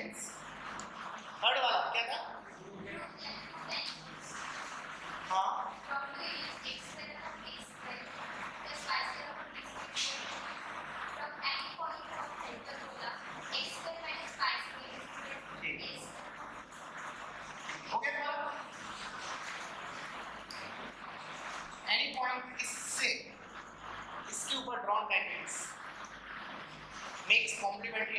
Sentence third वाला क्या था? हाँ? Okay, इससे इसके ऊपर drawn patterns makes complement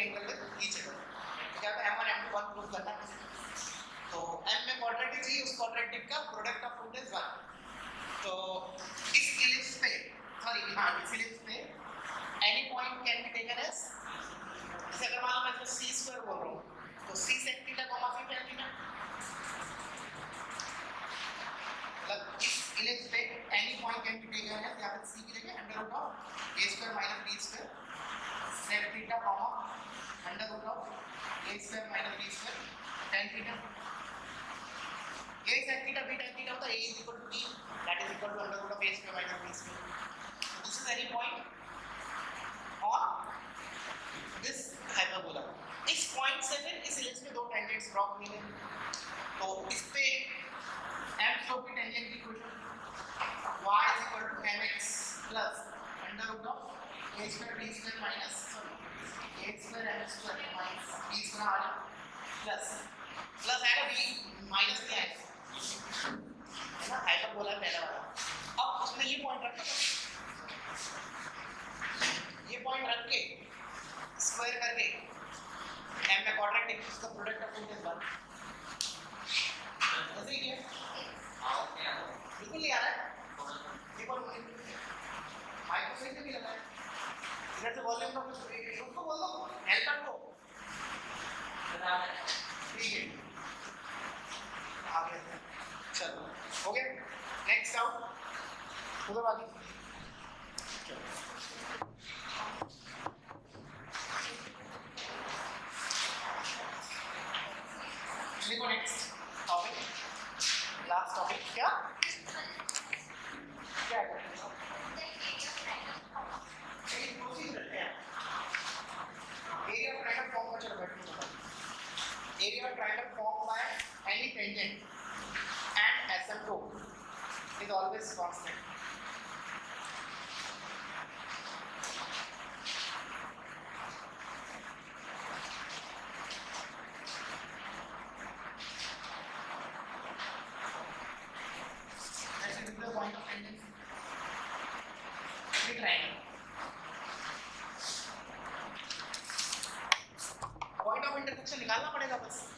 point of intersection निकालना पड़ेगा बस।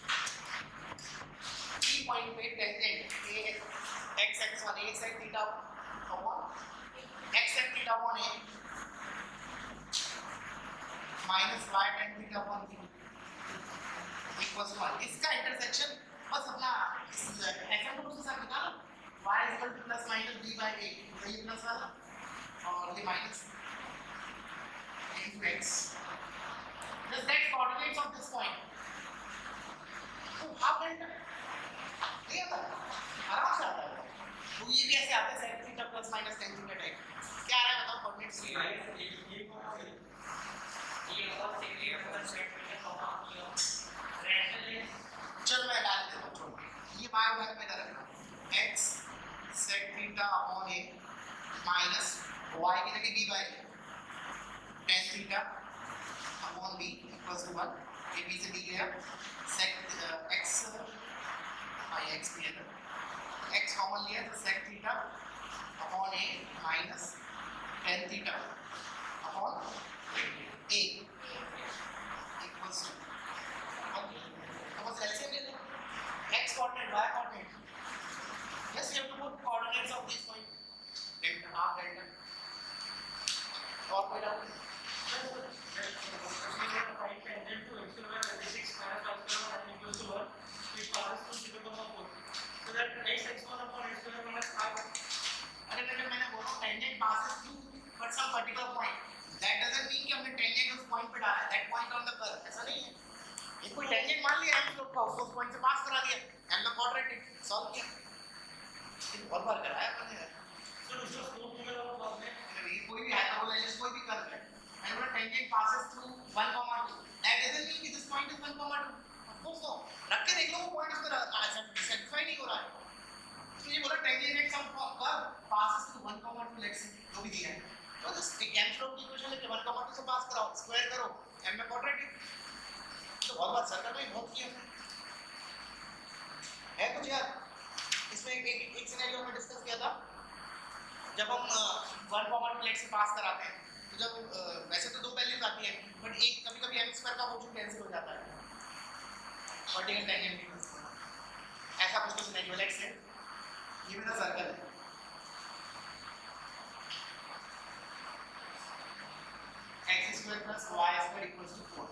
Plus y square equals to 4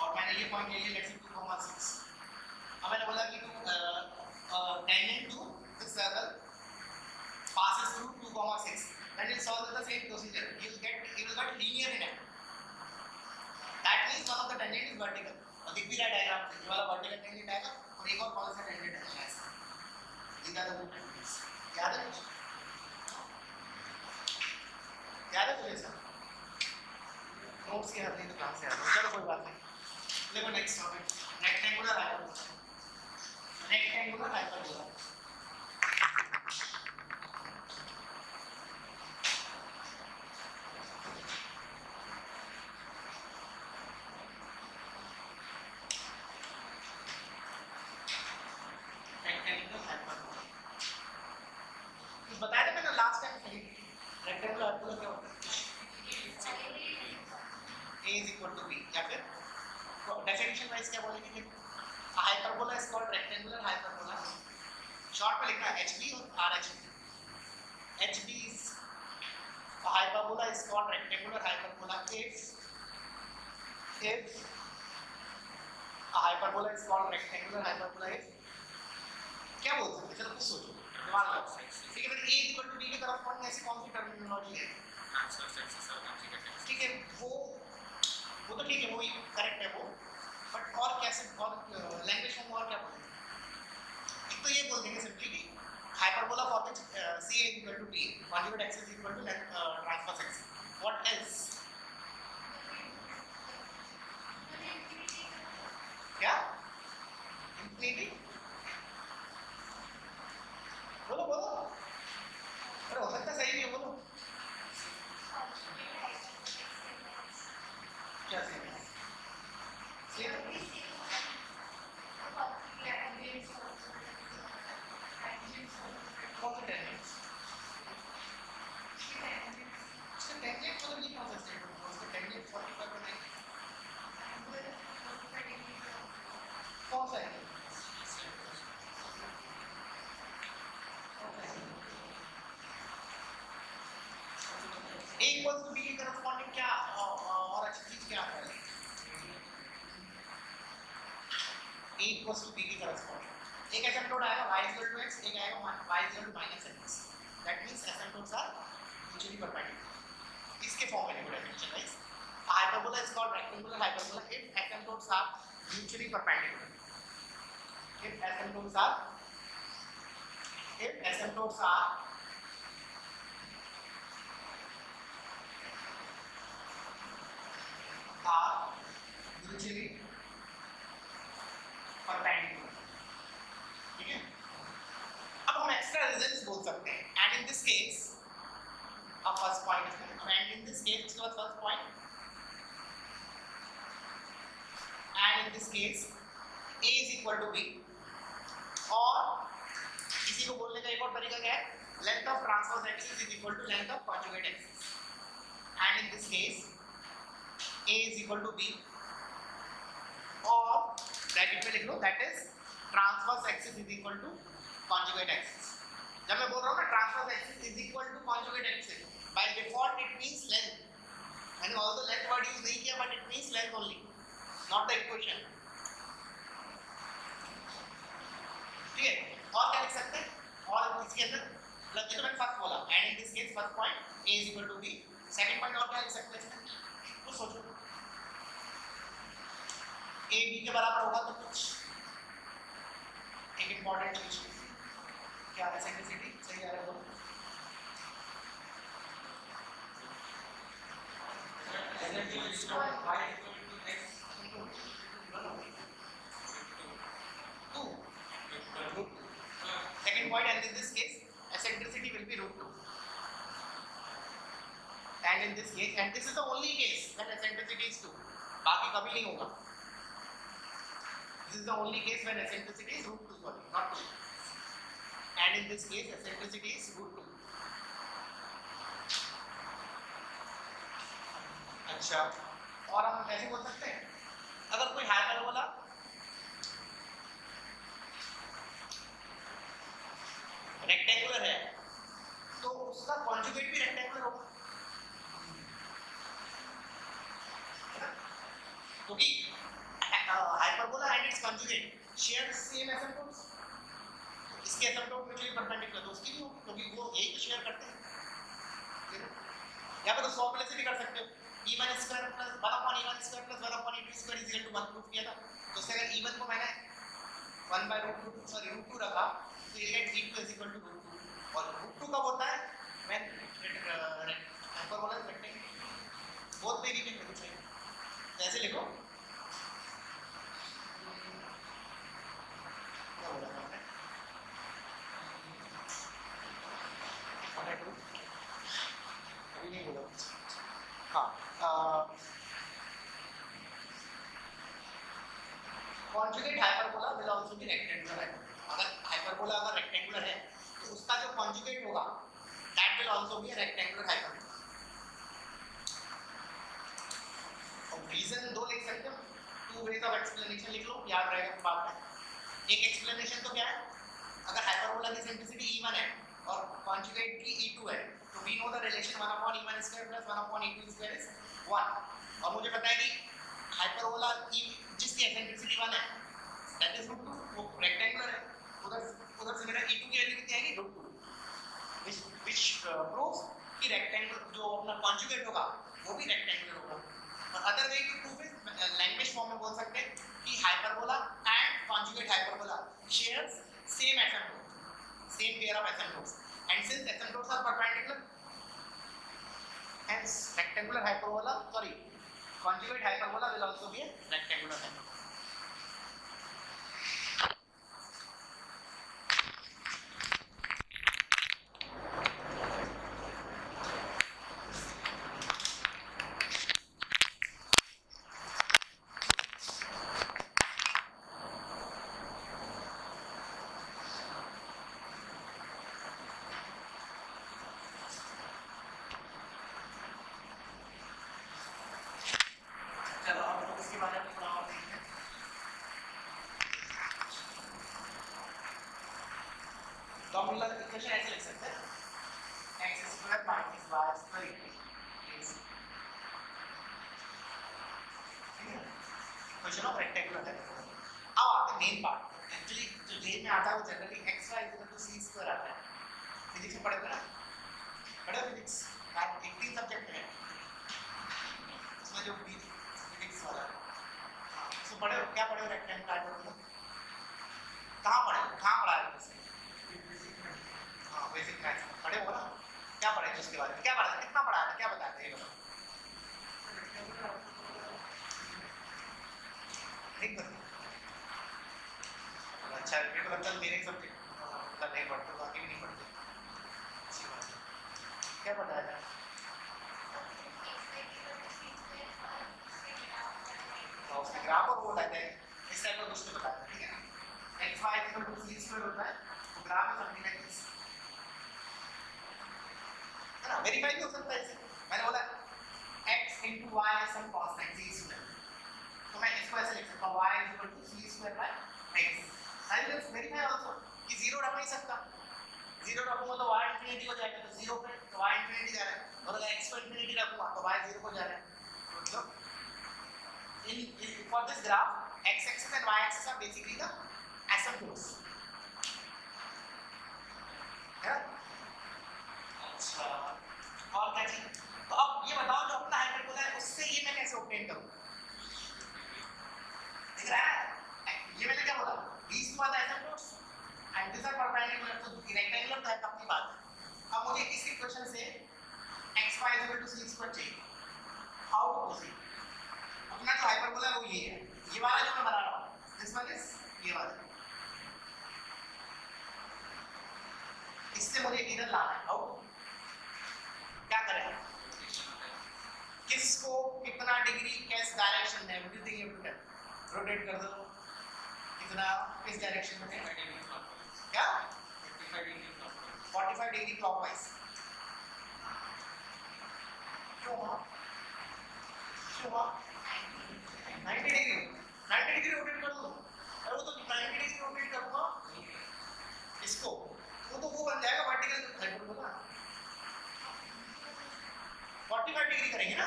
और मैंने ये पॉइंट ले लिया लेट्स से 2,6 अब मैंने बोला कि two tangent to this circle passes through 2 comma 6 then you solve the same procedure you will get you will get linear in it that means one of the tangent is vertical और दिख भी रहा है diagram से ये वाला vertical tangent आएगा और एक और कौन सा टेंजेंट आएगा ऐसा these are कौन सा है a equals to b के corresponding क्या और अच्छी चीज़ क्या है equals to b के corresponding एक asymptote आएगा y equal to x एक आएगा y equal to minus x that means asymptotes are mutually perpendicular इसके फॉर्म में definition guys a hyperbola is called rectangular hyperbola if asymptotes are mutually perpendicular if asymptotes are if asymptotes are are mutually perpendicular ठीक है? अब हम extra reasons बोल सकते हैं। And in this case अब first point and in this case इसके first point and in this case a is equal to b. और इसी को बोलने का एक और तरीका क्या है? Length of transverse axis is equal to length of conjugate axis and in this case a is equal to b. और ब्रैकेट में लिख लो that is transverse axis is equal to conjugate axis जब मैं बोल रहा हूँ ना transverse axis is equal to conjugate axis by default it means length मैंने ऑल्दो लेंथ वर्ड यूज़ नहीं किया but it means length only not the equation ठीक है? और क्या लिख सकते हैं? और इसके अंदर? मतलब जो मैंने फ़र्स्ट बोला। And in this case first point a is equal to b. Second point और क्या लिख सकते हैं कुछ सोचो। ए बी के बराबर होगा तो कुछ। एक इंपॉर्टेंट चीज़। क्या एसेंट्रिसिटी सही आ रहा है? एनर्जी बोलो two second point and in this case eccentricity will be root 2 and in this case and this is the only case when eccentricity is 2 बाकी कभी नहीं होगा this is the only case when eccentricity is root 2 sorry not 2 and in this case eccentricity is root 2 अच्छा और हम कैसे बोल सकते हैं अगर कोई हाइपरबोला रेक्टेंगुलर है तो उसका कॉन्जुगेट भी रेक्टेंगुलर होगा। क्योंकि hyperbola and its conjugate share same asymptotes इसके एसिम्पटोट म्यूचुअली परपेंडिकुलर तो उसकी भी होगी क्योंकि वो एक तो शेयर करते हैं। है? या फिर सौ प्लस से भी कर सकते हो। E1 square plus 1 upon e1 square plus 1 upon e2 square is equal to 1 proof किया था। तो उससे अगर e1 को मैंने 1 बाय रूट 2 सॉरी रूट 2 रखा ये gate e2 is equal to 2 और रूट 2 कब होता when hyperbola is rectangle both way we can do सही तो लिखो। क्या बोला था मैंने What I do? अभी नहीं बोला हाँ conjugate hyperbola will also be rectangular है अगर हाइपरबोला अगर रेक्टेंगुलर है तो उसका जो कॉन्जुगेट होगा that will also be rectangular hyperbola और रीजन दो लिख सकते हो टू वेज ऑफ़ एक्सप्लेनेशन लिख लो याद रहेगा बाद में एक एक्सप्लेनेशन तो क्या है अगर हाइपरबोला की सिंप्लिसिटी e1 है और कॉन्जुगेट की e2 है तो the relation 1 upon e1 square plus 1 upon e2 square is 1 और मुझे पता है कि हाइपरबोला की जिसकी एसेंट्रिसिटी 1 है दैट इज़ रूट 2 वो रेक्टेंगुलर है. उधर उधर से मेरा e2 की वैल्यू कितनी आएगी? Root 2 which which uh, proves कि रेक्टेंगुलर जो अपना कॉन्जुगेट होगा वो भी रेक्टेंगुलर होगा. और other way to prove is language form में बोल सकते हैं कि hyperbola and conjugate hyperbola shares same asymptote same pair of asymptotes and since asymptotes are perpendicular hence rectangular hyperbola sorry conjugate hyperbola will also be a rectangular hyperbola चलो अब हम इसके बारे में थोड़ा और देखते हैं तो हम लोग इक्वेशन ऐसे लिख सकते हैं x square minus y square equal question of rectangular है अब आते हैं मेन पार्ट एक्चुअली जो जेल में आता है वो generally x y equal to c square आता है फिजिक्स में पढ़े थे ना पढ़े फिजिक्स मैथ 18 सब्जेक्ट में है उसमें जो फिजिक्स वाला हाँ, उसमें पढ़े हो क्या पढ़े हो रेक्टेंगल हाइपरबोला कहाँ पढ़े हो कहाँ पढ़ा है उसे हाँ बेसिक मैथ्स पढ़े हो ना क्या पढ़े थे उसके बारे में क्या पढ़ा था कितना पढ़ा था क्या बताया था ये बताओ ठीक बता अच्छा मेरे को लगता है मेरे सब्जेक्ट मतलब नहीं पढ़ते बाकी भी नहीं पढ़ते अच्छी बात है। क्या बताया था और ग्राफ और वो बताते हैं इस टाइप का कुछ तो बताया ठीक है ना? X, y equal to c square होता है तो graph is something like this है ना? वेरीफाई भी हो सकता है इसे। मैंने बोला, x into y is some constant c square तो मैं इसको ऐसे लिख सकता हूँ y is equal to c square by x I will verify also कि ज़ीरो रख नहीं सकता ज़ीरो रखूँगा तो y इंफिनिटी हो जाएगा तो ज़ीरो पे तो y इंफिनिटी जा रहा है। और अगर x को इंफिनिटी रखूँगा तो y ज़ीरो को जा रहा है। मतलब in for this graph, x axis and y axis are basically the asymptotes है अच्छा और क्या चीज़? तो अब ये बताओ जो अपना हाइपरबोला है, उससे ये मैं कैसे ऑब्टेन करूँ? तो है अपनी बात। है अब मुझे इस इक्वेशन से x y equal to c square चाहिए हाउ टू प्रोसीड अपना जो हाइपरबोला है वो ये है। ये वाला जो मैं बना रहा हूँ दिस वन इज़ ये वाला। इससे मुझे इधर लाना है। हाउ क्या करें किसको कितना डिग्री किस डायरेक्शन में? थिंक यू टू रोटेट कर दो। कितना, किस डायरेक्शन में? क्या? 45 डिग्री क्लॉकवाइज क्यों हुआ क्यों हुआ 90 डिग्री 90 डिग्री रोटेट कर दो अरे वो तो 90 डिग्री रोटेट करूँगा इसको. वो तो वो बन जाएगा वर्टिकल हाइपरबोला 45 डिग्री करेंगे ना?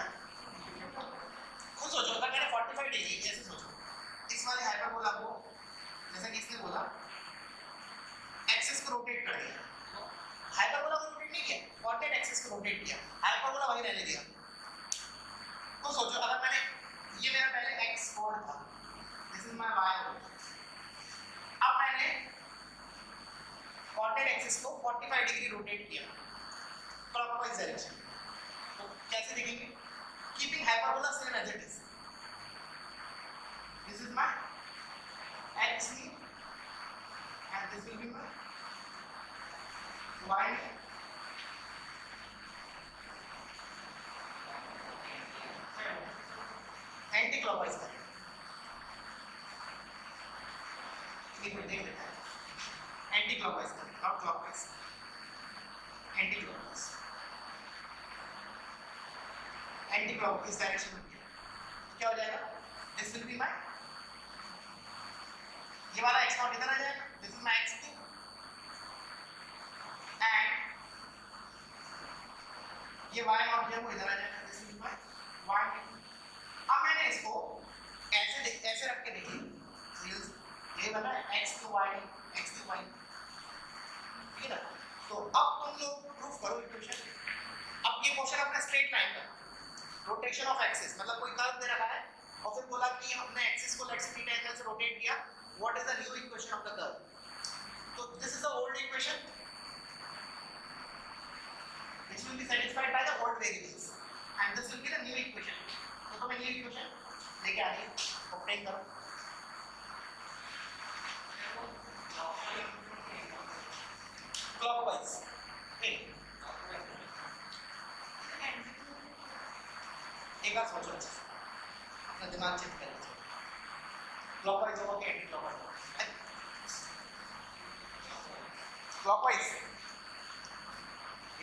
खुद सोचो अगर मैंने 45 डिग्री जैसे सोचो? इस वाले हाइपरबोला को, जैसा कि इसने बोला एक्सिस को रोटेट कर दिया। हाइपरबोला को रोटेट नहीं किया कोऑर्डिनेट एक्सिस को रोटेट किया, हाइपरबोला वहीं रहने दिया। तो सोचो, अगर मैंने, ये मेरा पहले x कोड था this is my y code अब मैंने कोऑर्डिनेट एक्सिस को 45 डिग्री रोटेट किया क्लॉकवाइज डायरेक्शन तो कैसे दिखेंगे? Keeping hyperbola same as it is this is my x and this will be my y anticlockwise करें एक मिनट देख लेते हैं एंटी क्लॉकवाइज करें not clockwise anticlockwise anti clock इस डायरेक्शन में क्या हो जाएगा? दिस विल बी माय ये वाला x नॉट इधर आ जाएगा। This is my x2 and ये y जो है वो इधर आ जाएगा दिस इज़ माय y2 अब मैंने इसको ऐसे देख ऐसे रख के देखिए ये बना x to y, x to y ठीक है ना? तो अब तुम लोग प्रूफ करो इक्वेशन अब ये क्वेश्चन अपना स्ट्रेट लाइन का रोटेशन ऑफ़ एक्सिस मतलब कोई कर्व दे रखा है, और फिर बोला कि हमने एक्सिस को लेट्स थीटा एंगल से रोटेट किया। What is the new equation of the curve तो this is the old equation will be satisfied by the old variables. And this will be the new equation. तो तुम्हें new equation लेके आ रही obtain करो clockwise एक बार सोचो अच्छे से अपना दिमाग चेक कर लीजिए क्लॉकवाइज होगा कि anticlockwise clockwise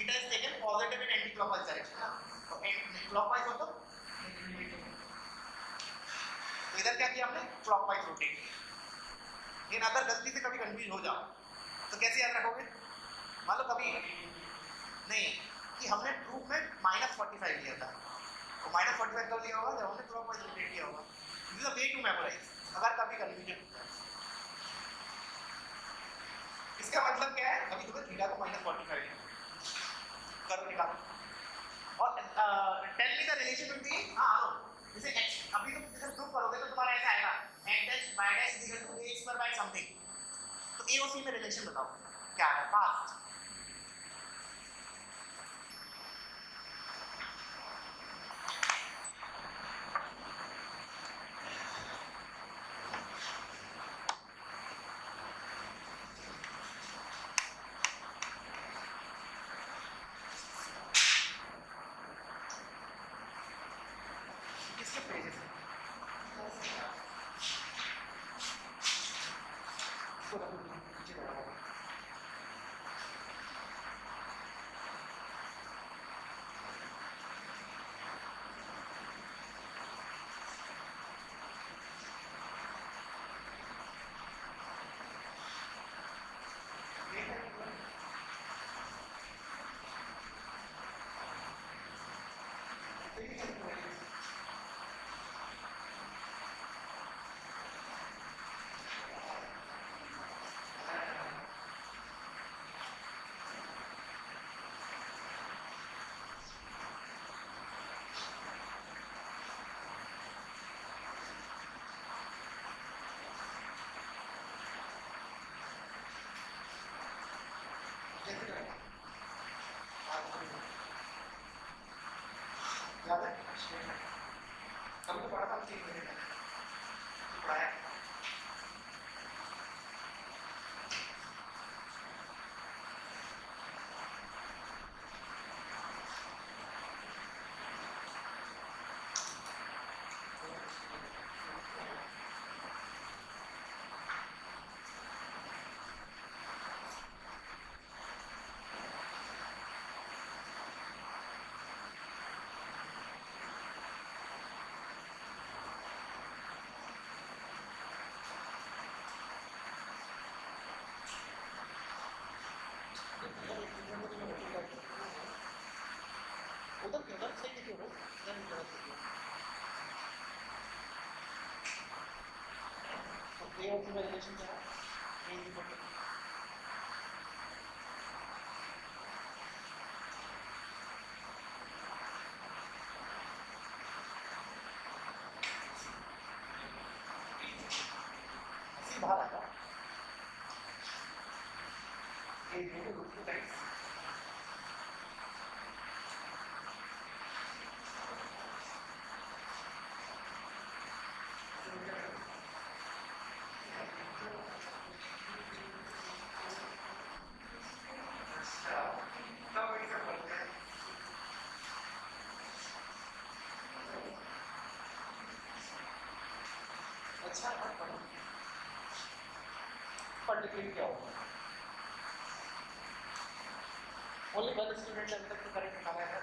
is taken positive in anticlockwise direction तो क्लॉकवाइज हो तो इधर क्या किया हमने क्लॉकवाइज रोटेट किया। लेकिन अगर गलती से कभी कंफ्यूज हो जाओ तो कैसे याद रखोगे? मान लो कभी नहीं, कि हमने प्रूफ में माइनस फोर्टी फाइव लिया था। तो माइनस फोर्टी फाइव कब लिया होगा, जब हमने क्लॉकवाइज रोटेट किया होगा। दिस वे टू मेमोराइज अगर कभी कंफ्यूजन होता है इसका मतलब क्या है? अभी तुम्हें थीटा को माइनस फोर्टी फाइव करो निकालो और tell me the relation between हाँ जैसे x, अभी तुम जैसे प्रूव करोगे तो तुम्हारा ऐसा आएगा x dash y dash equal to a square by something तो a और c में रिलेशन बताओ। क्या है? फास्ट किसके पेज है इसको रखो नीचे रखो कभी तो पढ़ा था तीन मिनट तो पढ़ाया उधर क्यों उधर सही क्यों हो इधर नहीं गलत क्यों तो ए और में रिलेशन क्या है a is equal to c बाहर आता a is equal to two times अच्छा है पढ़ो पर्टिकुलर क्या होगा ओनली वन स्टूडेंट अंदर तो करेक्ट है हाँ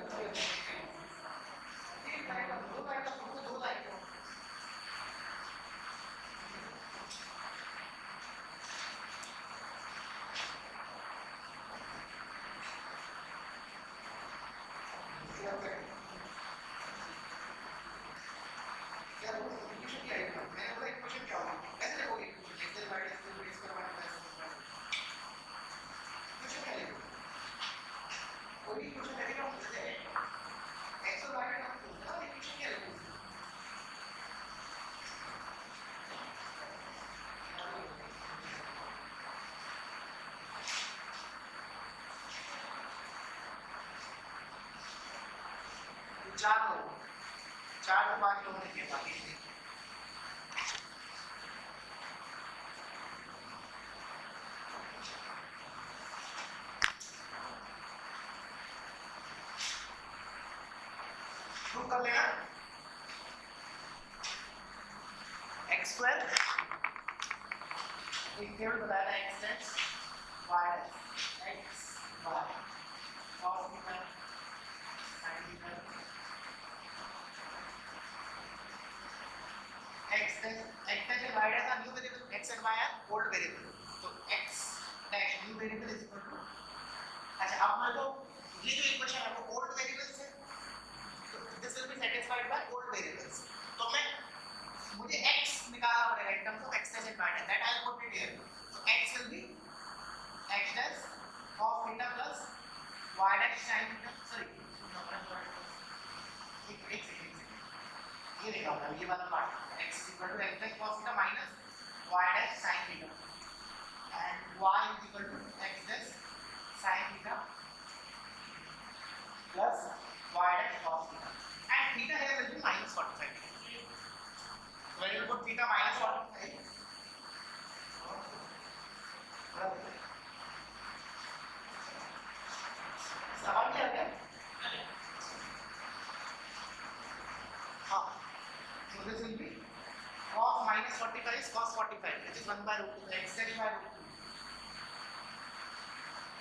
चार लोग चार से पाँच लोग लिखे बाकी नहीं प्रूव कर लेना एक्स स्क्वायर एक टेबल बताया था x x y x variable तो x dash new variable is equal to अच्छा आप मान लो, ये जो इक्वेशन है वो ओल्ड वेरिएबल्स है तो this will be satisfied by old variables तो मैं, मुझे x निकालना पड़ेगा in terms of extension pattern that I put it here तो x विल बी तो x dash cos theta plus y dash sin theta, sorry ये देखा होगा, ये वाला part x cos theta minus y dash इज़ equal to x dash sin theta plus y dash cos theta and theta here will be minus 45 so when you put theta minus 45 सवाल क्या है हाँ so this will be cos minus 45 is cos 45 which is 1 by root 2 x by root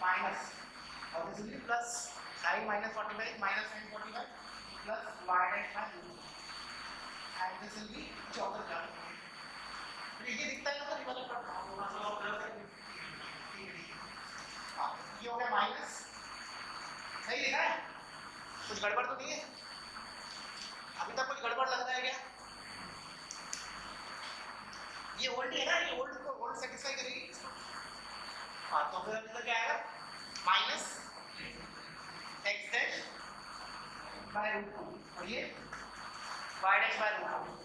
2 minus और this will be plus sin minus 45 is minus sin 45 plus y dash by root 2 and this will be चौदह फिर ये दिखता है ना तो वाला term हाँ ये हो गया माइनस सही लिखा है? कुछ गड़बड़ तो नहीं है? अभी तक कुछ गड़बड़ लग रहा है क्या? ये ओल्ड है ना? ये ओल्ड को ओल्ड सेटिस्फाई करेगी? हाँ तो फिर तक क्या आएगा minus x dash by root two और ये y dash by root two.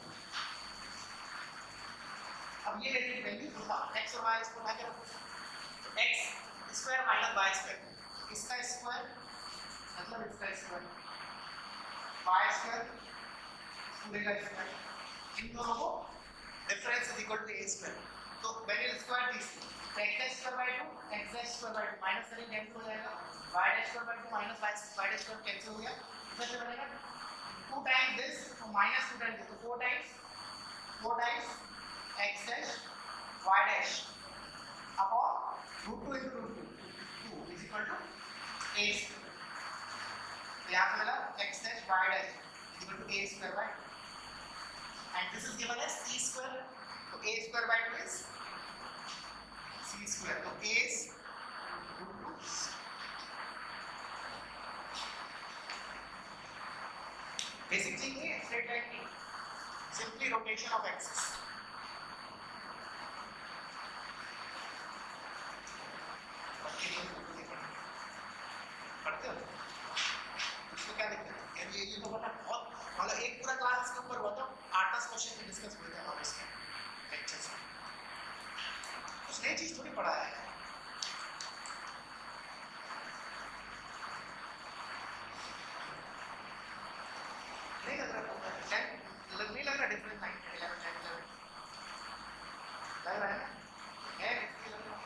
अब ये लेने की वैल्यू एक्स और वाई इसको उठा के रखो। X square minus y square इसका स्क्वायर मतलब इसका स्क्वायर वाई स्क्वायर पूरे का स्क्वायर इन दोनों को difference is equal to a square तो when you square this x square by 2 x dash square by 2 minus करेंगे कैंसिल हो जाएगा y dash square by 2 minus y dash square cancel हो गया। फिर से बनेगा। 2 टाइम्स दिस तो माइनस 2 टाइम्स तो 4 times 4 times x dash y dash upon root 2 into root 2 2 is equal to a square तो यहाँ से मिला x dash y dash is equal to a square by 2 and this is given as c तो a square by 2 is c square तो a is root 2 basic चीज़ नहीं है straight line की सिंपली रोटेशन ऑफ़ एक्सिस पढ़ते हो इसमें क्या दिक्कत है यार ये ये तो बता बहुत मतलब एक पूरा क्लास इसके ऊपर हुआ था आठ दस क्वेश्चन भी डिस्कस हुए थे हमारे इसमें लेक्चर्स में कुछ नई चीज़ थोड़ी पढ़ाया है नहीं लग रहा टेंथ लग नहीं लग रहा difference nine eleven tenth eleven लग रहा है ना है किसकी लग रहा है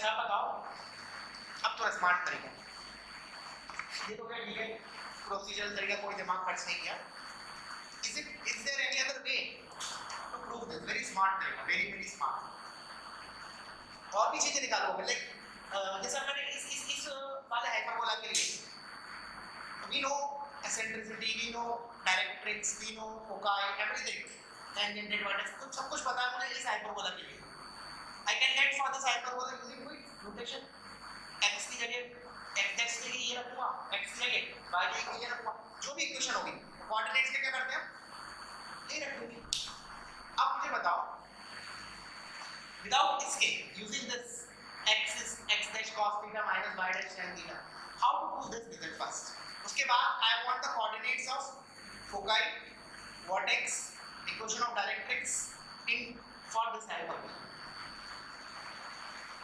अच्छा बताओ। अब थोड़ा स्मार्ट तरीका ये तो क्या ठीक है। प्रोसीजरल तरीका कोई दिमाग खर्च नहीं किया। Is it is there any other way to prove this very smart तरीका वेरी वेरी स्मार्ट और भी चीज़ें निकालो लाइक जैसे हमने इस इस इस वाले हाइपरबोला के लिए। We know eccentricity we know directrix we know foci everything tangent and vertex तो सब कुछ पता है मुझे इस हाइपरबोला के लिए। I can get for this hyperbola using notation. x की जगह dash के लिए ये रखूँगा x की जगह y की जगह ये रखूँगा जो भी इक्वेशन होगी कोऑर्डिनेट्स के क्या करते हैं ये रख देंगे अब मुझे बताओ without इसके using this x is x dash cos theta minus y dash tan theta how to prove this result first उसके बाद I want the coordinates of foci vertex equation of directrix in for this hyperbola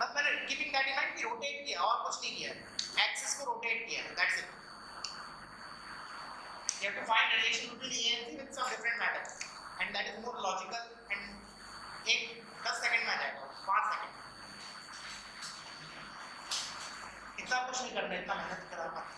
बस मैंने keeping that in mind कि rotate किया और कुछ नहीं किया एक्सिस को रोटेट किया that's it you have to find relation between a and c with some different methods and that is more logical and एक 10 सेकंड में आ जाएगा 5 सेकंड इतना कुछ नहीं करना इतना मेहनत करा मत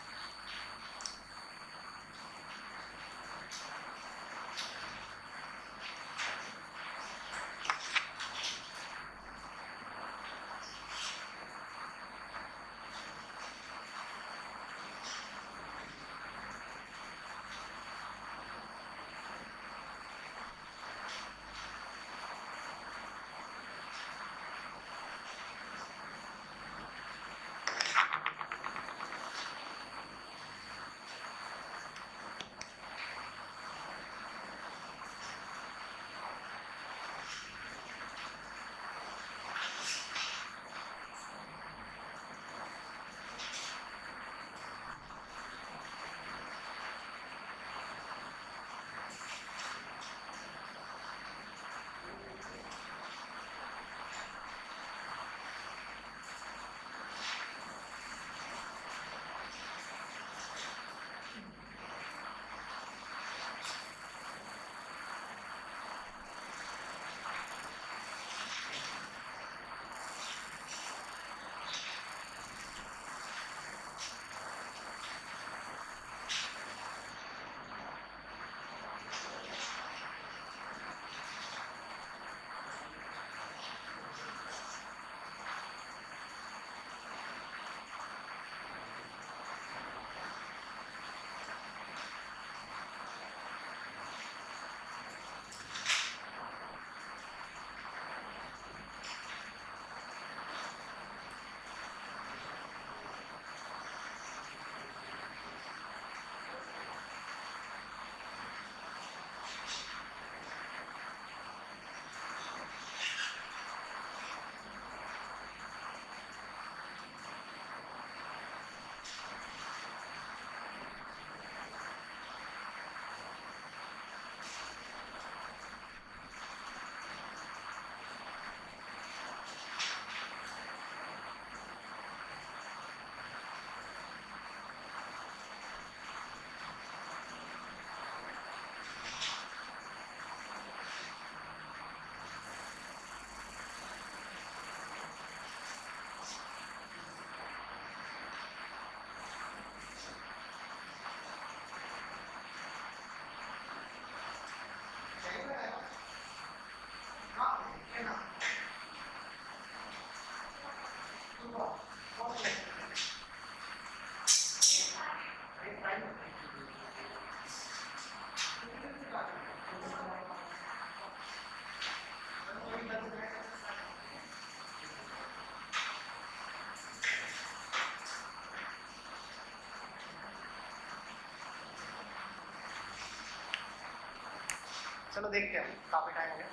चलो देखते हैं, काफ़ी टाइम हो गया।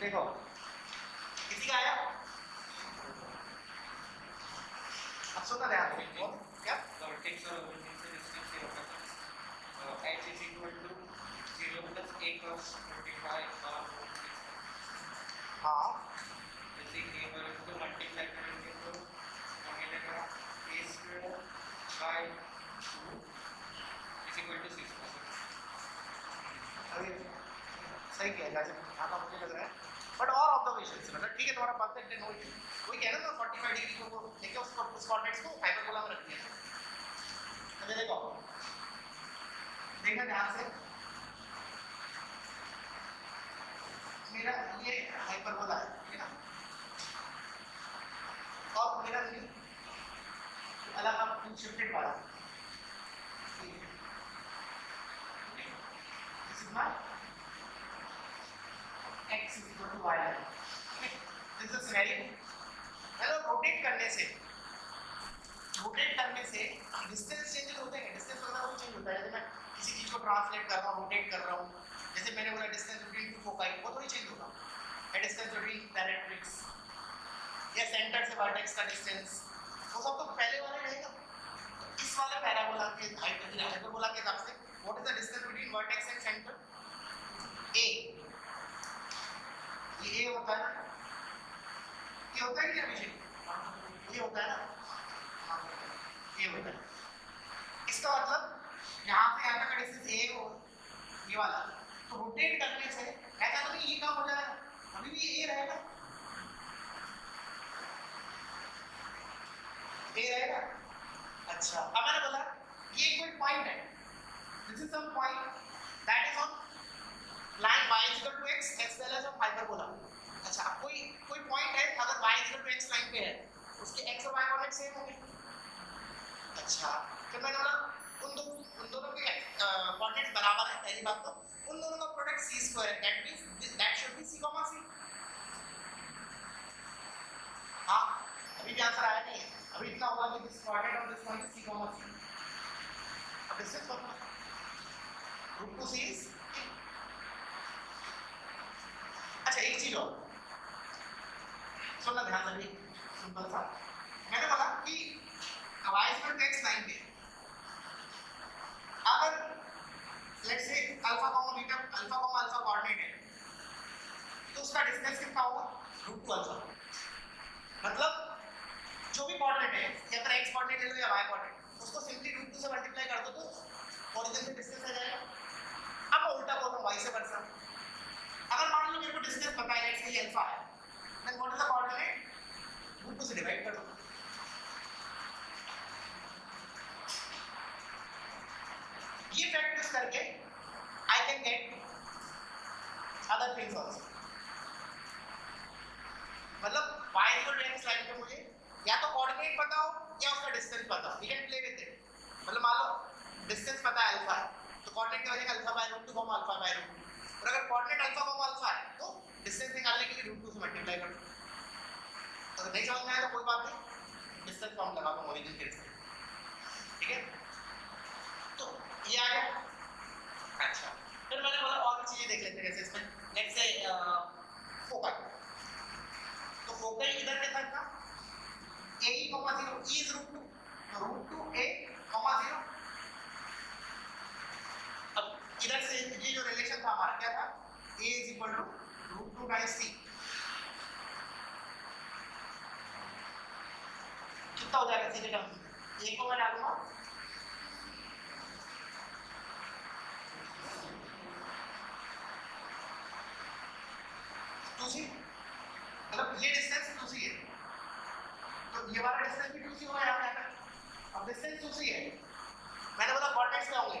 देखो, किसी का आया? अब सुनना ध्यान से क्या vertex और origin से distance ये होगा तो h is equal to 0 plus a cos 25 और हाँ जैसे कि अगर इसको मल्टीप्लाई करेंगे तो हमें मिलेगा a square by 2 is equal to 6 अभी सही किया जैसे आता मुझे लग रहा है? बट और ऑब्जर्वेशन से मतलब ठीक है, तुम्हारा परफेक्ट है नो इशू कह रहा था 45 डिग्री को लेके उस कोऑर्डिनेट्स को हाइपरबोला में रख दिया अच्छा देखो। देखना ध्यान से। मेरा ये हाइपरबोला है, ठीक है ना? और मेरा अलग हम शिफ्टेड वाला This my x is equal to y this is the scenario. Rotate करने से रोटेट करने से डिस्टेंस चेंज होते हैं डिस्टेंस वगैरह वो चेंज होता है जैसे मैं किसी चीज़ को ट्रांसलेट कर रहा हूँ रोटेट कर रहा हूँ जैसे मैंने बोला डिस्टेंस बिटवीन टू फोकाई वो थोड़ी चेंज होगा या डिस्टेंस बिटवीन डायरेक्ट्रिक्स या सेंटर से वर्टेक्स का डिस्टेंस वो सब तो पहले वाले रहेगा इस वाले पैराबोला के हाइपरबोला के हिसाब से what is the distance between vertex and centre a ये ए होता है ना? ये होता है कि नहीं अभिषेक ये होता है ना? ये होता है। इसका मतलब यहाँ से यहाँ तक डिस्टेंस ए हो, ये वाला तो रोटेट करने से ऐसा तो नहीं ये कम हो जाएगा अभी भी ए रहेगा। ए रहेगा? अच्छा अब मैंने बोला, ये कोई पॉइंट है। This is some point that is on line y is equal to x x values of hyperbola. अच्छा अब कोई कोई पॉइंट है, अगर y is equal to x line पे है, उसके x और y कोऑर्डिनेट सेम होंगे। अच्छा फिर मैंने बोला, उन दो, उन दोनों के कोऑर्डिनेट बराबर है, पहली बात तो। उन दोनों का प्रोडक्ट c स्क्वायर है that means that should be c c हाँ, अभी भी आंसर आया नहीं अभी इतना हुआ कि this coordinate of this point c c अब distance formula root 2 c is अच्छा एक चीज़ और। सुनना ध्यान से सिंपल सा। मैंने बोला कि हवाई पर टेक्स्ट लाइन पे अगर let's say alpha comma beta alpha comma alpha coordinate है तो उसका डिस्टेंस कितना होगा? रूट टू अल्फ़ा मतलब जो भी कोऑर्डिनेट है, या फिर एक्स कोऑर्डिनेट लो या वाई कोऑर्डिनेट उसको सिंपली रूट टू से मल्टीप्लाई कर दो तो ओरिजिन से डिस्टेंस आ जाएगा। अब उल्टा बोल रहा वाई से वर्सा अगर मान लो मेरे को डिस्टेंस पता है लेट्स से अल्फ़ा है। Then what is the coordinate root से डिवाइड कर। दो ये फैक्ट करके I can get other things also मतलब y equal to x line पे मुझे या तो कोऑर्डिनेट पता हो या उसका डिस्टेंस पता हो। You can play with it मतलब मान लो डिस्टेंस पता है अल्फ़ा है। तो कोऑर्डिनेट क्या हो जाएगा alpha by root 2 comma alpha by root 2 और अगर कोऑर्डिनेट अल्फ़ा कॉमा अल्फ़ा है तो डिस्टेंस निकालने के लिए रूट 2 से मल्टीप्लाई कर। दो अगर नहीं समझ में आया तो कोई बात नहीं डिस्टेंस फॉर्म लगा दो ओरिजिन के ठीक है? तो ये आ गया। अच्छा फिर मैंने बोला और भी चीज़ें देख लेते हैं जैसे इसमें। नेक्स्ट है फोकस तो फोकस इधर कितना था। A e comma 0 e is root 2 तो root 2 a comma 0 अब इधर से ये जो रिलेशन था हमारा क्या था? A is equal to root 2 times c. कितना हो जाएगा सीधे टर्म a को मैं डालूँगा। टू सी मतलब ये डिस्टेंस टू सी है। तो ये वाला डिस्टेंस भी टू सी होगा यहाँ अब डिस्टेंस टू सी है। मैंने बोला कोऑर्डिनेट्स क्या होंगे?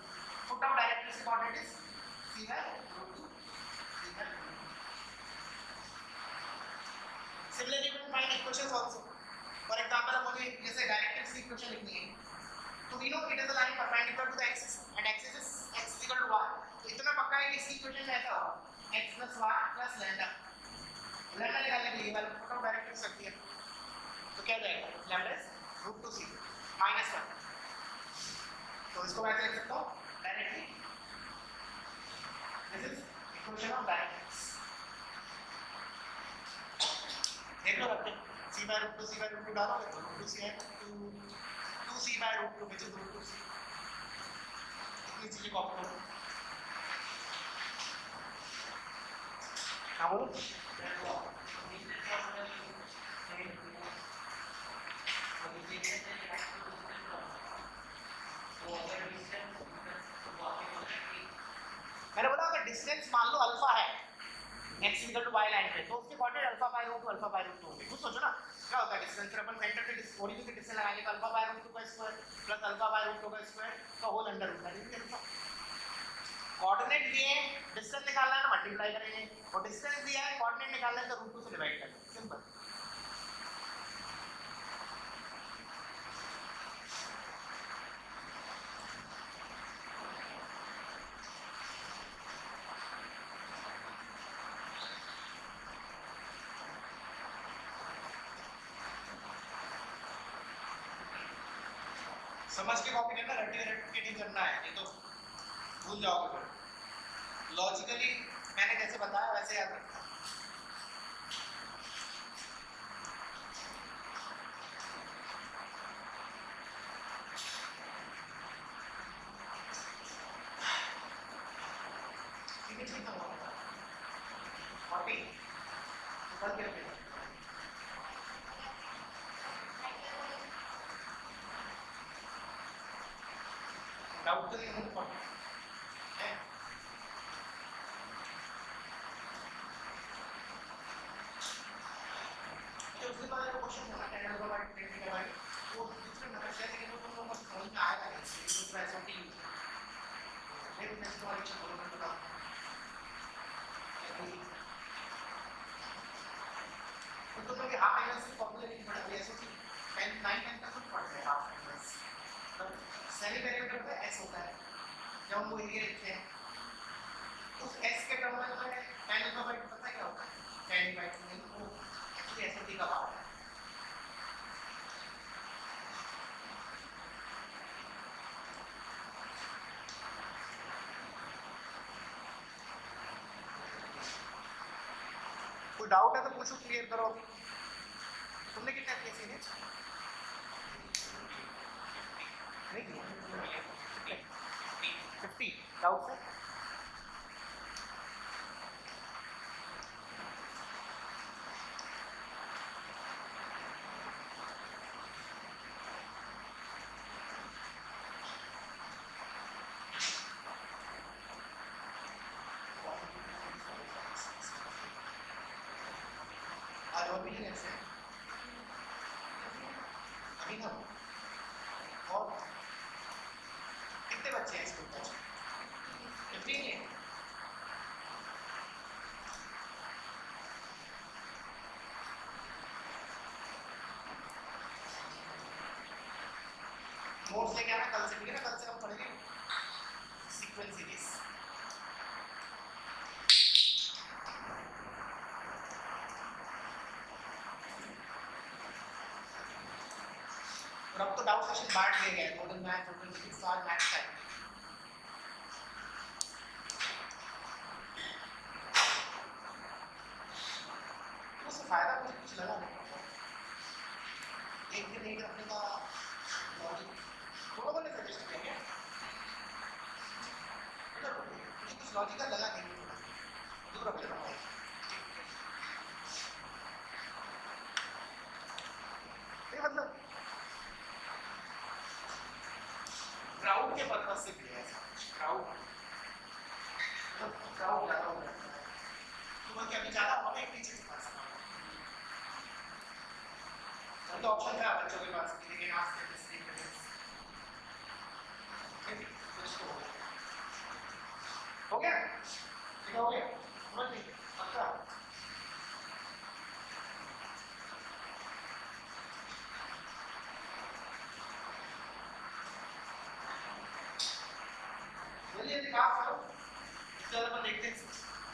foot of directrix की coordinate is c by root two c by Similarly, you can find equations also. For example, मुझे जैसे डायरेक्ट्रिक्स की इक्वेशन लिखनी है तो we know it is a line perpendicular to the axis and axis is x equal to y. तो इतना पक्का है कि इस इक्वेशन में ऐसा होगा x plus y plus lambda. lambda निकालने के लिए वाला पक्का डायरेक्ट लिख सकती है तो क्या जाएगा lambda is root 2 c minus 1. तो इसको मैं ऐसे लिख सकता हूँ directly this is equation of directrix देख लो रखते c by root two c by root two डालो तो रूट टू सी है two two c by root two which is root two c इतनी चीज़ें कॉपी करो हाँ बोलो मैंने बोला अगर डिस्टेंस मान लो अल्फ़ा है। X equal to y line पे तो उसके coordinate alpha by root alpha by root 2 होंगे। कुछ सोचो ना, क्या होता है? डिस्टेंस अपन सेंटर पे ओरिजिन से डिस्टेंस लगाएँगे? तो अल्फ़ा बाय रूट 2 का square plus alpha by root 2 का स्क्वायर का होल अंडर रूट है। अल्फ़ा कोऑर्डिनेट लिए डिस्टेंस निकालना है तो मल्टीप्लाई करेंगे। और डिस्टेंस दिया है कोऑर्डिनेट निकालना है तो रूट 2 से डिवाइड करेंगे सिंपल समझ के कॉपी करना रट्टी रट के नहीं करना है, नहीं तो भूल जाओगे फिर। लॉजिकली मैंने जैसे बताया, वैसे याद रखना ठीक है ठीक है कॉपी ऊपर के रखेगा तो नहीं होता है तो उसके बाद एक क्वेश्चन होना टेंडर का बारे टेक्निकल बारे वो दूसरे नंबर से लेकिन वो लोगों को समझ में आएगा नहीं दूसरा ऐसा टी फिर नेक्स्ट वाली चीज़ बोलो मैं बताऊँ तो तुम लोग हाफ़ की फॉर्मूला नहीं पढ़ा ऐसा कि 10 9 10 तक कुछ पढ़ते हैं सेमी पेरीमीटर पे एस होता है। जब हम वो एरिया लिखते हैं। उस एस के टर्म में जो है tan का बाय पता क्या होता है? बाय 2 नहीं, वो एक्चुअली एस का पार्ट है। डाउट है तो पूछो क्लियर करो। तुमने कितने किए सीने Maybe. Fifteen. I don't mean it. I mean, no. कितने बच्चे हैं स्कूल में फिफ्टीन है नोट्स लेके आना कल से ठीक है ना कल से हम पढ़ेंगे सीक्वेंस सीरीज़ अब तो डाउट सेशन बांट दिए गए कुछ लगा नहीं रखने का लॉजिक लगा दूर ये मतलब क्राउड के पर्पज से किया है क्राउड क्राउड ज़्यादा हो जाता है तो क्या अभी ज़्यादा हमें पीछे से पास ऑप्शन था बच्चों के पास लेकिन आज हो गया ठीक हो गया समझ करो बाद अपन देखते हैं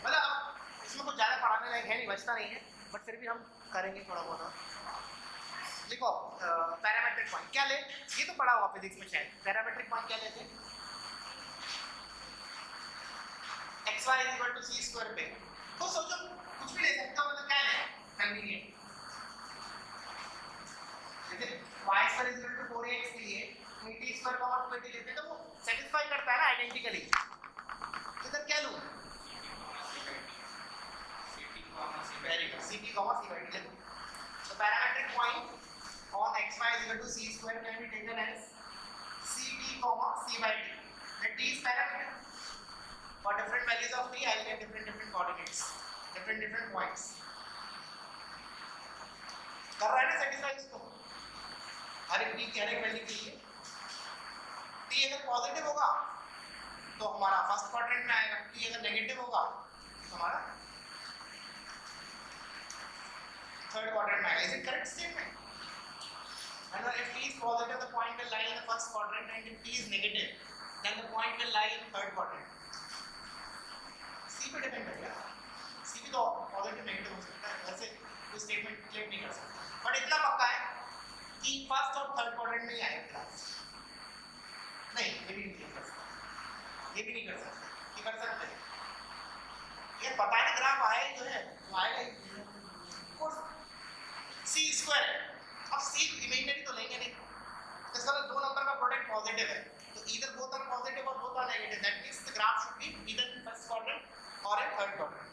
मतलब इसमें कुछ ज़्यादा पढ़ाने लायक है नहीं, बचता नहीं है बट फिर भी हम करेंगे थोड़ा बहुत लिखो पैरामेट्रिक पॉइंट क्या ले? ये तो पढ़ा हुआ फिजिक्स में शायद। पैरामेट्रिक पॉइंट क्या लेते x y equal to c square पे। तो सोचो, कुछ भी ले सकते हो मतलब क्या ले? कन्वीनियंट जैसे y square equal to 4ax के लिए 2t स्क्वायर का 2t लेते हैं तो वो सेटिस्फाई करता है ना आइडेंटिकली इधर क्या लूँ? Very good ct comma c by d so parametric point on xy is equal to c square can be taken as ct comma c by d the t is parameter for different values of t i'll get different different coordinates different different points कर रहा है ना satisfy इसको हर एक t की हर एक value के लिए t अगर पॉजिटिव होगा तो हमारा फ़र्स्ट क्वाड्रेंट में आएगा t अगर नेगेटिव होगा तो हमारा third quadrant में आएगा is it correct statement and if t is positive the point will lie in the first quadrant, and if t is negative, then the point will lie in third quadrant. C पे depend करेगा c भी तो positive negative हो सकता है। वैसे कोई statement claim नहीं कर सकता। बट इतना पक्का है? कि फ़र्स्ट और थर्ड क्वाड्रेंट में ही आएगा नहीं, ये भी नहीं कर सकता। ये भी नहीं कर सकते। ये कर सकते हैं। ये पता है ग्राफ ही तो है। तो आएगा ही सी स्क्वायर अब सी इमेजिनरी तो लेंगे नहीं। इसका मतलब दो नंबर का प्रोडक्ट पॉजिटिव है। तो इधर बोथ आर पॉजिटिव और both are negative that means the graph should be either in first quadrant और इन थर्ड क्वाड्रेंट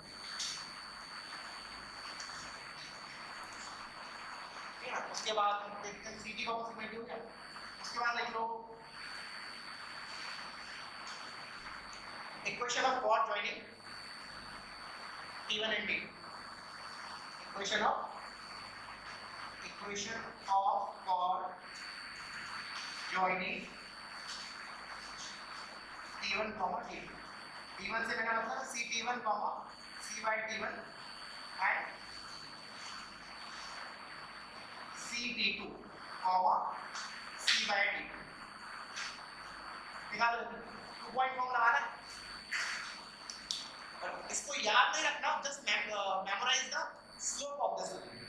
उसके बाद देखते हैं सीटी का पॉसिबिलिटी हो। गया उसके बाद लिख लो। Equation of chord joining? T1 and T2 equation of equation of chord joining T1 comma T2 T1 से मेरा मतलब C T1 comma C by T1 and C T2 comma C by T2 निकाल टू पॉइंट फॉर्म लगाना है इसको याद नहीं रखना just memorise the slope of the circle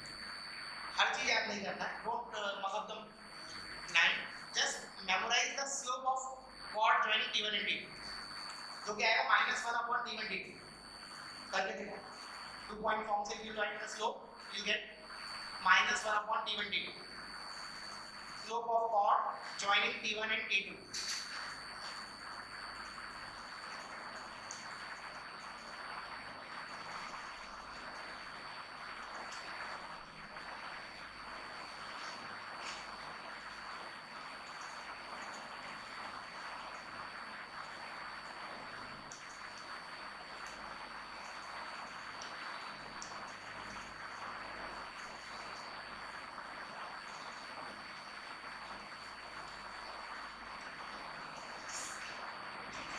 हर चीज़ याद नहीं करना डोंट मतलब the line just memorise the slope of chord joining T one and टी2 जो कि आएगा minus one upon t one t two करके देखो। टू पॉइंट फॉर्म से you join the slope you get minus one upon t one t two slope of chord joining t one and t two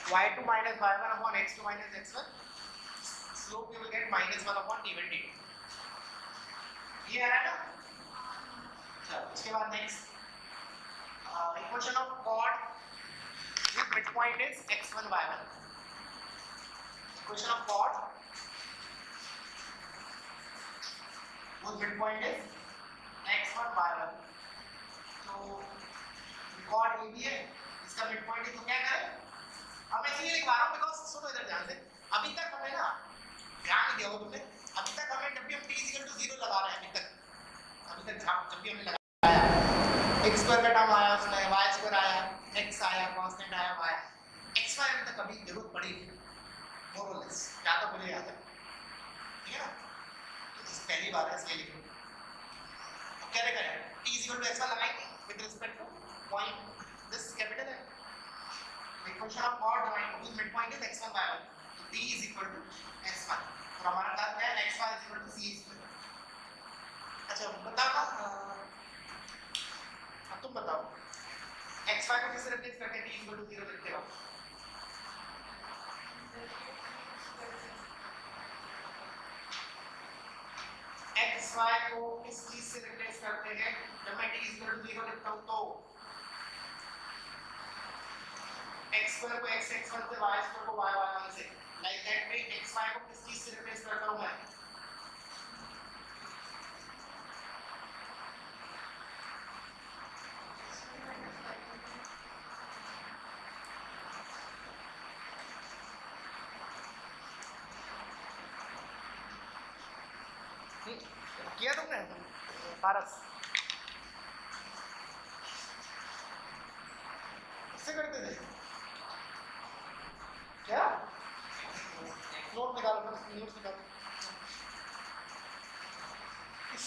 y2 minus y1 upon x2 minus x1 slope you will get minus 1 upon t1 t2 ये आ रहा है ना चलो उसके बाद next equation of chord whose midpoint is x1 y1 equation of chord whose midpoint is x1 y1 तो chord AB है इसका midpoint है तो क्या करें अब मैं इसलिए लिखवा रहा हूँ बिकॉज़ सुनो इधर ध्यान से अभी तक हमें ना ध्यान दिया होगा तुमने। अभी तक हमें जब भी हम t इक्वल टू ज़ीरो लगा रहे हैं, अभी तक। अभी तक जब भी हमने लगाया x स्क्वायर का टर्म आया, उसमें y स्क्वायर आया, x आया कांस्टेंट आया, y x y अभी तक कभी ज़रूरत पड़ी मोर और लेस क्या तो मुझे याद है। ठीक है ना? तो पहली बार है इसलिए लिखो। अब क्या लिखा है t इक्वल टू x1 लगाएँगे? With respect to point this capital है equation of chord joint whose midpoint is x1 y1 so d is equal to s1 और हमारा क्या क्या है x1 is equal to c square अच्छा बताओ अब तुम बताओ x y को किससे रिप्लेस करके d equal to 0 लिखते हो एक्स वाई को किस चीज़ से रिप्लेस करते हैं जब मैं टी इक्वल टू ज़ीरो लिखता हूँ तो एक्स स्क्वायर को एक्स एक्स वन से वाई को वाई वन से। लाइक दैट में एक्स वाई को किस चीज़ से रिप्लेस करता हूँ? मैं किया तुमने? पारस। इससे करते थे क्या नोट निकालो नोट निकालो इस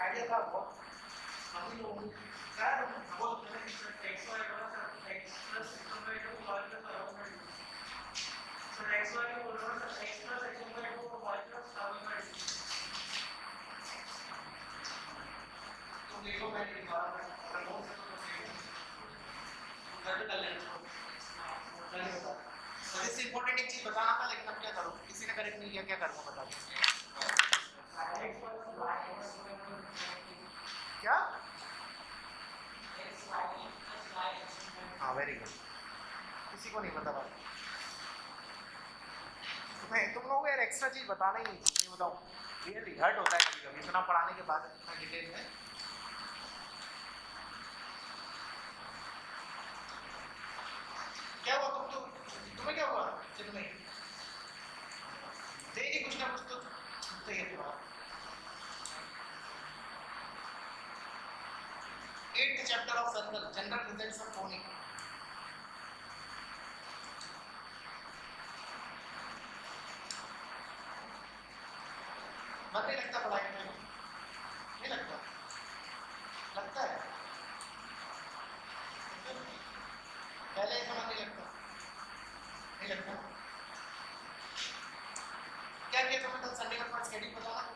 आइडिया था बहुत हम ही लोगों को यार बहुत x y वाला sir x plus x by 2 y plus y by 2 sir x y को बोल रहा हूँ sir x plus x by 2 को y plus y by 2 तुम देखो मैं लिखा रहा हूँ अगर नोट से तो सही घर पे कर लेना पहले बता मुझे इससे इम्पोर्टेंट एक चीज़ बताना था लेकिन अब क्या करूँ किसी ने करेक्ट नहीं किया क्या करूँ बता दो x plus y क्या हाँ वेरी गुड किसी को नहीं पता भाई तुम्हें तुम लोग यार एक्स्ट्रा चीज़ बताना ही नहीं ये बताओ। रियली हर्ट होता है कभी कभी। इतना पढ़ाने के बाद इतना डिटेल में। क्या हुआ तुम तो तुम्हें क्या हुआ? चिन्मय देखिए कुछ ना कुछ तो छूटते ही है तुम्हारा eighth chapter of circle general results नहीं लगता पढ़ाई में नहीं लगता लगता है। पहले ऐसा नहीं लगता नहीं लगता क्या किया तुमने कल संडे का तुम्हारा स्केड्यूल बताना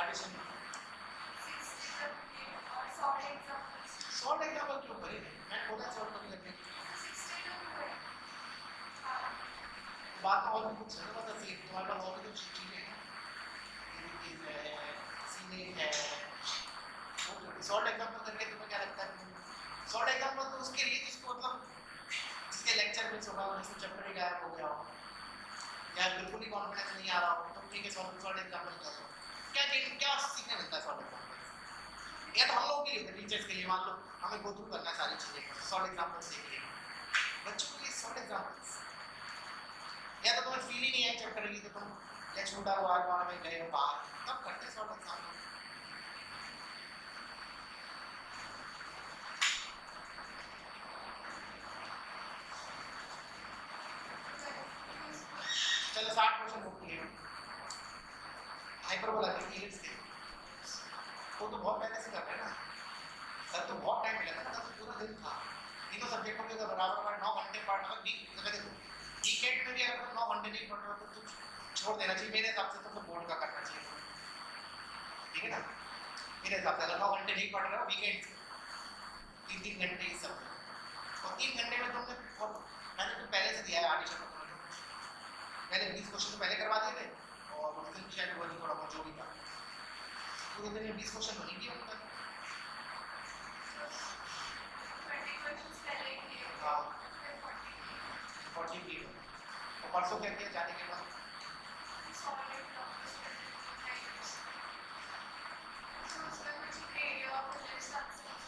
ऑडिशन शॉर्ट एग्ज़ाम्पल क्यों करें मैं बोला शॉर्ट कभी लगने बात में और भी कुछ है मतलब सी तुम्हारे पास और भी कुछ चीज़ें हैं एडिटिंग है सीनिंग है शॉर्ट एग्ज़ाम्पल करके तुम्हें क्या लगता है शॉर्ट एग्ज़ाम्पल तो उसके लिए जिसको मतलब जिसके लेक्चर मिस होगा जिसको चैप्टर ही गायब हो गया हो या बिल्कुल ही कॉन्फिडेंस नहीं आ रहा हो तो ठीक है शॉर्ट शॉर्ट एग्ज़ाम्पल कर लो क्या क्या सीखने मिलता है शॉर्ट एग्ज़ाम्पल या तो हम लोग के लिए टीचर्स के लिए मान लो हमें गो थ्रू करना है सारी चीज़ें शॉर्ट एग्जाम्पल्स देख लिए बच्चों के लिए शॉर्ट एग्जाम्पल्स या तो तुम्हें फील ही नहीं है चैप्टर की तो तुम या छोटा हुआ बार में गए हो बाहर। तब करते शॉर्ट एग्ज़ाम्पल चलो साठ क्वेश्चन नोट किए हाइपरबोला के एलिप्स के वो तो बहुत पहले से कर रहे हैं ना। सर तो बहुत टाइम मिला था। ना तो पूरा दिन था। तीनों सब्जेक्टों के बराबर नौ घंटे पढ़ना वीक अगर वीकेंड में भी अगर तुम नौ घंटे नहीं पढ़ रहे हो तो तुम छोड़ देना चाहिए। मेरे हिसाब से तो बोर्ड का करना चाहिए। ठीक है ना? मेरे हिसाब से अगर नौ घंटे नहीं पढ़ रहे हो वीकेंड तीन तीन घंटे ही सब। और तीन घंटे में तुमने और मैंने तो पहले से दिया है आडिशन में तुम्हें मैंने बीस क्वेश्चन तो पहले करवा दिए थे और उस दिन शायद वही थोड़ा बहुत जो भी था। पूरे दिन में बीस क्वेश्चन बनी दिए उनका। हाँ फोर्टी की परसों कह दिया जाने के बाद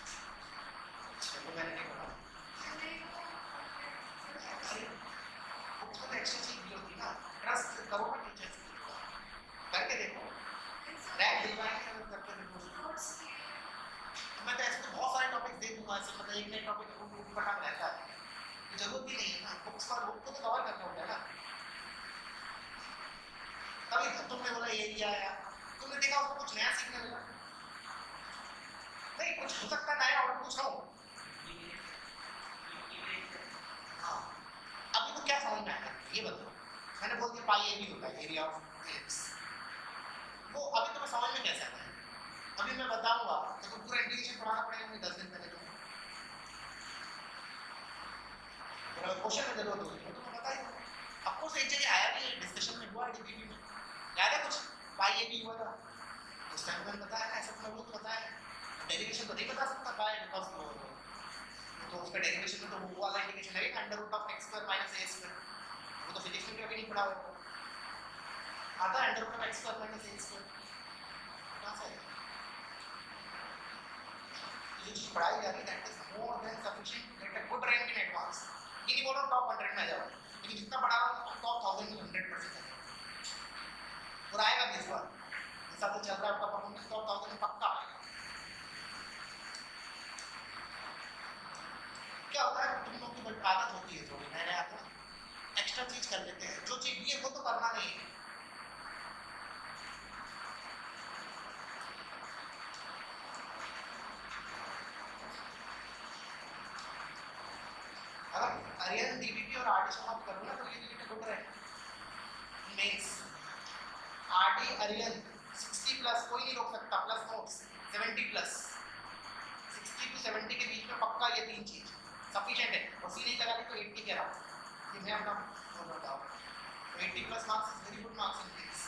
अच्छा तो मैंने नहीं पढ़ा अरे बुक्स में तो एक्स्ट्रा चीज़ भी होती है ना ट्रस्ट करो ना टीचर्स करके देखो रैंक दिलवाएँगे अगर करके देखो मैं तो ऐसे तो बहुत सारे टॉपिक दे दूँगा ऐसे मतलब एक नए टॉपिक को बुक पढ़ा रहता है ज़रूरत भी नहीं है ना बुक्स पर बुक को तो कवर करना होता है ना तो तुमने बोला ये दिया आया तुमने देखा उसको कुछ नया सीखने मिला नहीं, कुछ हो सकता है, नया और रहा हूँ। हाँ अभी तो क्या समझ में आया ये बताओ। मैंने बोल दिया, पाई ए भी होता है एरिया ऑफ़ एलिप्स वो अभी तुम्हें समझ में कैसे आता है अभी मैं बताऊँगा तो तुम पूरा इंटीग्रेशन पढ़ाना पड़ेगा मुझे दस दिन पहले तुम्हें क्वेश्चन में ज़रूरत होगी तो तुम्हें बता ही आपको एक जगह आया भी डिस्कशन में हुआ डीपीपी में। याद है कुछ? पाई ए भी हुआ था। उस टाइम मैंने बताया ऐसा तुम्हें बहुत बताया डेरिवेशन तो नहीं बता सकता पाई बिकॉज़ तो उसका डेरिवेशन तो वो वाला इंटीग्रेशन लगेगा under root of x square minus a square वो तो फिजिक्स में भी अभी नहीं पढ़ा हुआ आता है under root of x square minus a square कहाँ से? आएगा ये चीज़ पढ़ाई जा रही है that is more than sufficient get a good rank in advance ये नहीं बोल रहा टॉप 100 में आ जाओ। लेकिन जितना पढ़ा रहा हूँ टॉप 1000 में 100% आएगा और आएगा इस बार तो चल रहा है आपका परफॉर्मेंस टॉप 1000 में पक्का। क्या होता है, तुम लोग की बड़ी आदत होती है हैं एक्स्ट्रा चीज़ कर लेते हैं। जो चीज़ ये वो तो करना नहीं है। अगर अरियन डीबीपी और करो ना तो ये लिमिट गुड रहे मेंस आरडी अरियन 60 प्लस कोई नहीं रोक सकता प्लस नोट्स 70 प्लस 60 टू 70 के बीच में पक्का ये तीन चीज़ सफिशिएंट है। और सी नहीं लगा ली तो 80 कह रहा हूँ। कि मैं अपना बोल रहा हूँ तो 80 plus marks is very good marks in this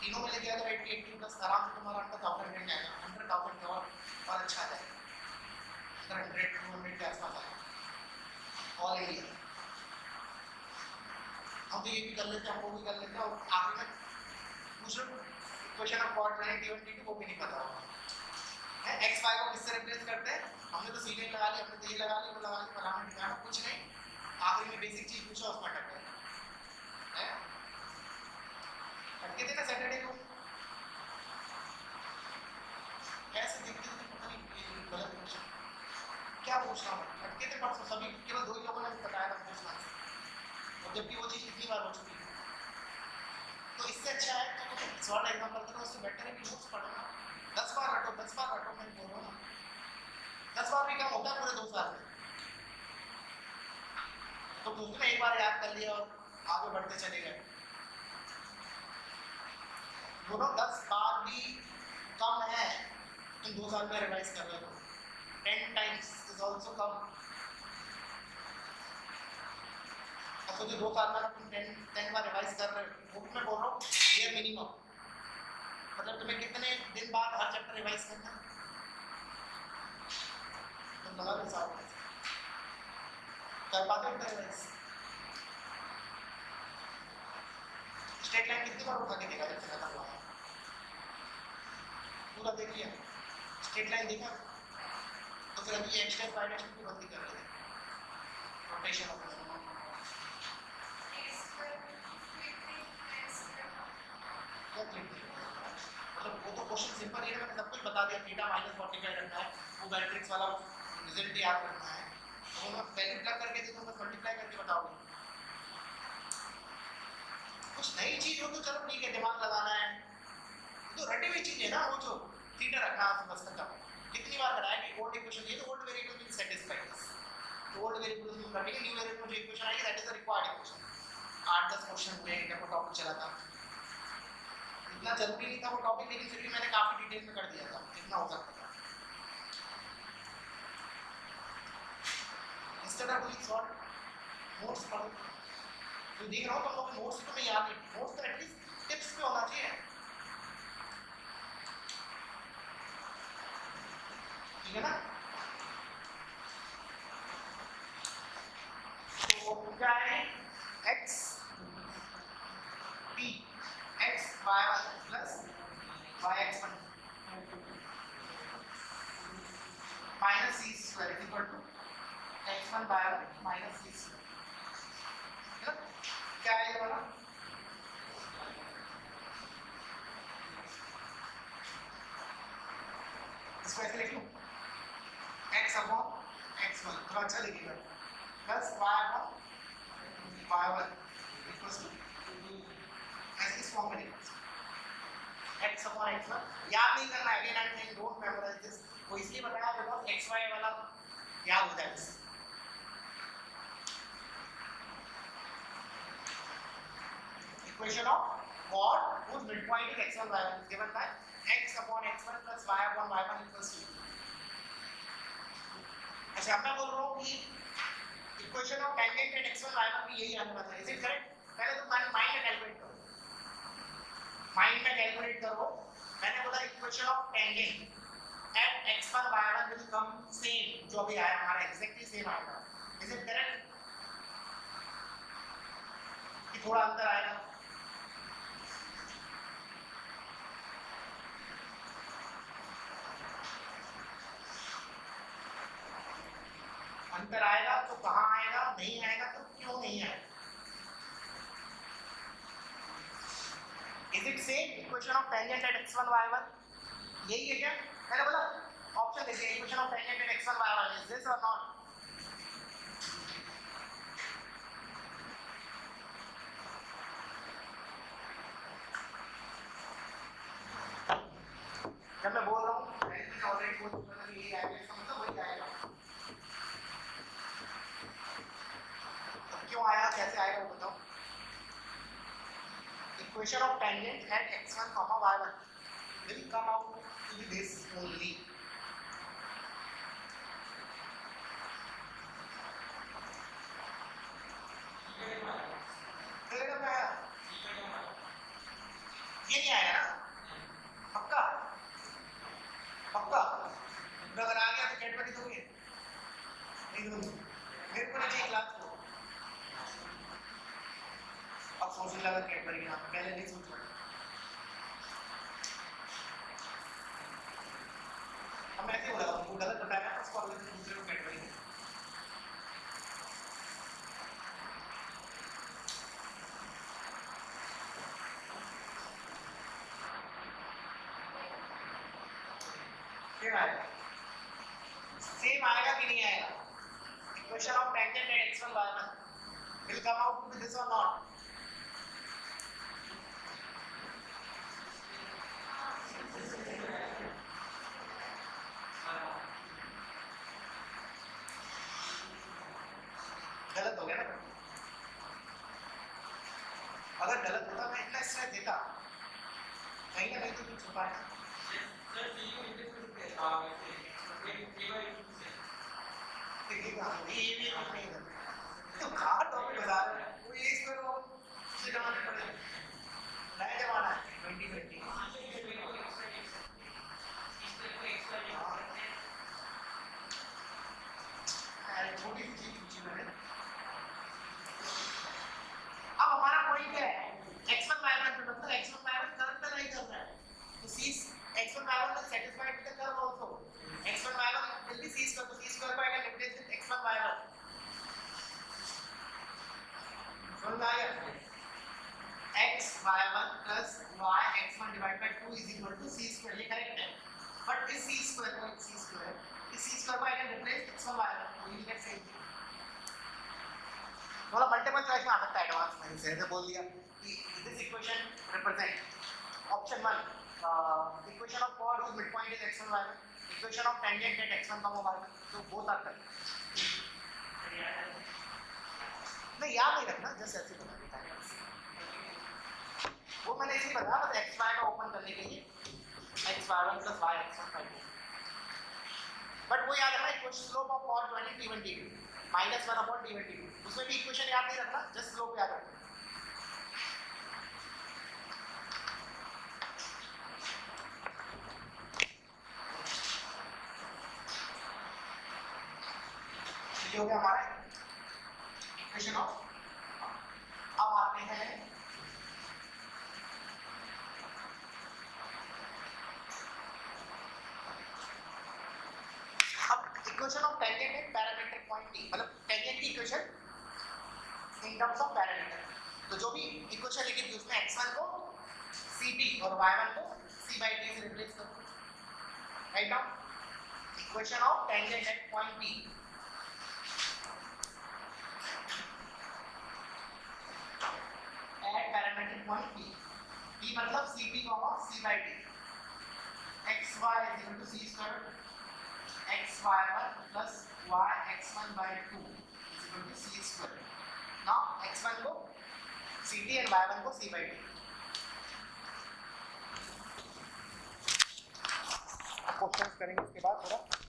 तीनों में लेके अगर 80 80 प्लस आराम से तुम्हारा अंडर थाउज़ेंड मिल जाएगा। अंडर थाउज़ेंड के और और अच्छा आ जाएगा हंड्रेड टू हंड्रेड के आसपास आएगा। ऑल इंडिया हम तो ये भी कर लेते हैं वो भी कर लेते हैं, और आखिर में question of quadrant D one two वो भी नहीं पता होगा। है एक्स वाई को किससे रिप्लेस करते हैं? हमने तो सीधे लगा लिया हमने ये लगा लिया वो लगा लिया फलाना ठिकाना कुछ नहीं। आखिर में बेसिक चीज़ पूछो, उसमें अटक गए। अटके थे ना सैटरडे को? कैसे देखते थे? पता नहीं गलत क्वेश्चन क्या पूछना है अटके थे परसों, सभी, केवल दो ही लोगों ने बताया था पूछना। जबकि वो चीज़ कितनी बार हो चुकी है? तो इससे अच्छा है तो तुम सॉल्व एग्ज़ाम्पल करो उससे बेटर है कि नोट्स पढ़ो ना। दस बार रटो दस बार रटो मैं बोल रहा हूँ दस बार भी कम होता है, पूरे दो साल में। तो तुमने एक बार याद कर लिया और आगे बढ़ते चले गए। दोनों दस बार भी कम है, तुम दो साल में रिवाइज कर रहे हो। Ten times is also come अब तो जो दो में तुम टेन टेन बार रिवाइज कर रहे हो वो मैं बोल रहा हूँ, ये मिनिमम मतलब तुम्हें कितने दिन बाद हर चैप्टर रिवाइज करना है? तुम लगा लो साहब कर पाते हो रिवाइज स्टेट लाइन कितनी बार उठा के देखा जब से खत्म हुआ है पूरा देख लिया। स्ट्रेट लाइन देखा? तो फिर अभी एक्स्ट्रा वाइड की बंदी कर रहे थे रोटेशन ऑफ़ क्या क्लिक मतलब वो तो क्वेश्चन सिंपल है मैंने सब कुछ बता दिया। थीटा माइनस 45 रखना है? वो मैट्रिक्स वाला रिज़ल्ट याद रखना है। तो मैं वैल्यू प्लग करके दे दूँगा मल्टीप्लाई करके बताओगे कुछ नई चीज़ हो तो चलो ठीक है, दिमाग लगाना है। तो रटी हुई चीज़ है ना, वो जो थीटा रखना है बस खत्म। कितनी बार कराया कि ओल्ड इक्वेशन ये तो ओल्ड वेरिएबल विल सेटिस्फाई तो ओल्ड वेरिएबल में रखेंगे न्यू वेरिएबल जो equation I that is the required equation आठ दस क्वेश्चन हुए वो टॉपिक चला था। इतना ज़रूरी नहीं था वो टॉपिक लेकिन फिर भी मैंने काफ़ी डिटेल में कर दिया था, जितना हो सकता था। Instead of doing solve notes पढ़ो। तो देख रहा हूँ तुम लोग नोट्स तो मैं याद नहीं नोट्स तो एटलीस्ट टिप्स पे होना चाहिए। ठीक है ना? तो क्या है x 500 plus yx1 minus c square is equal to x1 by y minus c square क्या है ये वाला इसको ऐसे लिख लूँ x अपॉन x वन थोड़ा अच्छा लिखेगा plus y upon y one equals to ऐसे इस फॉर्म में लिखा लिखना x upon x1 याद नहीं करना again and again don't memorise this वो इसलिए बताया बिकॉज़ xy वाला याद हो जाए equation of chord whose midpoint is x1 y1 is given by x upon x1 plus y upon y1 equals to अच्छा अब मैं बोल रहा हूँ कि equation of tangent at x1 y1 भी यही आने वाला है। इज़ इट करेक्ट पहले तो माइंड में कैलकुलेट करो माइंड में कैलकुलेट करो, मैंने बोला equation of tangent at x1 y1 will come same जो अभी आया, हमारा एग्जैक्टली सेम आएगा इज़ इट करेक्ट कि थोड़ा अंतर आएगा अंतर आएगा तो कहाँ आएगा? नहीं आएगा तो क्यों नहीं आएगा? Is it same equation of tangent at x1 y1 यही है क्या? मैंने बोला ऑप्शन देखिए equation of tangent at x1 y1 is this और नॉट जब मैं बोल रहा हूँ पहले से ऑलरेडी बोल चुका था कि यही आएगा इसका मतलब वही आएगा अब क्यों आया कैसे आएगा वो बताओ equation of tangent at x1 comma y1 will come out to be this only? ये नहीं आया ना पक्का पक्का अगर आ गया तो कैट कैडबरी दोगे नहीं दोगे मेरे को नहीं चाहिए क्लास लगा के नाम पे पहले नहीं सोच रहा अब मैं ऐसे बोला तुमको गलत बताया उसको अगले दिन दूसरे को कैडबरी दे फिर आएगा सेम आएगा कि नहीं आएगा equation of tangent at x1 y1 will come out to this or not गलत हो गया ना अगर गलत होता, मैं इतना स्ट्रेस देता। कहीं ना कहीं तो कुछ छुपा है। तो बता रहे हैं, वो ये इसमें वो उसे जमाने पड़े नया जमाना है ट्वेंटी ट्वेंटी छोटी सी चीज़ पूछी मैंने अब हमारा पॉइंट क्या है x1 y1 पे मतलब x1 y1 कर्व पे नहीं कर रहा है तो c x1 y1 is satisfied with the curve also x1 y1 will be c square तो c square I can replace with x1 y1 समझ में आ गया x y1 plus y x1 divided by 2 is equal to c square ये correct है but इस c square को c square इस c square को I can replace x1 y1 तो you will get same thing थोड़ा मल्टीपल चॉइस में आ सकता है एडवांस में से ऐसे बोल दिया कि this equation represent option 1 equation of chord whose midpoint is x1 y1 equation of tangent at x1 comma y1 तो बोथ आर करेक्ट नहीं, याद नहीं रखना जस्ट ऐसे बता देता है। वो मैंने इसी बताया, बस x y का ओपन करने के लिए। X y1 plus y x1 by 2 but वो याद रखना, equation slope of chord 20 t1 t2 minus one upon t one t two उसमें भी इक्वेशन याद नहीं रखना जस्ट स्लोप याद रखना ये हो गया हमारा इक्वेशन ऑफ़ अब आते हैं। अब equation of tangent at parametric point t मतलब टेंजेंट की equation in terms of parameter तो जो भी इक्वेशन लिखी थी उसमें x1 को ct और y1 को, c by t से रिप्लेस करो। Right now equation of tangent at point p at point p p मतलब ct, c by t xy is equal to c square x y1 plus y x1 by 2 is equal to c square. Now x1 को c t and y one को सी by T question करेंगे इसके बाद थोड़ा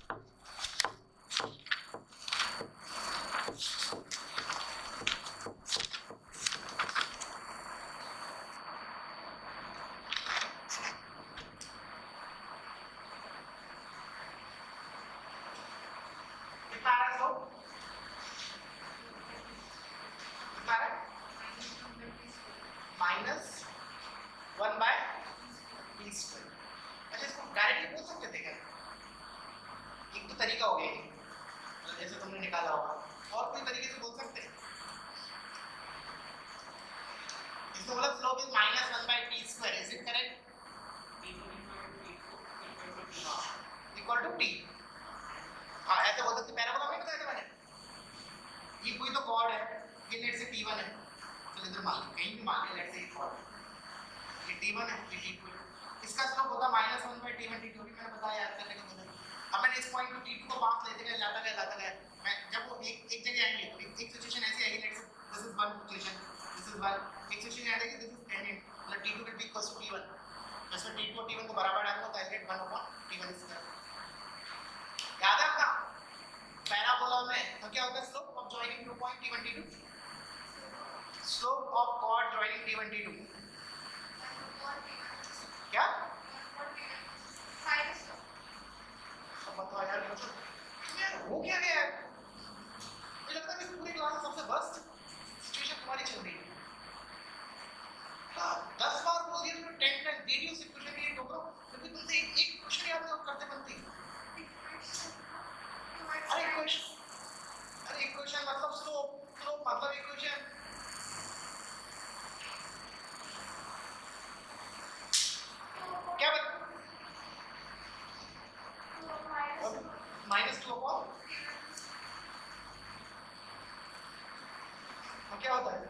क्या होता है?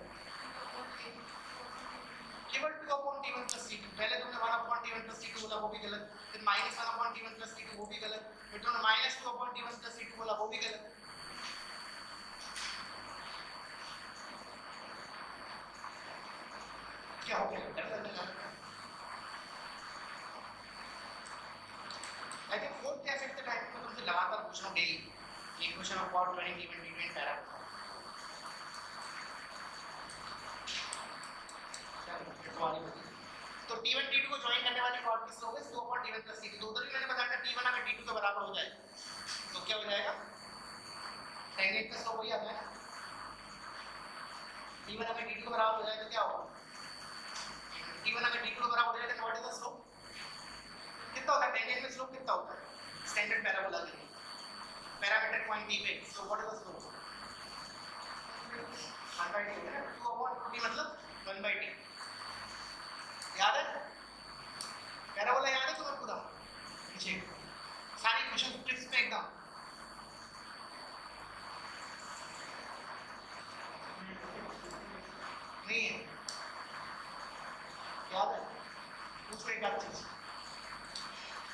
केवल upon t one plus t two पहले तुमने one upon t one plus t two बोला, वो भी गलत। फिर minus upon t one plus t two वो भी गलत। फिर तुमने minus two upon t one plus t two बोला वो भी गलत क्या हो गया डर लगने लगा आई थिंक फोर्थ या फिफ्थ टाइम में तुमसे लगातार पूछ रहा हूँ daily equation of chord twenty even even para तो T1 T2 को ज्वाइन करने वाली कॉर्ड किस होगी 2 अपॉन T1 प्लस T2 तो उधर भी मैंने बताया था T1 अगर T2 के बराबर हो जाए तो क्या हो जाएगा? tan का स्लोप वही आता है ना T1 अगर T2 के बराबर हो जाए तो क्या होगा? T1 अगर T2 के बराबर हो जाए तो व्हाट इज़ द स्लोप कितना होता है? टेन टेंजेंट में स्लोप कितना होता है? स्टैंडर्ड पैराबोला के लिए। पैरामीटर पॉइंट डी पे। So what is the slope 1 by 2 है 2 अपॉन 2 मतलब 1 by t याद है पैराबोला याद है तुम्हें पूरा पीछे सारी क्वेश्चन ट्रिक्स पे एकदम नहीं है याद है पूछ एक आध चीज़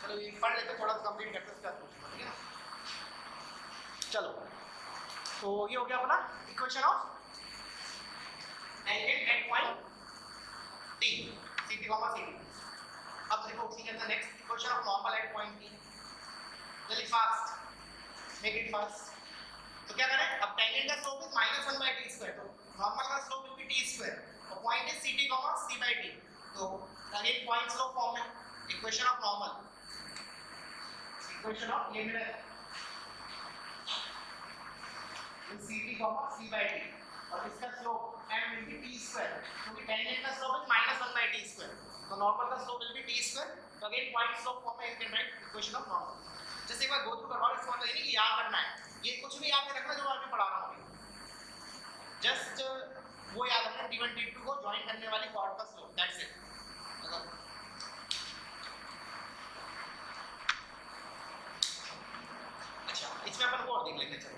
चलो ये पढ़ लेते थोड़ा सा कंप्लीट करते उसके बाद पूछूँगा ठीक है ना चलो ये हो गया अपना equation of tangent at point T C T comma C अब देखो सी के अंदर next equation of normal at point T जल्दी फास्ट मेक इट फास्ट तो क्या करें? अब टेंजेंट का slope is minus one by T square तो नॉर्मल का slope will be T square और point is C T comma C by T तो अगेन पॉइंट स्लोप फॉर्म में equation of normal equation of limit c t comma c by t और इसका slope will be t square, क्योंकि tangent का slope is minus one by t square तो normal का slope will be t square तो again point slope form में you write equation of normal जैसे एक बार गो थ्रू करवाओ इसका मतलब ये कि याद रखना है। ये कुछ भी याद रखना जो मैं पढ़ा रहा हूँ जस्ट वो याद रखना t1 t2 को ज्वाइन करने वाली कॉर्ड का स्लोप दैट्स इट अच्छा इसमें अपन को और देख लेते हैं, चलो।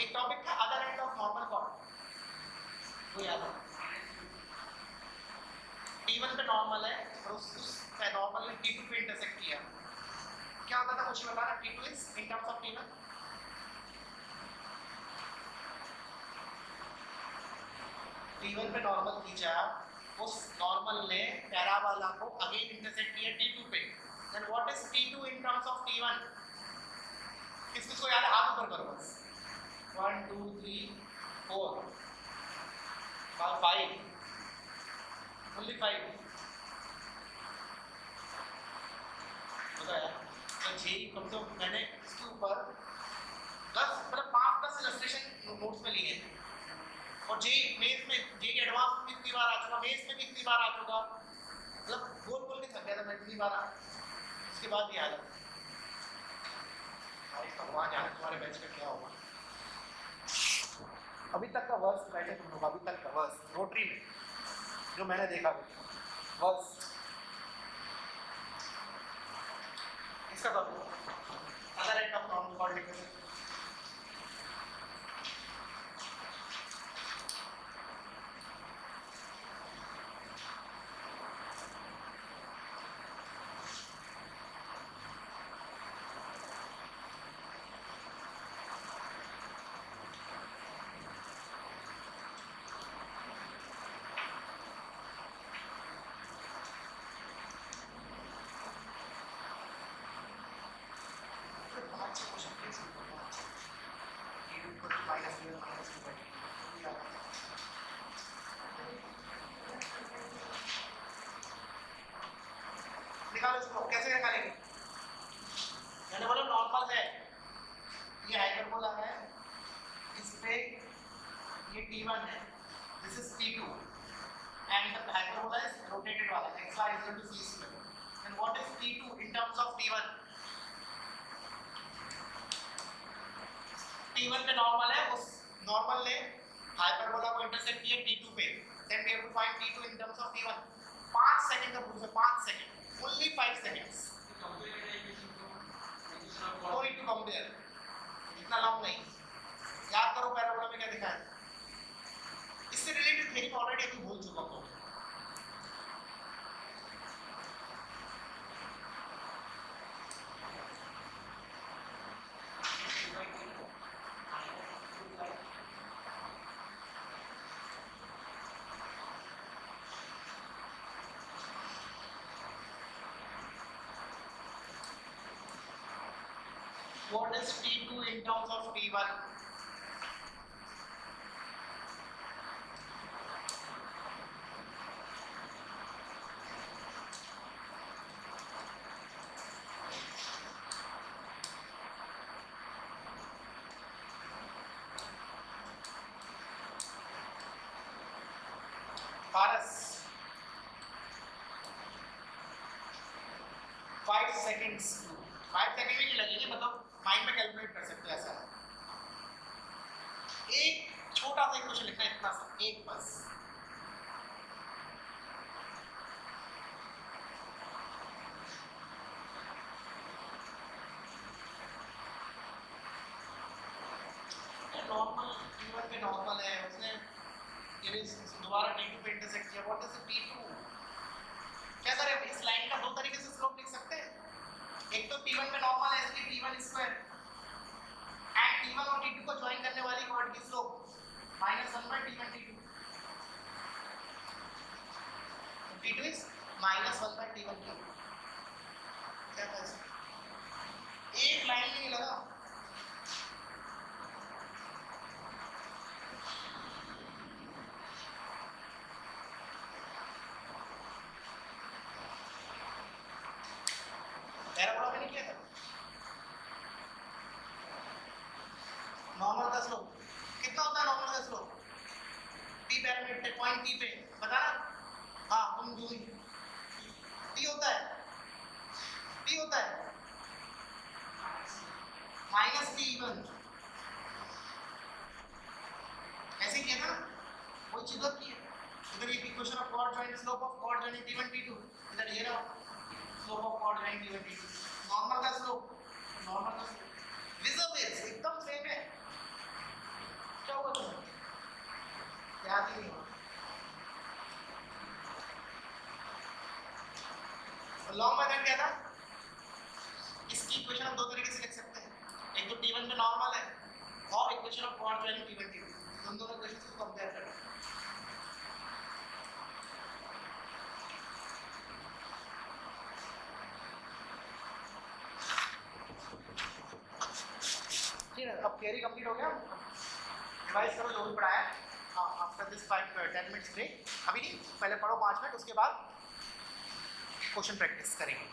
एक टॉपिक था other end of normal chord वो याद है? T1 पे नॉर्मल है, और उस उस नॉर्मल ने T2 पे इंटरसेक्ट किया। क्या होता था मुझे बताना T2 is in terms of T1 T1 पे नॉर्मल खींचा, उस नॉर्मल ने पैराबोला को अगेन इंटरसेक्ट किया T2 पे। Then what is T2 in terms of T1 किस किसको याद है? हाथ ऊपर करो बस। 1 2 3 4 5 ओनली 5 बताया? तो कम से कम मैंने इसके ऊपर दस मतलब पाँच, दस नोट्स में लिए और जे मेज में जे एडवांस में इतनी बार आ चुका मेज में भी इतनी बार आ चुका। मतलब बोल बोल के थक गया था मैं इतनी बार। उसके बाद आ जाता भाई, भगवान जाने तुम्हारे बेंच का क्या होगा अभी तक का वर्ष बैठे तुम लोग अभी तक का वर्ष, रोटरी में, जो मैंने देखा वर्ष। इसका तो other end of non coordination पाँच छः क्वेश्चन प्लीज़ पाँच ये ऊपर माइनस में माइनस में निकालो इसको, कैसे निकालेंगे? मैंने बोला नॉर्मल है। ये हाइपरबोला है, इस पे ये T1 है this is T2 and the hyperbola is rotated वाला xy is equal c square then what is T2 in terms of T1 T1 पे नॉर्मल है, उस नॉर्मल ने हाइपरबोला को इंटरसेक्ट किया T2 पे। Then we have to find T2 in terms of T1 5 second का proof है 5 second only 5 seconds. No need to compare इतना लॉन्ग नहीं। याद करो, पैराबोला में क्या दिखा है? इससे रिलेटेड थ्योरी ऑलरेडी अभी भूल चुका हूँ। What is T2 in terms of T1? Paras five seconds five second भी लगेंगे मतलब माइंड में कैलकुलेट कर सकते हैं ऐसा। एक छोटा सा क्वेश्चन लिखना है इतना सा एक बस नॉर्मल टीवन पे नॉर्मल है उसने ये दोबारा टी2 पे इंटरसेक्ट किया व्हाट इज़ टी2 क्या करें इस लाइन का दो तरीके से स्लोप लिख सकते हैं एक तो T1 में नॉर्मल है इसलिए T1 स्क्वायर एंड T1 और T2 को ज्वाइन करने वाली कॉर्ड की slope minus one by T1 T2 T2 is minus one by T1 T2 क्या सकते एक लाइन नहीं लगा। किया था। नॉर्मल का स्लोप कितना होता है normal t parameter point t पे। बता हाँ तुम टी होता है टी होता है माइनस टी इवन ऐसे किया था ना वही चीज़ होती है इधर ये equation of chord joint slope of chord joint t one t two इधर ये रहा slope of chord line given the normal का स्लोप नॉर्मल का स्लोप विजिबल एकदम सेम है क्या हुआ तुम्हें याद ही नहीं हुआ लॉन्ग मेथड क्या था? इसकी इक्वेशन हम दो तरीके से लिख सकते हैं। एक तो t1 पे नॉर्मल है, और equation of chord line t1 t2 उन दोनों इक्वेशंस को कंपेयर करें ठीक है, अब थियरी कंप्लीट हो गया। रिवाइज करो, जो भी पढ़ाया है। हाँ after this five ten minutes break अभी नहीं, पहले पढ़ो पाँच मिनट उसके बाद क्वेश्चन प्रैक्टिस करेंगे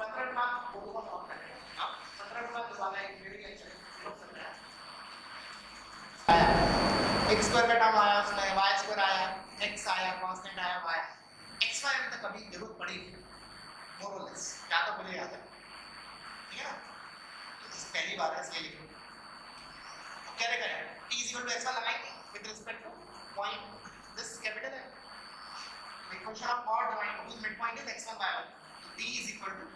पंद्रह मार्क बोर्ड को नोट करें हाँ पंद्रह मार्क वाला एक मेरी लेक्चर लोग समझ रहे हैं एक्स स्क्वायर का टर्म आया उसमें वाई स्क्वायर आया एक्स आया कांस्टेंट आया वाई एक्स वाई में तो कभी ज़रूरत पड़ी मोर और लेस क्या तो मुझे याद है ठीक है ना तो इस पहली बार है इसलिए लिखो अब क्या करें t is equal to x1 लगाएँगे with respect to point this capital है the equation of chord line whose midpoint is x1 by 1 तो t is equal to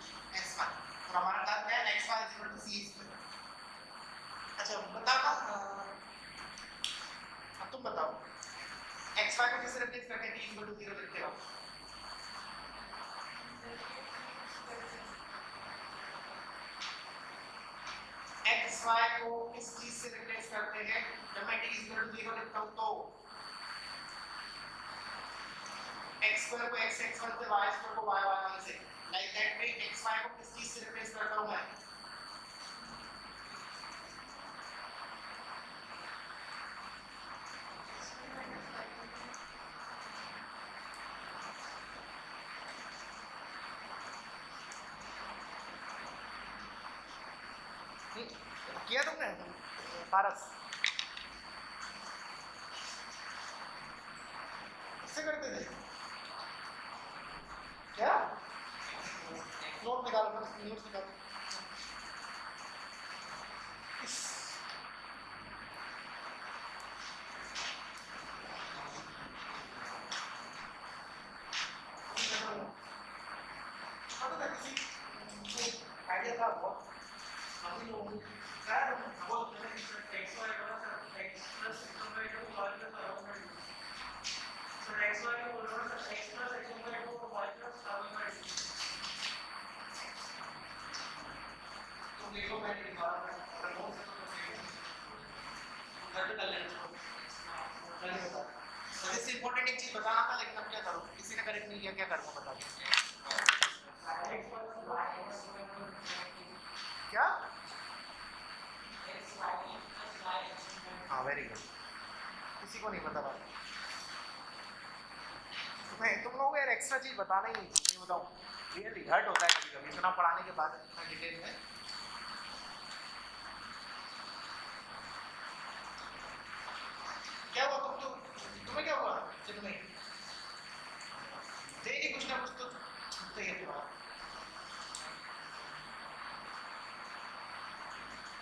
x1 और हमारा टर्म क्या है x1 is equal to c square अच्छा बताओ ना अ, अब तुम बताओ x y को किससे रिप्लेस करके t इक्वल टू 0 लिखते हो x y को किस चीज़ से रिप्लेस करते हैं जब मैं t इक्वल टू 0 लिखता हूँ तो x स्क्वायर को x x1 से y स्क्वायर को y y1 से लाइक दैट में x y को किस चीज़ से रिप्लेस करता हूँ मैं किया तुमने? पारस इससे करते थे? क्या? नोट निकालो नोट निकालो आइडिया था बहुत अभी लोगों को क्या बहुत x y बड़ा sir x plus x by 2 y plus around by 2 sir x y को बोल रहा हूँ sir x plus x by 2 y plus around by 2 तो घर पे कर लेना कल सबसे इंपॉर्टेंट एक चीज़ बताना था, लेकिन अब क्या करूँ? किसी ने करेक्ट नहीं किया, क्या करूँगा बता दो क्या? हाँ वेरी गुड किसी को नहीं पता बात तुम्हें तुम लोग यार एक्स्ट्रा चीज़ बताना ही नहीं बताओ। रियली हर्ट होता है कभी कभी इतना पढ़ाने के बाद इतना डिटेल में। क्या हुआ तुम तो तुम्हें क्या हुआ? जब नहीं। देगी कुछ ना कुछ तो चाहिए तुम्हारा।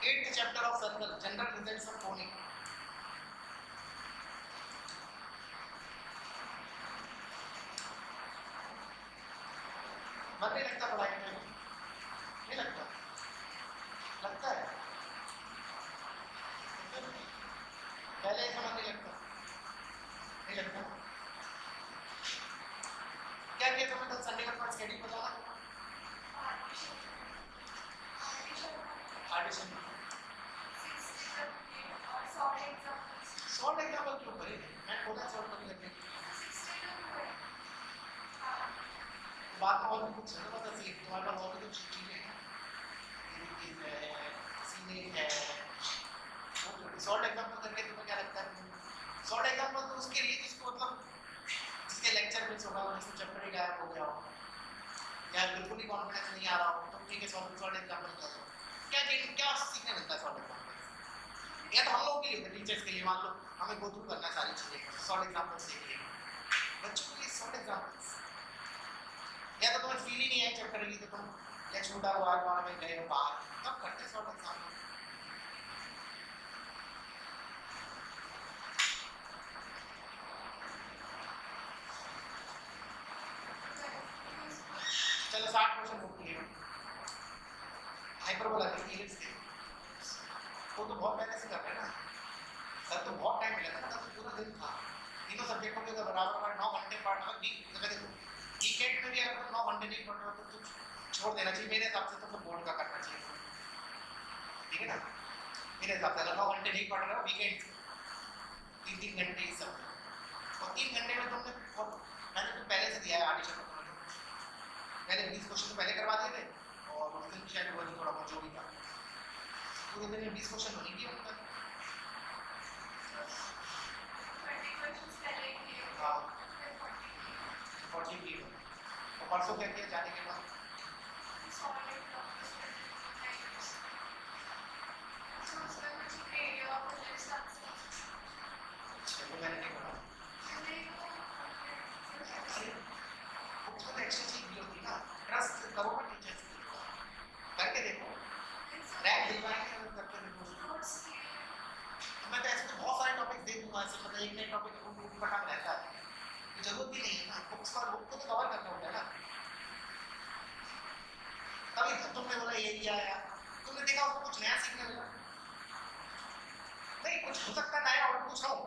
Eighth chapter of circle general results of conic मन नहीं लगता पढ़ाई में नहीं लगता लगता है पहले ऐसा मन नहीं लगता नहीं लगता क्या किया तुमने कल संडे का तुम्हारा स्केड्यूल बताना ऑडिशन सॉल्ट एग्ज़ाम्पल क्यों बाद में और भी कुछ है ना पता सी तुम्हारे पास और भी कुछ चीज़ें हैं ये है सीनियर है शॉर्ट एग्जांपल करके तुम्हें क्या लगता है शॉर्ट एग्जांपल तो उसके लिए जिसको मतलब जिसके लेक्चर मिस होगा जिसको चैप्टर ही गायब हो गया हो या बिल्कुल ही कॉन्फिडेंस नहीं आ रहा हो तो ठीक है शॉर्ट शॉर्ट एग्जांपल कर दो क्या चीज़ क्या सीखने मिलता है शॉर्ट एग्जांपल या तो हम लोग के लिए टीचर्स के लिए मान लो हमें गो थ्रू करना सारी चीज़ें शॉर्ट एग्जांपल सीख लिए बच्चों के लिए शॉर्ट एग्जांपल्स या तो तुम्हें फील ही नहीं है चैप्टर की तो तुम या छोटा हुआ वहाँ में गए हो बाहर। तब करते हैं शॉर्ट एग्जांपल चलो 60 क्वेश्चन बुक किए हाइपरबोला के इलिप्स के। वो तो बहुत पहले से कर रहे हैं ना। सर तो बहुत टाइम मिला था ना तो पूरा दिन था। तीनों सब्जेक्टों के बराबर बराबर नौ घंटे पढ़ रहा वीक तो देखो वीकेंड में भी अगर नौ घंटे नहीं पढ़ रहे तो तुम छोड़ देना चाहिए। मेरे हिसाब से तो तुम बोर्ड का करना चाहिए। ठीक है ना? मेरे हिसाब से अगर नौ घंटे नहीं पढ़ रहे हो वीकेंड तीन तीन घंटे ही सब। और तीन घंटे में तुमने मैंने तो पहले से दिया है आडिशन में पहले बीस क्वेश्चन पहले करवा दिए थे। और उस दिन शायद वो नहीं थोड़ा बहुत जो भी था। पूरे दिन में बीस क्वेश्चन तो नहीं किए। उनका हाँ। फोर्टी की और परसों क्या किया जाने के बाद। अच्छा तो एक्स्ट्रा चीज़ भी होती ना। ट्रस्ट करो ना टीचर्स करके देखो। रैंक दिलवाएँगे करके देखो। मैं तो ऐसे तो बहुत सारे टॉपिक दे दूँगा, ऐसे मतलब एक नए टॉपिक को उठ पटांग रहता है। तो ज़रूरत भी नहीं है ना। बुक्स पर बुक को तो कवर करना होता है ना। तभी तो तुमने बोला ये दिया है। तुमने देखा उसको कुछ नया सीखने मिला? नहीं कुछ हो सकता नया और रहा हूँ।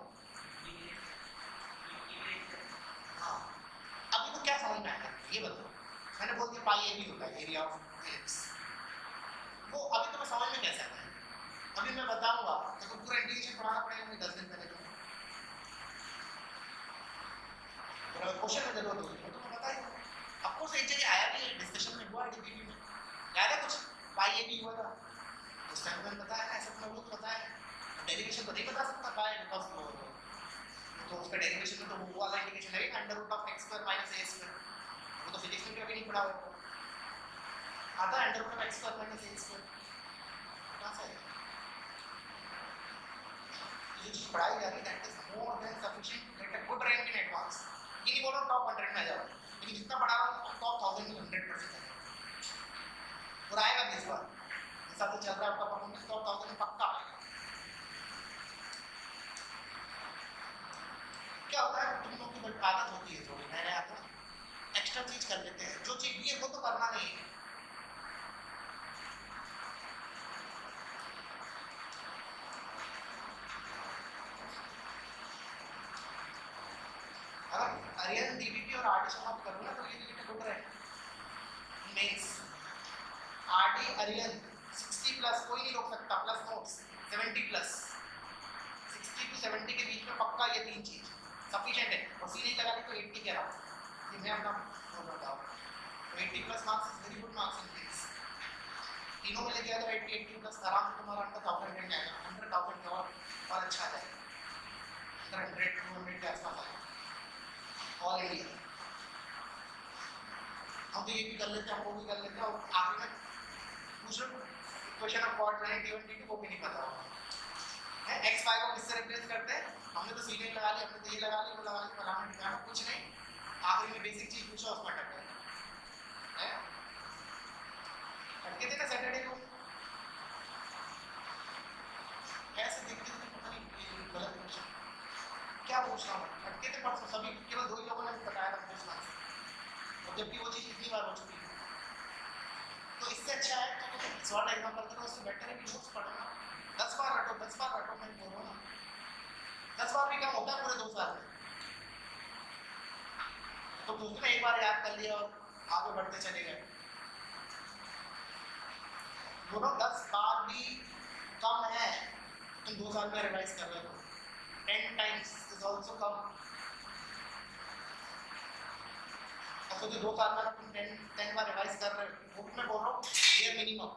हाँ। अभी तो क्या समझ में आया? ये बताओ। मैंने बोल दिया पाई ए भी होता है एरिया ऑफ़ एलिप्स वो अभी तो मैं समझ में कैसे आता है अभी मैं बताऊँगा। तो, तो पूरा इंटीग्रेशन पढ़ाना पड़ेगा मुझे दस दिन पहले तो और अगर क्वेश्चन में ज़रूरत होगी तो मैं बता दूँगा ऑफकोर्स एक जगह आया भी डिस्कशन में हुआ डीपीपी में याद है कुछ पाई ए भी हुआ था उस टाइम मैंने बताया ना ऐसा मैं वो तो बताया डेरिवेशन तो नहीं बता सकता पाई बिकॉज़ वो तो उसका डेरिवेशन में तो वो वाला इंटीग्रेशन है under root of x square minus a square वो तो फिजिक्स में कभी नहीं पढ़ा होगा आता है under root of x square minus a square कहाँ से ये चीज़ पढ़ाई जा रही है that is more than sufficient get a good rank in advance ये नहीं बोलो टॉप 100 में आ जाओ लेकिन जितना पढ़ा रहा हूँ टॉप 1000 में 100% आएगा और आएगा भी इस बार जैसा तो चल रहा है आपका परफॉर्मेंस टॉप 1000 में पक्का आएगा। क्या होता है, तुम लोग की आदत होती है थोड़ी नया आता एक्स्ट्रा चीज़ कर लेते हैं। जो चीज़ है, वो तो करना नहीं है अगर अरियन डीबीपी और आरडी सम अप करो ना तो ये लिमिट गुड रहे मेंस आरडी अरियन 60 प्लस कोई नहीं रोक सकता प्लस नोट्स 70 प्लस 60 टू 70 के बीच में पक्का ये तीन चीज़। सफिशिएंट है। और सी नहीं लगा दी तो 80 कह रहा हूँ। ये मैं अपना नोट बताओ तो 80 plus marks is very good marks in this तीनों में लेके अगर 80 80 प्लस आराम से तुम्हारा अंडर 1000 मिल जाएगा। 100000 के और अच्छा जाएगा अंडर 100 200 के आसपास आएगा। ऑल हम तो ये भी कर लेते हैं, हम वो भी कर लेते हैं, और आखिर में दूसरे क्वेश्चन ऑफ़ कॉर्ड रहे डी वन डी को भी नहीं पता होगा। है एक्स वाई को किससे रिप्लेस करते हैं? हमने तो सीरियल लगा लिया हमने तो ये लगा लिया वो लगा लिया फलाना ठिकाना कुछ नहीं। आखिर में बेसिक चीज़ पूछो उसमें अटक गए हैं? अटके थे ना सैटरडे को। कैसे देखते थे पता नहीं गलत क्वेश्चन क्या पूछ रहा हूँ? अटके थे परसों सभी, केवल दो ही लोगों ने बताया था पूछना। और जबकि वो चीज़ कितनी बार हो चुकी है। तो इससे अच्छा है तो तुम शॉर्ट एग्ज़ाम्पल करो उससे बेटर है कि नोट्स पढ़ना दस बार रटो, दस बार रटो, मैं बोल रहा दस बार भी कम होता है, पूरे दो साल में? तो तुमने एक बार याद कर लिया और आगे बढ़ते चले गए। दोनों दस बार भी कम है तुम दो साल में रिवाइज कर रहे हो। Ten times also come. और तो जो दो साल में तुम टेन टेन बार रिवाइज कर रहे हो भी मैं बोल रहा हूँ, ये मिनिमम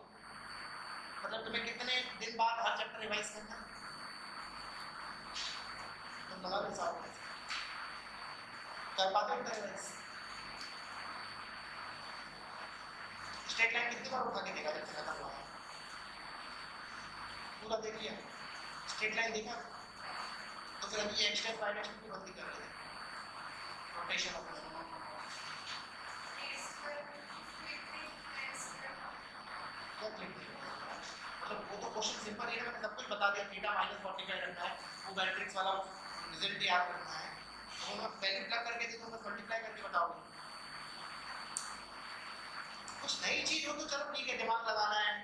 मतलब तुम्हें कितने दिन बाद हर चैप्टर रिवाइज करना है? तुम लगा हिसाब कर पाते हो रिवाइज स्टेट लाइन कितनी बार उठा के देखा जब से खत्म हुआ पूरा देख लिया। स्ट्रेट लाइन देखा? तो फिर वाई टाइप की बंदी कर रहे थे रोटेशन ऑफ़ मतलब वो तो क्वेश्चन सिंपल है मैंने सब कुछ बता दिया थीटा माइनस 45 रखना है वो मैट्रिक्स वाला रिज़ल्ट याद रखना है तो मैं वैल्यू प्लग करके मल्टीप्लाई करके कुछ नई चीज़ हो तो चलो ठीक है दिमाग लगाना है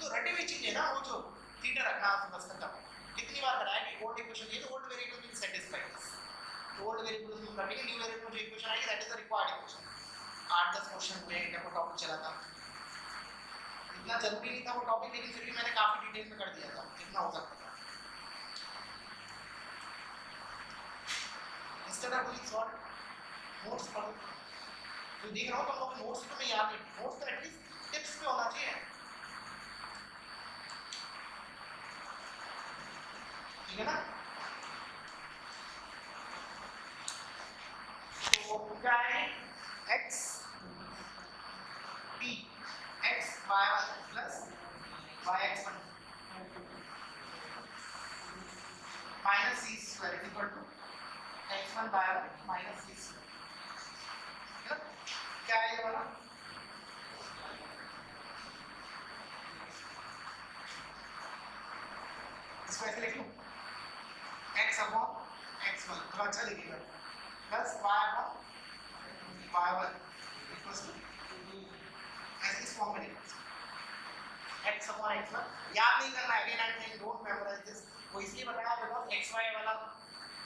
तो रटी हुई चीज़ है ना वो जो थीटा है बस खत्म कितनी बार कराया कि ओल्ड इक्वेशन ये तो ओल्ड वेरिएबल विल सेटिस्फाई तो ओल्ड वेरिएबल में करने के न्यू वेरिएबल जो इक्वेशन आएगी that is the required equation आठ, दस क्वेश्चन जब वो टॉपिक चला था। इतना ज़रूरी नहीं था वो टॉपिक लेकिन फिर भी मैंने काफ़ी डिटेल में कर दिया था। कितना हो सकता था? Instead of doing solve notes पढ़ो। तो देख रहा हूँ तुम लोग नोट्स तो मैं याद नहीं नोट्स तो एटलीस्ट टिप्स पे होना चाहिए। ठीक है ना तो क्या है x p x y one plus y x one minus c square is equal to x one y one minus c square क्या है ये वाला इसको ऐसे लिख लूँ x अपॉन x1 थोड़ा अच्छा लिखिएगा plus y upon y1 equals to ऐसे इस फॉर्म में लिखना x अपॉन x1 याद नहीं करना again and again don't memorise this वो इसलिए बताया बिकॉज़ xy वाला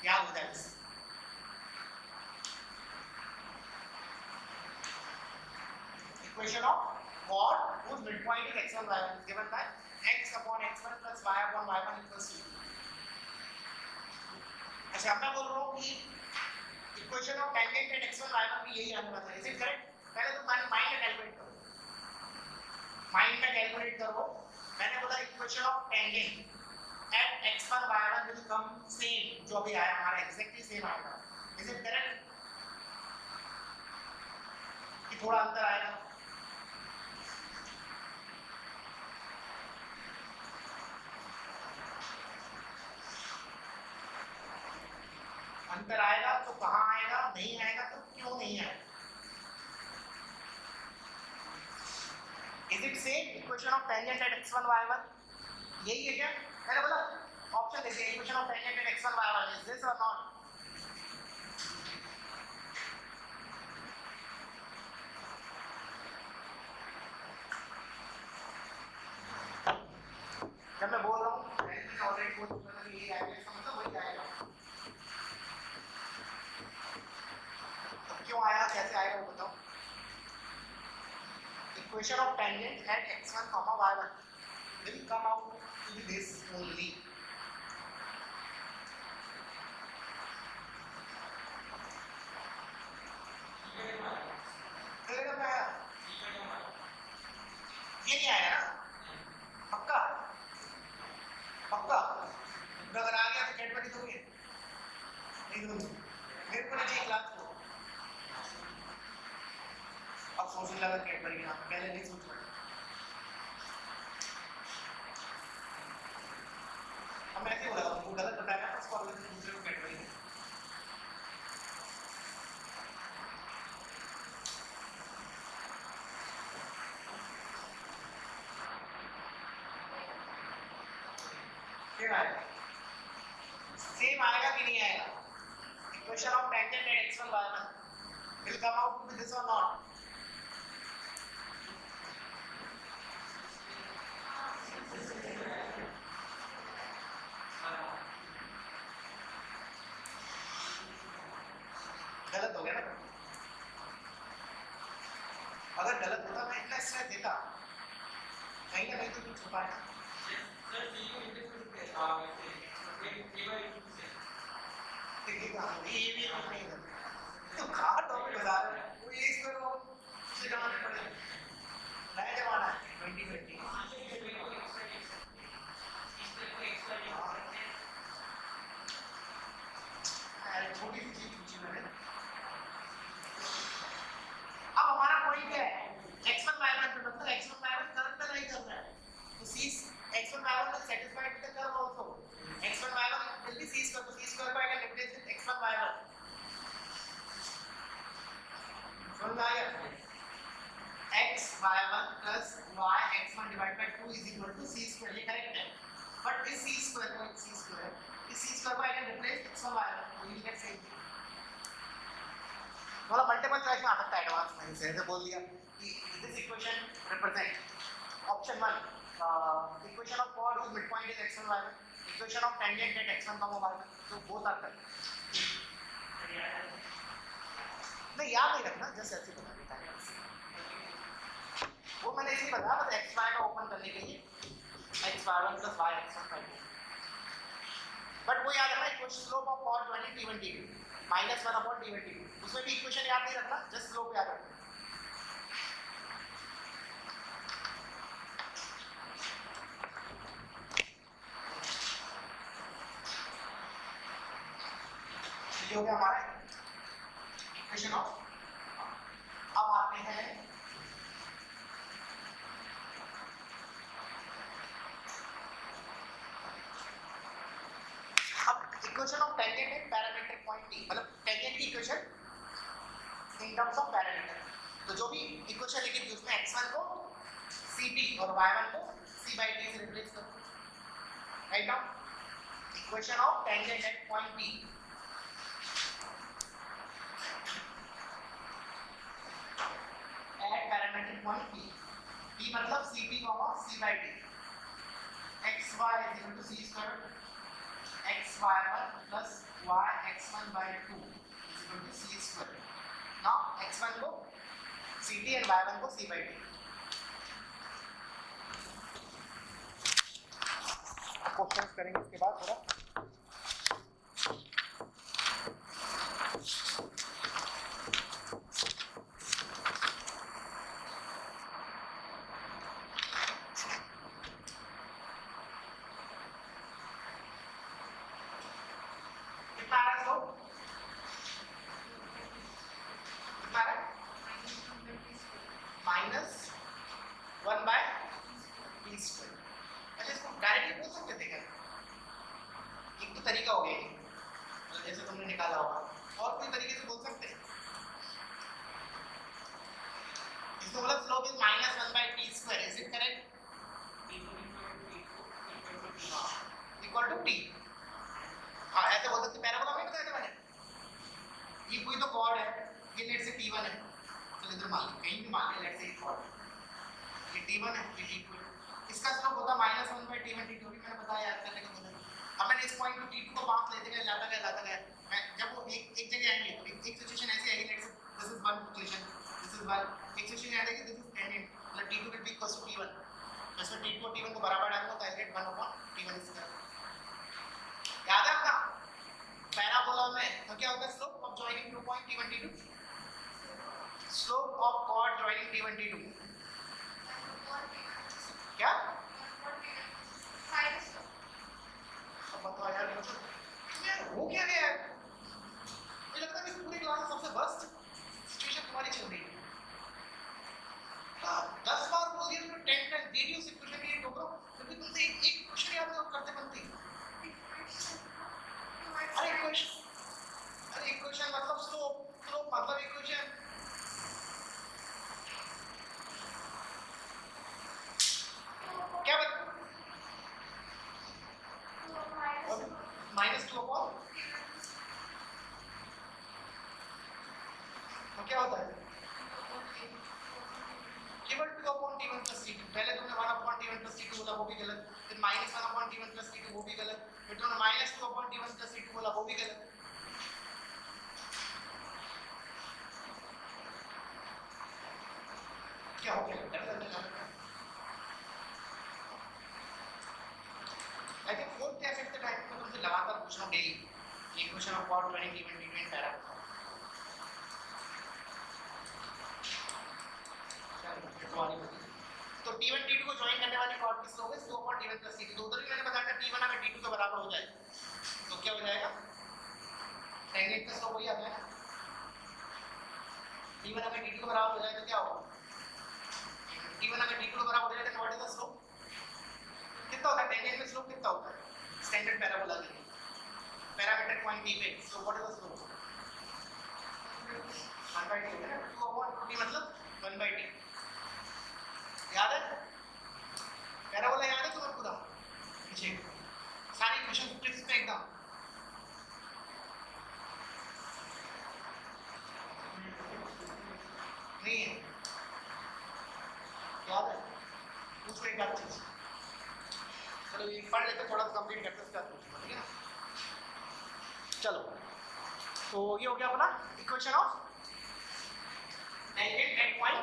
याद हो जाए इससे equation of mod whose midpoint is x1 y1 is given by x upon x1 plus y upon y1 equals to अच्छा अब मैं बोल रहा हूँ कि equation of tangent at x1 y1 भी यही आने वाला है। इज़ इट करेक्ट पहले तो माइंड में कैलकुलेट करो। माइंड में कैलकुलेट करो। मैंने बोला equation of tangent at x1 y1 will come same जो अभी आया हमारा एग्जैक्टली सेम आएगा। इज़ इट करेक्ट कि थोड़ा अंतर आएगा। अंतर आएगा तो कहा आएगा, नहीं आएगा तो क्यों नहीं आएगा? Is it same equation of tangent at x1 y1 यही है क्या? मैंने बोला ऑप्शन देखिए equation of tangent at x1 y1 is this और नॉट जब मैं बोल रहा हूँ मैंने ऑलरेडी बोल चुका था कि ये आएगा इसका मतलब वही आएगा अब क्यों आया कैसे आएगा वो बताओ tangent at x1 comma y1 will come out to be this only ये नहीं आएगा ना पक्का पक्का अगर आ गया तो कैडबरी दोगे नहीं दूँगी मेरे को नहीं क्लास को अब सोचने लगा कैडबरी ना पहले नहीं सोच रहा अब मैं ऐसे बोला वो गलत बताया तो उसको अगले दिन दूसरे को कैडबरी दे फिर आएगा। सेम आएगा कि नहीं आएगा? Question of tangent at x1 y1 will come out out with this or not गलत हो गया ना अगर गलत होता मैं इतना स्ट्रेस देता कहीं ना कहीं तो कुछ छुपाया देखिएगा ये भी कुछ नहीं है तो कहाँ टॉपिक बता रहे हैं वो ये इसको उसे जमाने पड़े नया जमाना है ट्वेंटी ट्वेंटी छोटी सी चीज़ पूछी मैंने अब हमारा पॉइंट क्या है x1 y1 पे मतलब x1 y1 कर्व पे नहीं कर रहा है तो c x1 y1 will satisfy with the curve also x1 y1 will be c square तो c square को I can replace with x1 y1 समझ में आ गया x y1 plus y x1 divided by 2 is equal to c square ये correct है but इस c square को c square इस c square को I can replace x1 y1 तो ये get same थोड़ा मल्टीपल चॉइस में आ सकता है एडवांस में से ऐसे बोल दिया कि this equation represent option 1 equation of chord whose midpoint is x1 y1 equation of tangent at x1 comma y1 so both are correct नहीं याद नहीं रखना जस्ट ऐसे बता देता है वो मैंने इसी बताया बस x y का ओपन करने के लिए x y1 plus y x1 का बट वो याद रखना equation slope of chord joining t1 t2 minus one upon t t उसमें भी इक्वेशन याद नहीं रखना जस्ट स्लोप याद रखना। हो गया हमारा इक्वेशन ऑफ़ अब आते हैं। अब इक्वेशन ऑफ़ टेंजेंट पैरामीट्रिक मतलब तो जो भी इक्वेशन लिखी थी उसमें x1 को ct और y1 को c by t से रिप्लेस करो. Right now equation of tangent at point p. At parametric point p. P मतलब ct c by t. Xy is equal to c square x y1 plus y x1 by 2 is equal to c square. Now x1 को ct and y1 को c by 2. Questions करेंगे इसके बाद थोड़ा कितना आ रहा है slope? कितना आ रहा है? Minus one by t square अच्छा इसको डायरेक्टली बोल सकते थे क्या एक तो तरीका हो गया ये मतलब जैसे तुमने निकाला होगा और कोई तरीके से बोल सकते हैं इसको मतलब slope is minus one by t square is it correct equal to t हाँ ऐसे बोल सकते पैराबोला में बताया था मैंने ये कोई तो कॉर्ड है ये लेट से टी1 है तो इधर मान लो कहीं भी मान लो लेट से ये कॉर्ड ये टी1 है। ये टी2 है इसका स्लोप होता है minus one by t one t two भी मैंने बताया याद करने का बोला अब मैंने इस पॉइंट को टी टू को पास लेते गए जाता गया जाता गया। मैं जब वो एक एक जगह आएँगे तो एक सिचुएशन ऐसी आएगी let's this is one equation this is one एक सिचुएशन याद आएगी दिस इज़ टेंजेंट मतलब t two will be equal to t one इसमें टी टू टी वन को बराबर डालूँगा तो I get one upon t one square याद है आपका? पैराबोला में तो क्या होगा slope of joining two point t one t two slope of chord joining t one t two क्या हो गया आई थिंक फोर्थ या फिफ्थ टाइप में तुमसे लगातार पूछना daily equation of power training event event para तो D1 D2 को ज्वाइन करने वाली कॉर्ड किस होगी? 2 अपॉन D1 प्लस C2 तो उधर भी मैंने बताया था D1 अगर D2 के बराबर हो जाए तो क्या हो जाएगा? टेंजेंट का स्लोप वही आता है D1 अगर D2 के बराबर हो जाए तो क्या होगा? टी1 अगर टी2 के बराबर हो जाए तो व्हाट इज़ द स्लोप कितना होता है? टेंजेंट में स्लोप कितना होता है? स्टैंडर्ड पैराबोला के लिए। पैरामीटर पॉइंट टी पे। So what is the slope 1 by 2 है 2 upon 2 मतलब 1 by t याद है? पैराबोला याद है? तुम्हें पूरा पीछे। सारी क्वेश्चन ट्रिक्स में एकदम नहीं है याद है पूछ एक बात चीज़ चलो ये पढ़ लेते, थोड़ा सा कंप्लीट करते उसके बाद है चलो। तो ये हो गया अपना equation of tangent at point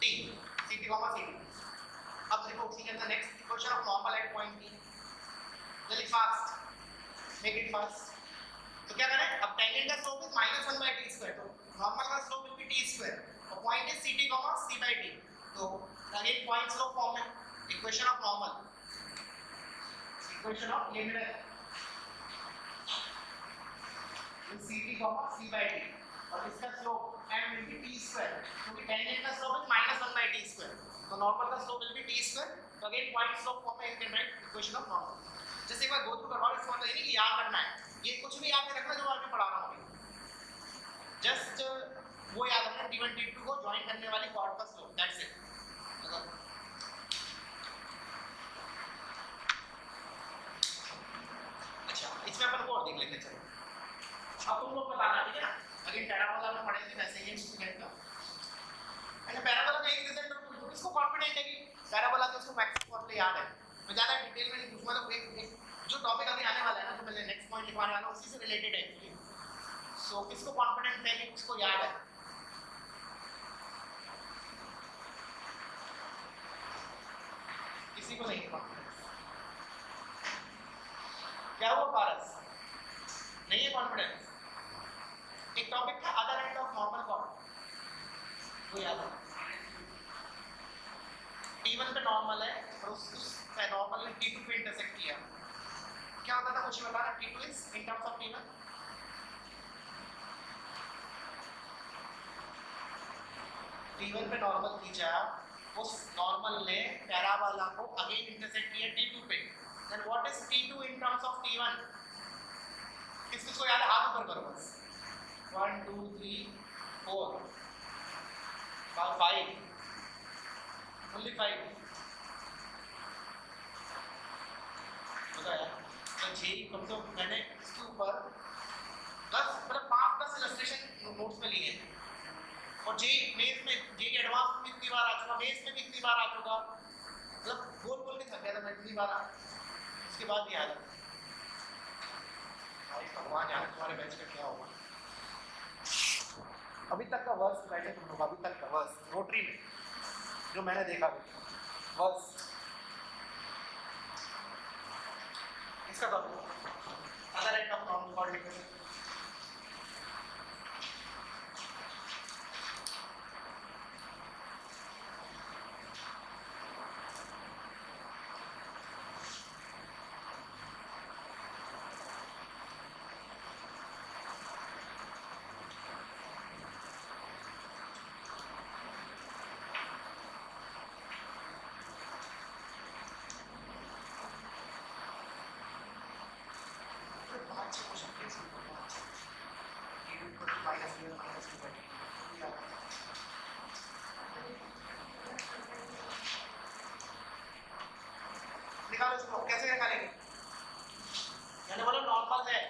T CT comma CT अब देखो next equation of normal at point जल्दी फास्ट मेक इट फास्ट तो क्या करें? अब टेंजेंट का slope is minus one by t square तो नॉर्मल का स्लोप टी स्क्वायर और point is c t comma c by t तो अगेन पॉइंट स्लोप फॉर्म में equation of normal equation of limit c t comma c by T और इसका slope m will be t square. क्योंकि tangent का slope is minus one by T square तो normal का slope will be T square तो again point slope form can write equation of normal जैसे एक बार go through करवाओ, इसका मतलब ये नहीं कि याद रखना है। ये कुछ भी याद नहीं रखना, जो आगे पढ़ा रहा हूँ। जस्ट वो याद रखना t1 t2 को ज्वाइन करने वाली कॉर्ड का स्लोप दैट्स इट अगर अच्छा इसमें अपन को और देख लेते चलो। अब तुम लोग बताना ठीक है ना? अगेन पैराबोला में पढ़े थे वैसे ही स्टूडेंट का। मैंने पैराबोला का एक रिज़ल्ट पूछ दो इसको कॉन्फिडेंट है कि पैराबोला का उसको मैक्सिमम फॉर्मूला याद है? मैं ज़्यादा डिटेल में नहीं पूछूँगा तो एक, जो टॉपिक अभी आने वाला है ना तो मैं नेक्स्ट पॉइंट लिखवाने वाला हूँ उसी से रिलेटेड है एक्चुअली सो किसको कॉन्फिडेंट है कि उसको याद है? किसी को नहीं कॉन्फिडेंस क्या हुआ पारस नहीं है कॉन्फिडेंस एक टॉपिक था other end of normal chord वो याद है। T1 पे नॉर्मल है, और उस उस नॉर्मल ने T2 पे इंटरसेक्ट किया। क्या होता था मुझे बताना T2 is in terms of T1 T1 पे नॉर्मल खींचा उस नॉर्मल ने पैराबोला को अगेन इंटरसेक्ट किया टी टू पे। Then what is T2 in terms of T1 किस किसको याद है हाथ ऊपर करो। बस one two three four five only five बताया तो जी कम से कम मैंने इसके ऊपर दस मतलब पाँच, दस इलस्ट्रेशन नोट्स में लिए हैं। और जे मेज में जे एडवांस में कितनी बार आ चुका मेज में भी बार आ चुका। मतलब बोल बोल के थक गया था मैं कितनी बार आ उसके बाद नहीं आया भगवान यार, तुम्हारे क्या हुआ? अभी तक का वर्ष बैठे तुम लोग, अभी तक का वर्ष रोटरी में, जो मैंने देखा वर्ष इसका topic other end of coordination निकालो इसको कैसे निकालेंगे मैंने बोला नॉर्मल है।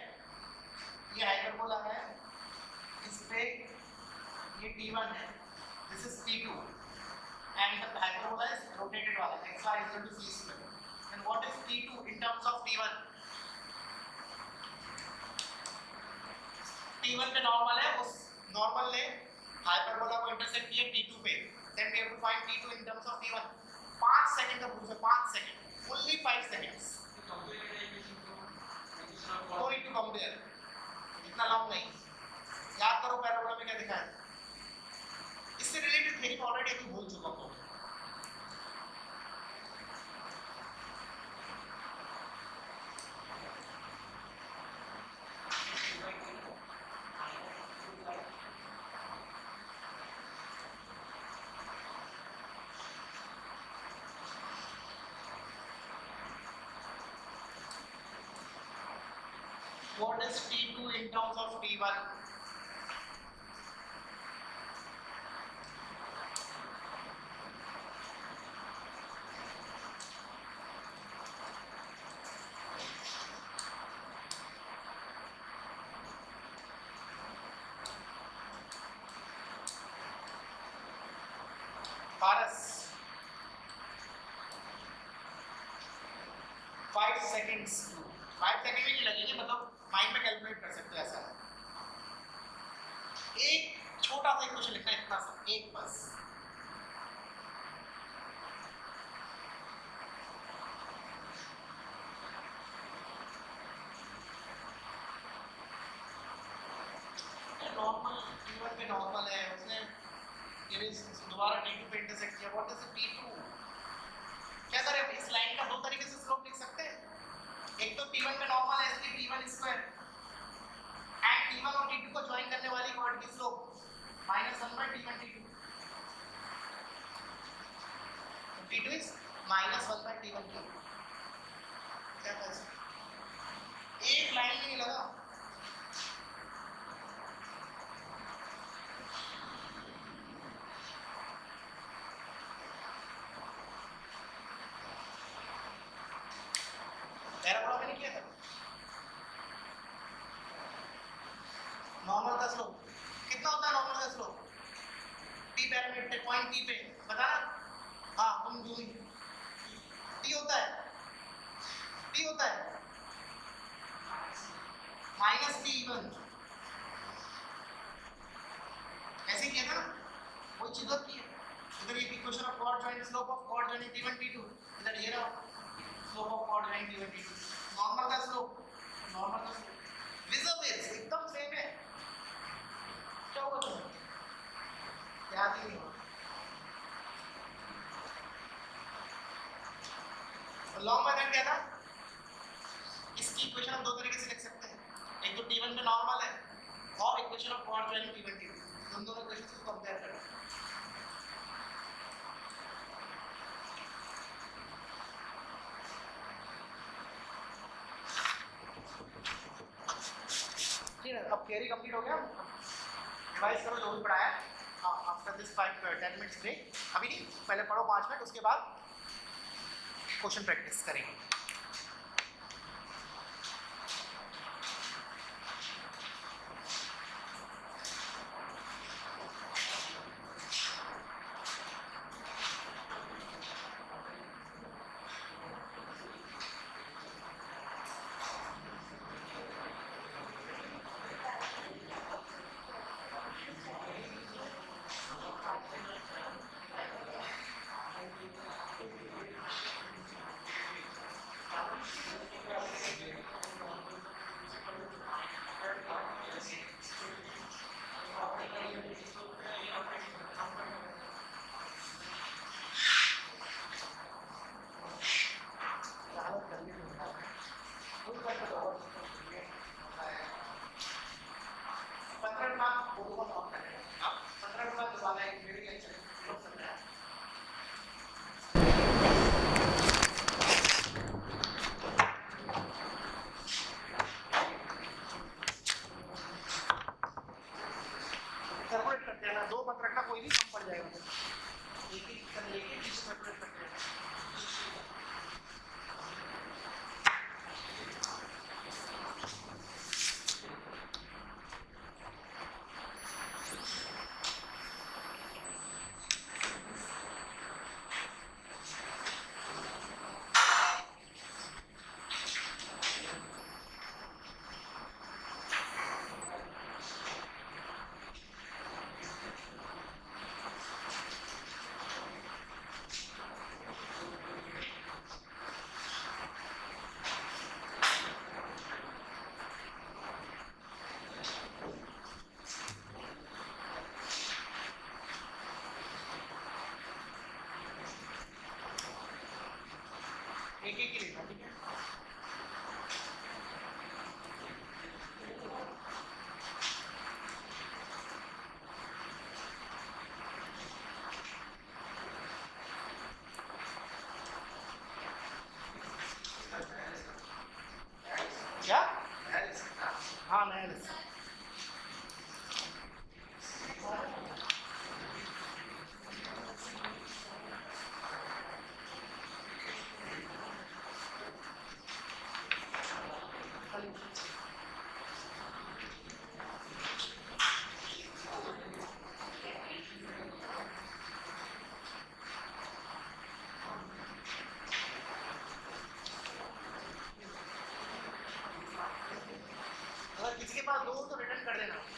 ये हाइपरबोला है। इस पे ये T1 है। This is T2 and the hyperbola is rotated वाला x y is equal to c square and what is T2 in terms of T1 T1 पे नॉर्मल है उस नॉर्मल ने हाइपरबोला को इंटरसेक्ट किया T2 पे। Then we have to find T2 in terms of T1 5 second का है 5 second only 5 seconds. No need to compare. इतना लॉन्ग नहीं याद करो, पैराबोला में क्या दिखा इससे रिलेटेड थ्योरी ऑलरेडी अभी भूल चुका हूँ is T2 in terms of T1? Paras five seconds five second भी नहीं लगेंगे मतलब माइंड में कैलकुलेट कर सकते हो ऐसा। एक छोटा सा क्वेश्चन लिखना है, इतना सा, एक बस नॉर्मल टी1 पे नॉर्मल है उसने ये भी दोबारा टी2 पे इंटरसेक्ट किया व्हाट इज़ टी2 क्या करें इस लाइन का दो तरीके से स्लोप लिख सकते हैं एक तो t1 पे नॉर्मल है इसलिए t1 स्क्वायर एंड t1 और t2 को ज्वाइन करने वाली कॉर्ड की slope minus 1 by t1 t2 तो t2 is minus 1 by t1 t2 क्या कर सकते एक लाइन नहीं लगा पैराबोला में नहीं किया था नॉर्मल का स्लोप कितना होता है नॉर्मल का slope T parameter point T पे बता ना हाँ तुम जो टी होता है टी होता है माइनस टी वन ऐसे किया था ना वही चीज़ होती है इधर ये equation of chord joint slope of chord joint T one T two इधर ये रहा slope of chord joint T one T two normal का स्लोप नॉर्मल का स्लोप विजिबल एकदम सेम है क्या हुआ तुम्हें याद ही नहीं हुआ लॉन्ग मेथड क्या था। इसकी इक्वेशन हम दो तरीके से लिख सकते हैं। एक तो t1 पे नॉर्मल है, और equation of chord joint t1 t2 उन दोनों इक्वेशंस को कंपेयर करें। ठीक है, अब थियरी कंप्लीट हो गया। रिवाइज करो जो भी पढ़ाया हाँ after this five ten minutes break अभी नहीं, पहले पढ़ो पाँच मिनट उसके बाद क्वेश्चन प्रैक्टिस करेंगे। एक एक के लेता इसके पास दो तो रिटर्न कर देना।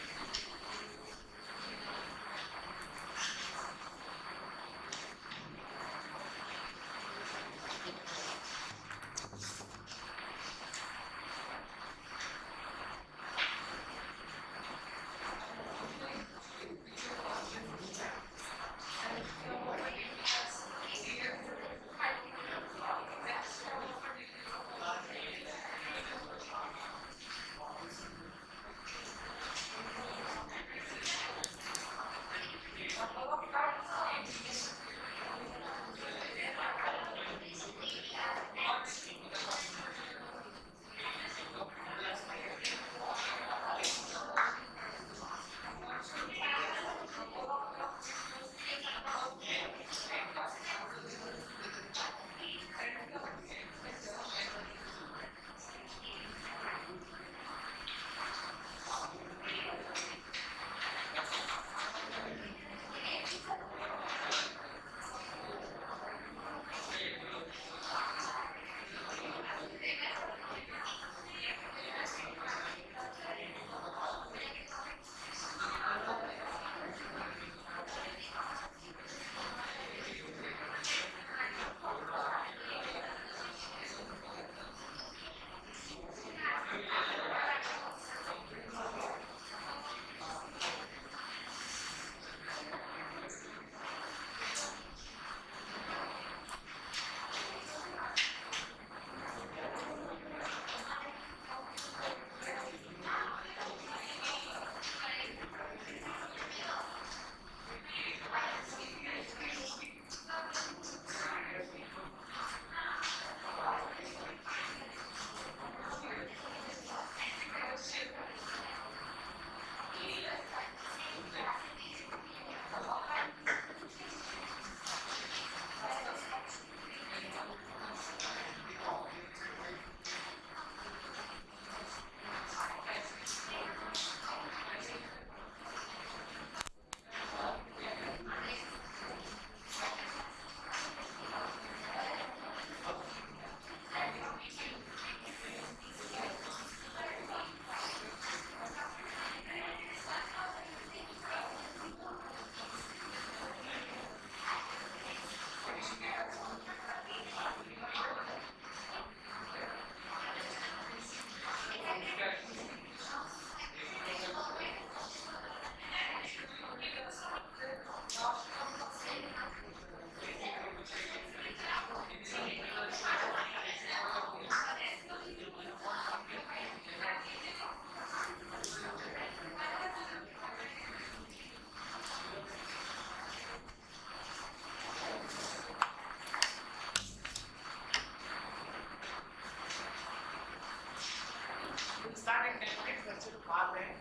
Hispanic and African cultural farmland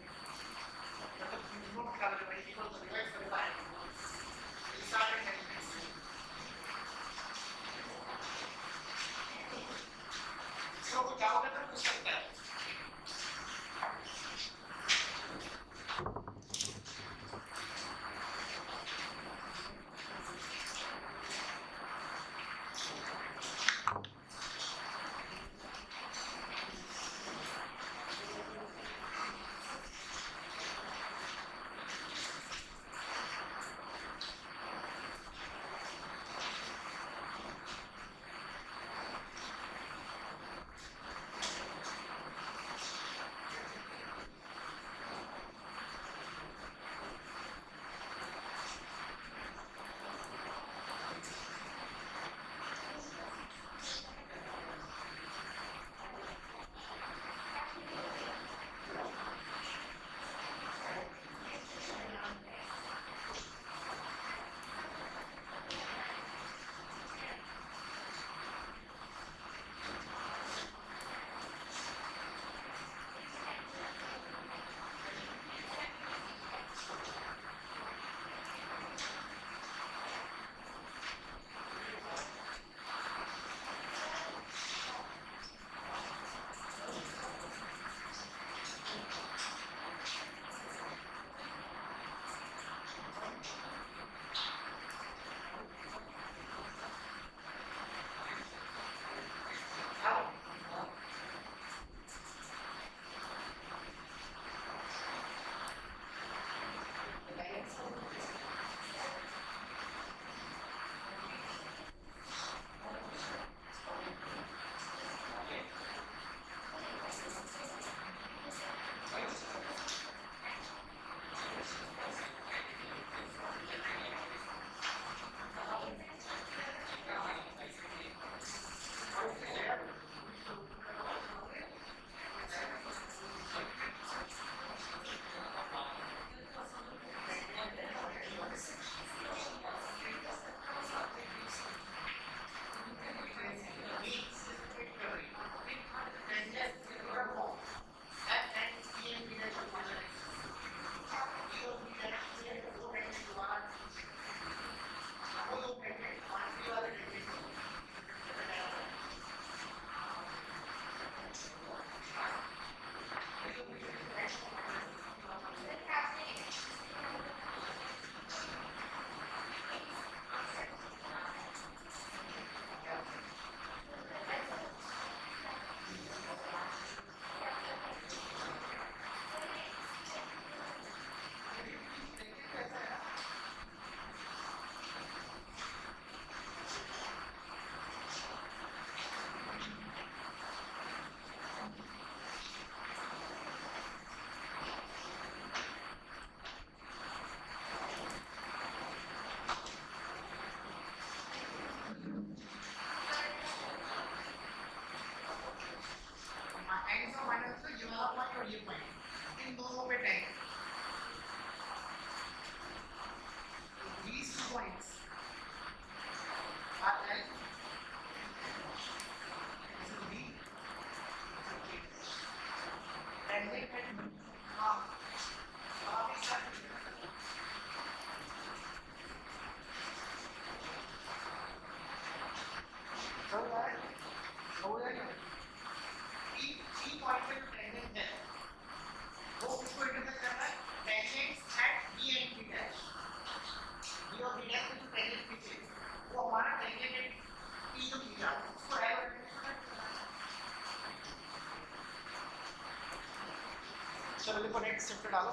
चलो देखो नेक्स्ट पे डालो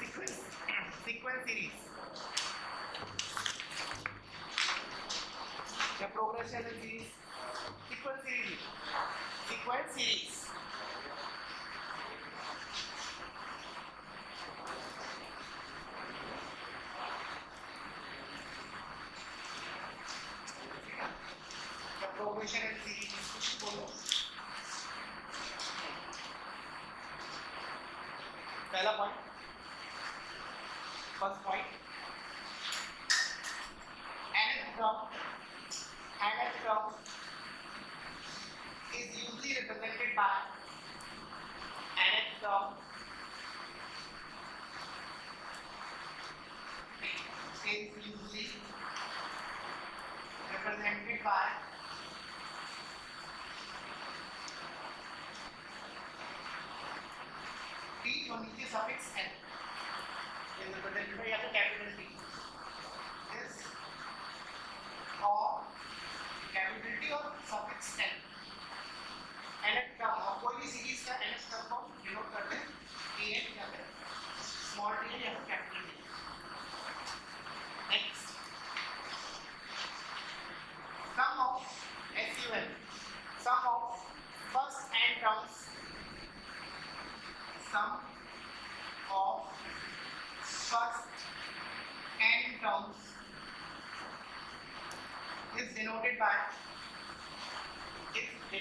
सीक्वेंस सीक्वेंस सीरीज़ या progression series sequence series sequence series या प्रोग्रेशन सीरीज़ कुछ बोलो पहला point first point nth term nth term is usually represented by nth term is usually represented by t जो नीचे suffix n is represented by या तो capital T is or capital T और suffix n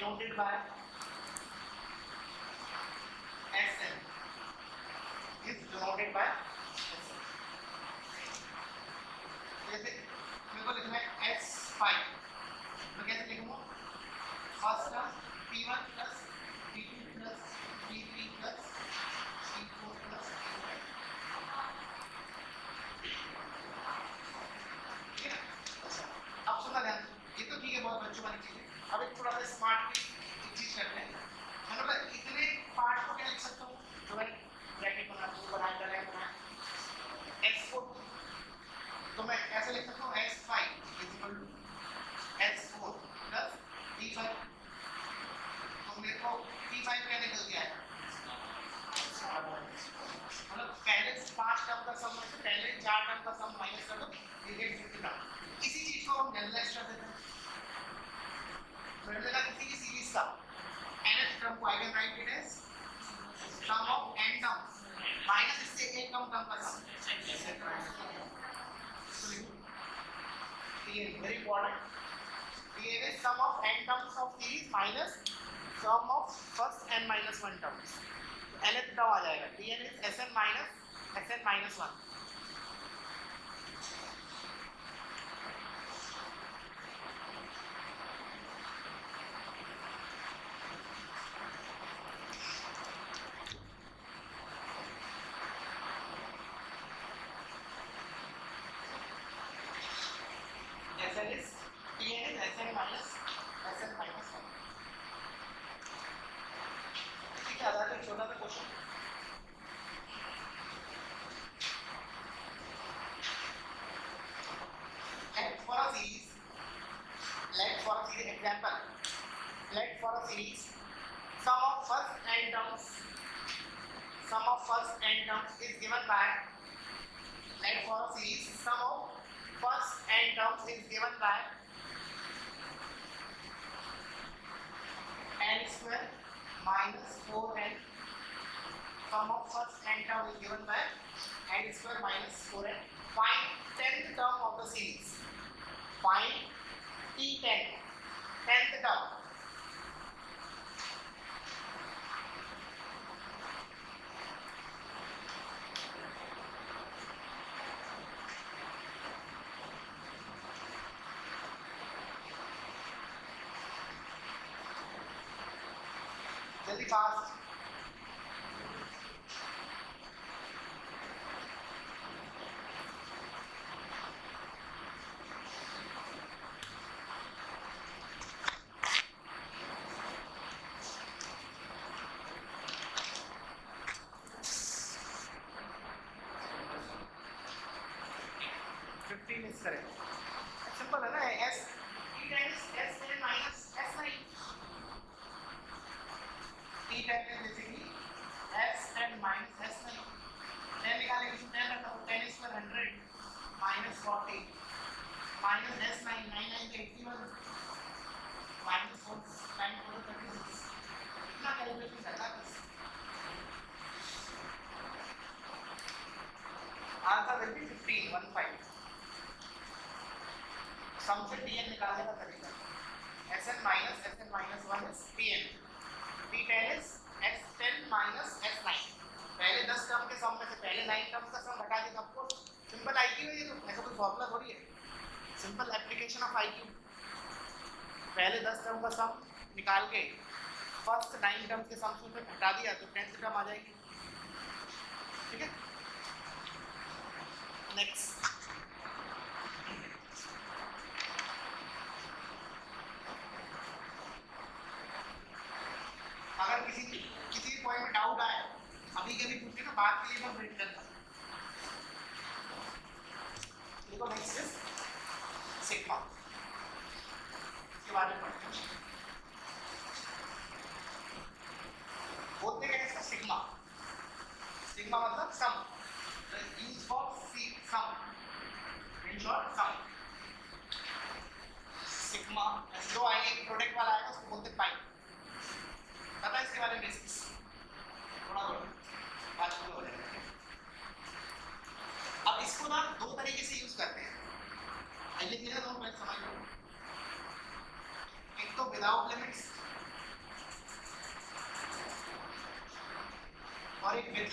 don't get mad. Lütfen. Ezeriz. Diğeri de ezemayız. Ezemayız. İki kadar da şurada da koşun. Series sum of first n terms sum of first n terms is given by let for a series. Sum of first n terms is given by n square minus 4n sum of first n term is given by n square minus 4n find 10th term of the series. Find t10 जल्दी fast fifteen is correct simple है will be 15 one five sum से T N निकालने का तरीका S N minus S N minus one is T N T पहले दस term के सम में से पहले नाइन टर्म का सम हटा के आपको सिंपल आई क्यू है तो। ऐसा तो कोई फॉर्मूला थोड़ी है। सिंपल एप्लीकेशन ऑफ़ आई पहले दस टर्म का सम निकाल के फ़र्स्ट नाइन टर्म के सम से हटा दिया तो टेंथ टर्म आ जाएगी। ठीक है? for sum. The for sum. In short, sum. जो आएँगे प्रोडक्ट वाला आएगा उसको बोलते पता है इसके बारे में थोड़ा थोड़ा बात हो अब इसको ना दो तरीके से यूज़ करते हैं। लिख दोनों समझ लो। एक तो विदाउट लिमिट्स और एक with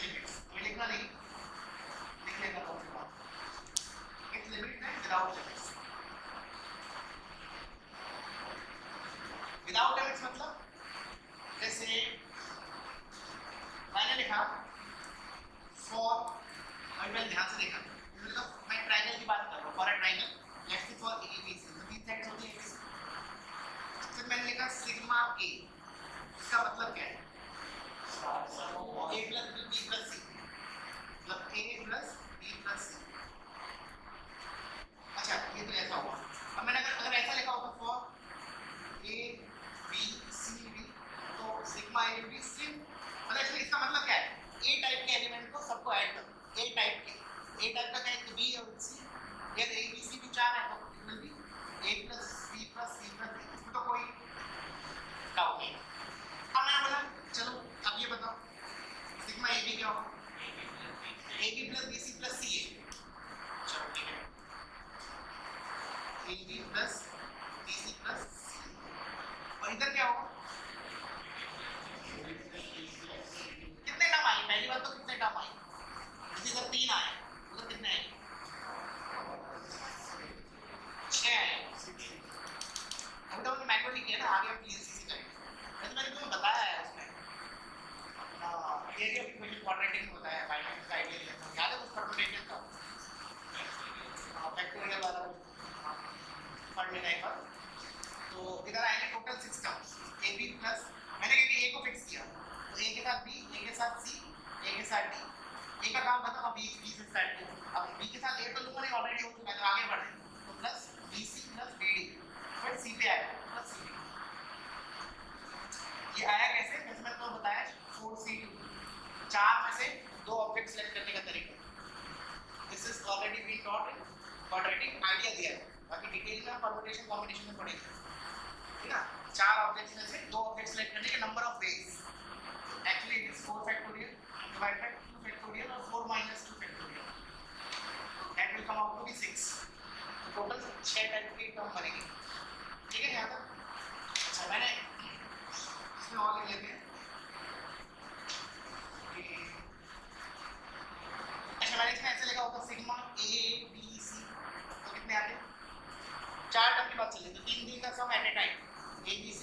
multiplied by 2 factorial or 4 minus 2 factorial. That will come out to be 6. Total छः टाइप के टर्म बनेंगे ठीक है यहाँ तक? अच्छा मैंने इसमें और ले लेते हैं। अच्छा मैंने इसमें ऐसे लिखा होगा सिग्मा ए बी सी तो कितने आते चार टर्म की बात चलेगी। तीन दिन का sum at a time A B C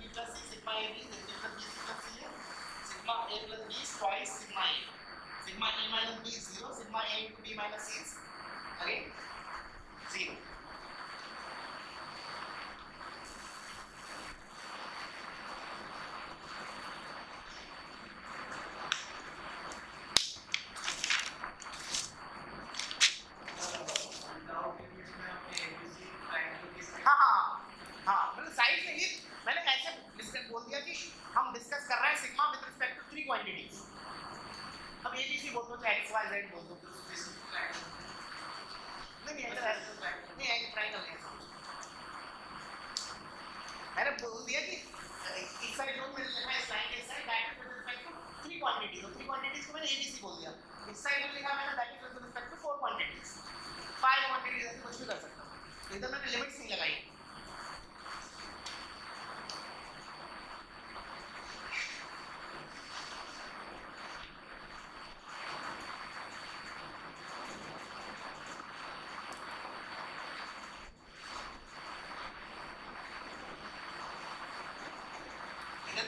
c'est pas Airbnb, c'est pas Airbnb, c'est A Airbnb, c'est pas Airbnb, c'est pas Airbnb, c'est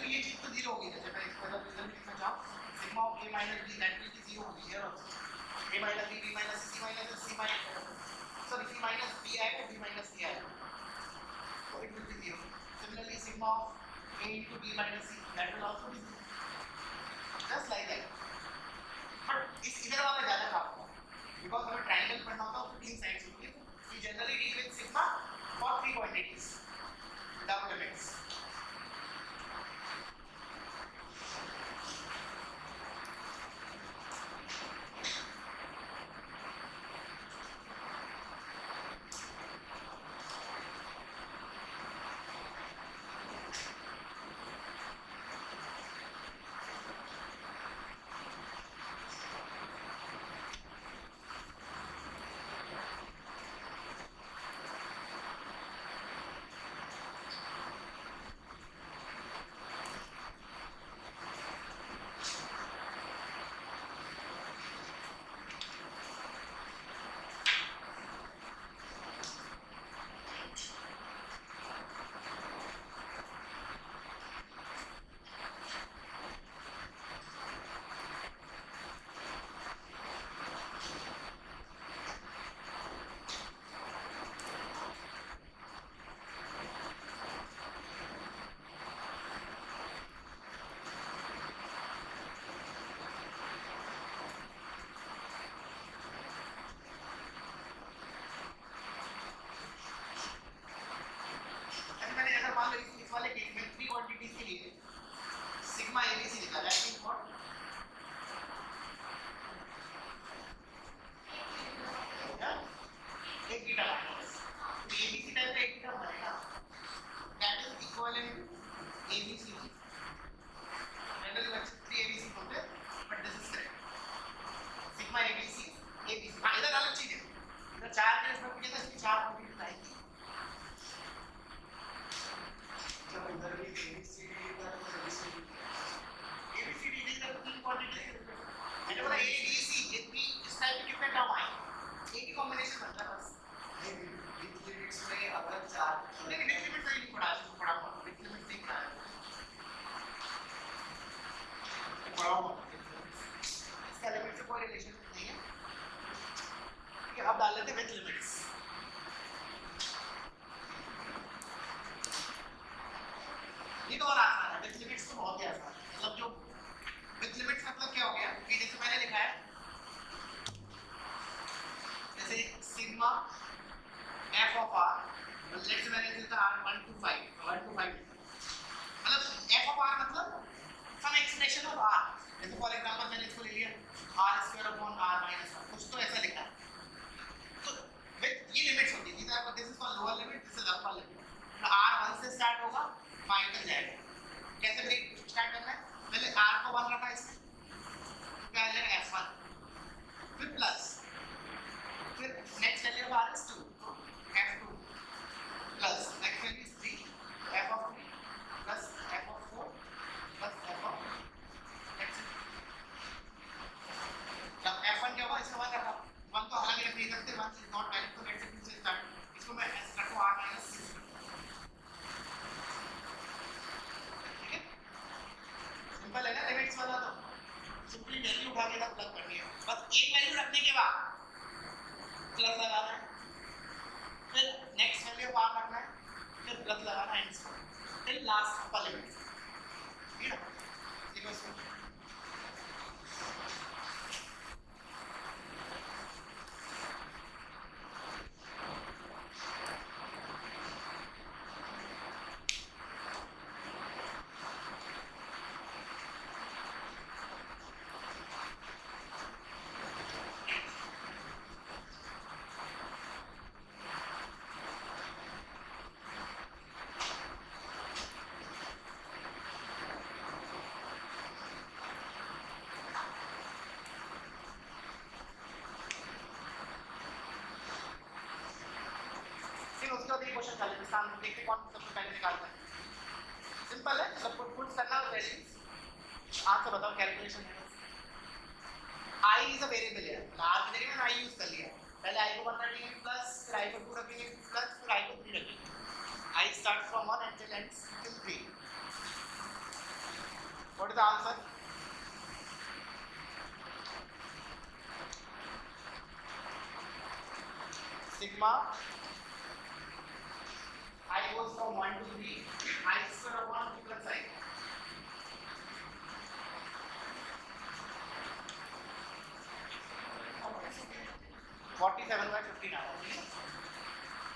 immediately to zero होगी जैसे मैं इसको अगर रिजल्ट लिखना चाहूँ sigma of a minus b that will be zero होगी here also a minus b b minus c minus c minus sorry c minus b आएगा b minus c आएगा तो it will be zero similarly sigma of a into b minus c that will also comedy combination बनता है बस। नहीं limits में अगर चार नहीं विथ लिमिट नहीं पढ़ा इसको पढ़ा हुआ विथ लिमिट नहीं पढ़ा है। पढ़ा इसका लिमिट से कोई रिलेशन नहीं है। ठीक है डाल लेते विथ लिमिट्स ये तो और आसान है। विथ लिमिट्स तो बहुत ही आसान है। मतलब जो विथ लिमिट्स मतलब क्या हो गया कि जैसे मैंने लिखा है जैसे sigma F of R let's say मैंने लिखा आर 1 टू 5 1 टू 5 मतलब एफ़ ऑफ़ आर मतलब सम एक्सप्रेशन ऑफ़ आर जैसे फॉर एग्जांपल मैंने इसको ले लिया R square upon R minus कुछ तो ऐसा लिखा है तो विथ ये लिमिट्स होती है these are this is for lower limit this is upper limit तो r 1 से स्टार्ट होगा 5 तक जाएगा कैसे ब्रेक स्टार्ट करना है पहले r को 1 रखा इसमें क्या आ जाएगा f1 फिर प्लस फिर next value of r is 2 तो f2 plus next value is 3 f of 3 plus f of 4 plus f of next जब f1 क्या होगा इसका 1 रखा 1 तो हालाँकि रख नहीं सकते 1 is not valid तो लेट्स से 2 से स्टार्ट इसको मैं s रखूँ r minus 6 ठीक है सिंपल है ना लिमिट्स वाला तो सिंपली वैल्यू उठा के इधर प्लग करनी है बस एक वैल्यू रखने के बाद। प्लस लगाना है। फिर नेक्स्ट वैल्यू बाहर रखना है। फिर प्लस लगाना है। फिर लास्ट अपर लिमिट ठीक है ना देखो इसको फिर उसके बाद ये है सामने देखते कौन सबसे पहले निकालता है सिंपल है सब कुछ पुट करना वैल्यूज़ आंसर बताओ कैलकुलेशन है i इज़ अ वेरिएबल है की जगह मैंने i यूज़ कर लिया पहले i को 1 रखेंगे प्लस फिर i को 2 रखेंगे प्लस फिर i को 3 रखेंगे i starts from 1 until ends till 3 what is the answer sigma of 1 to 3, i square of 1 on the side. Forty seven by fifteen आ रहा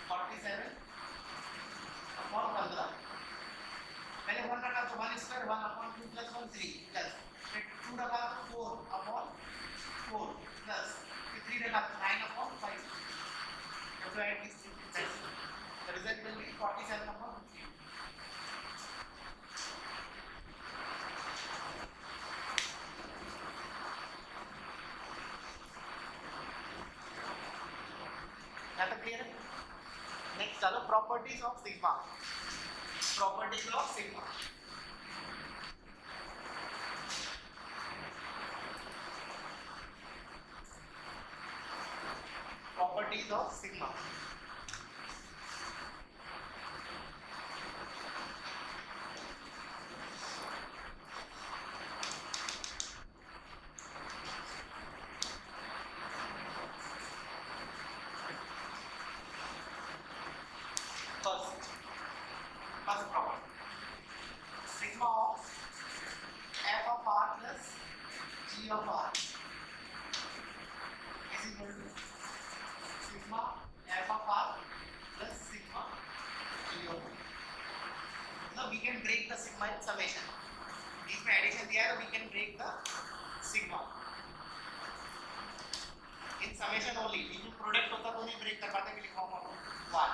फोर्टी सेवन अपॉन पंद्रह. पहले वन रखा तो one square one upon two plus one three plus फिर two रखा तो four upon four plus फिर three रखा तो नाइन अपॉन फाइव तो एट की properties of sigma. Properties of sigma. Properties of sigma. We can break the summation बीच में addition दिया है तो we can break the sigma in summation only इसमें प्रोडक्ट होता तो नहीं ब्रेक कर पाते मैं लिखवाऊँगा आपको वन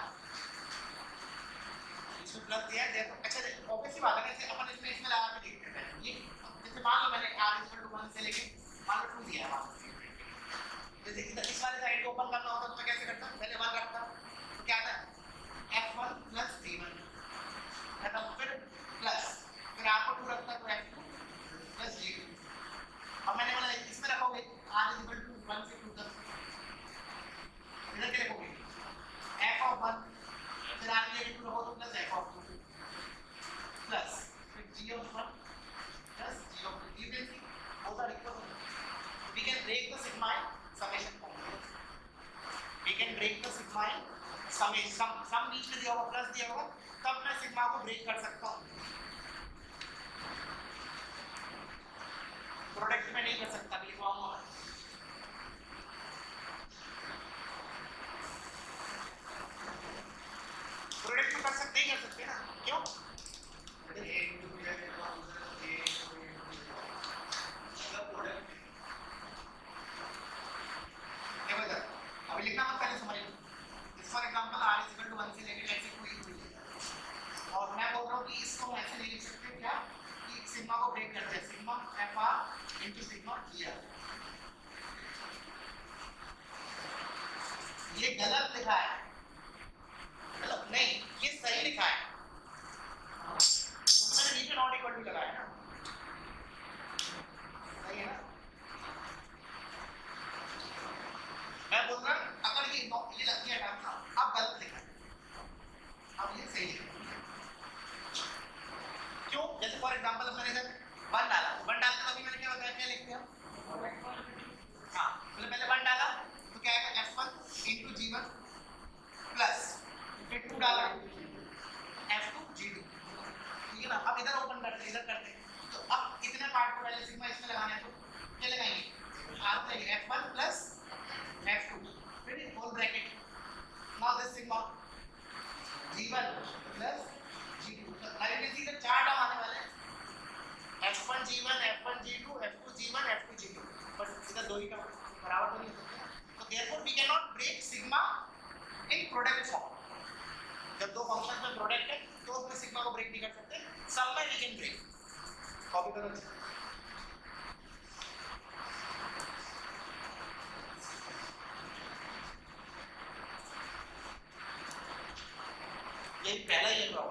इसमें प्लस दिया है देखो अच्छा देखो ऑब्वियस सी बात है जैसे अपन इसमें इसमें लगा के देखते हैं ये, जैसे मान लो मैंने r 1 से लेके, मान लो 2 दिया है वहाँ जैसे इधर इस वाले साइड को ओपन करना होता तो कैसे करता पहले 1 रखता ele pega ele.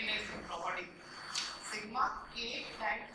happiness property. Sigma K times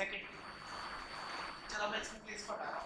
second चलो मैं इसमें प्लेस को हटा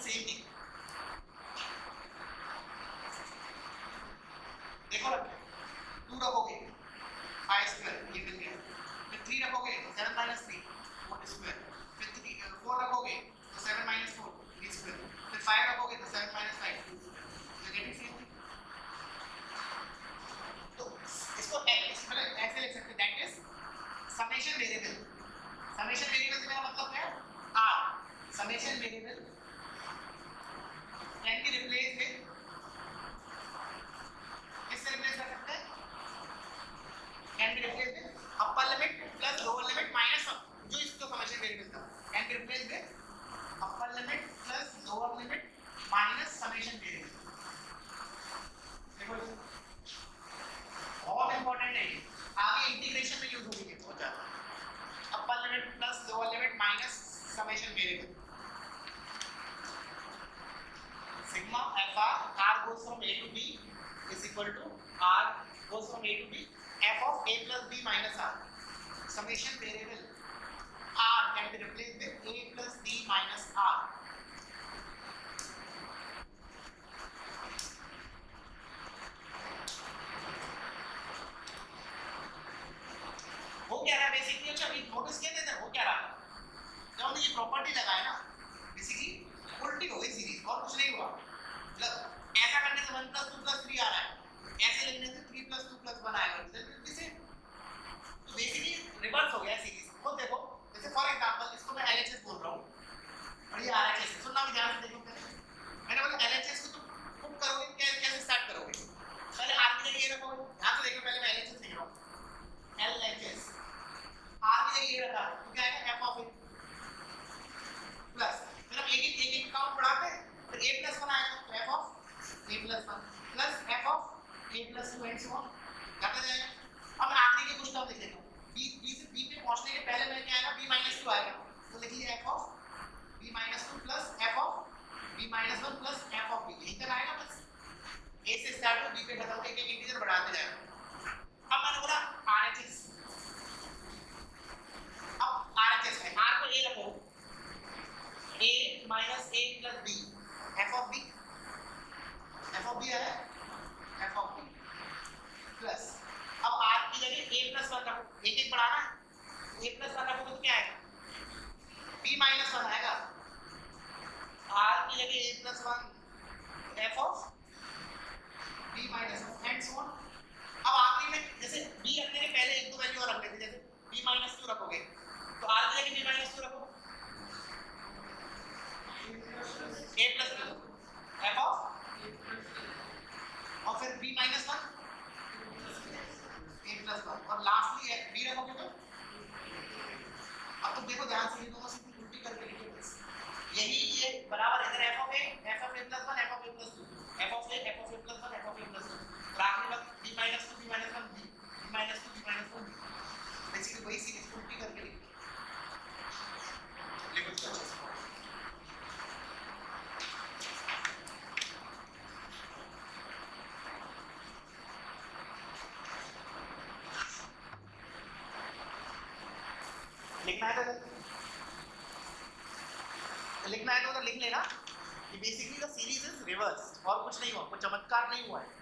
same thing. इसलिए कहता हूँ एक एक इंटीजर बढ़ाते जाए। अब मैंने बोला आर एच एस अब आर एच एस में आर को ए रखो। A minus A plus B F of B F of B है? एफ़ ऑफ़ बी प्लस अब आर की जगह ए प्लस वन रखो। एक एक बढ़ाना है। ए प्लस वन रखोगे तो क्या आएगा? बी माइनस वन आएगा। आर की जगह A plus one F of down to the running one.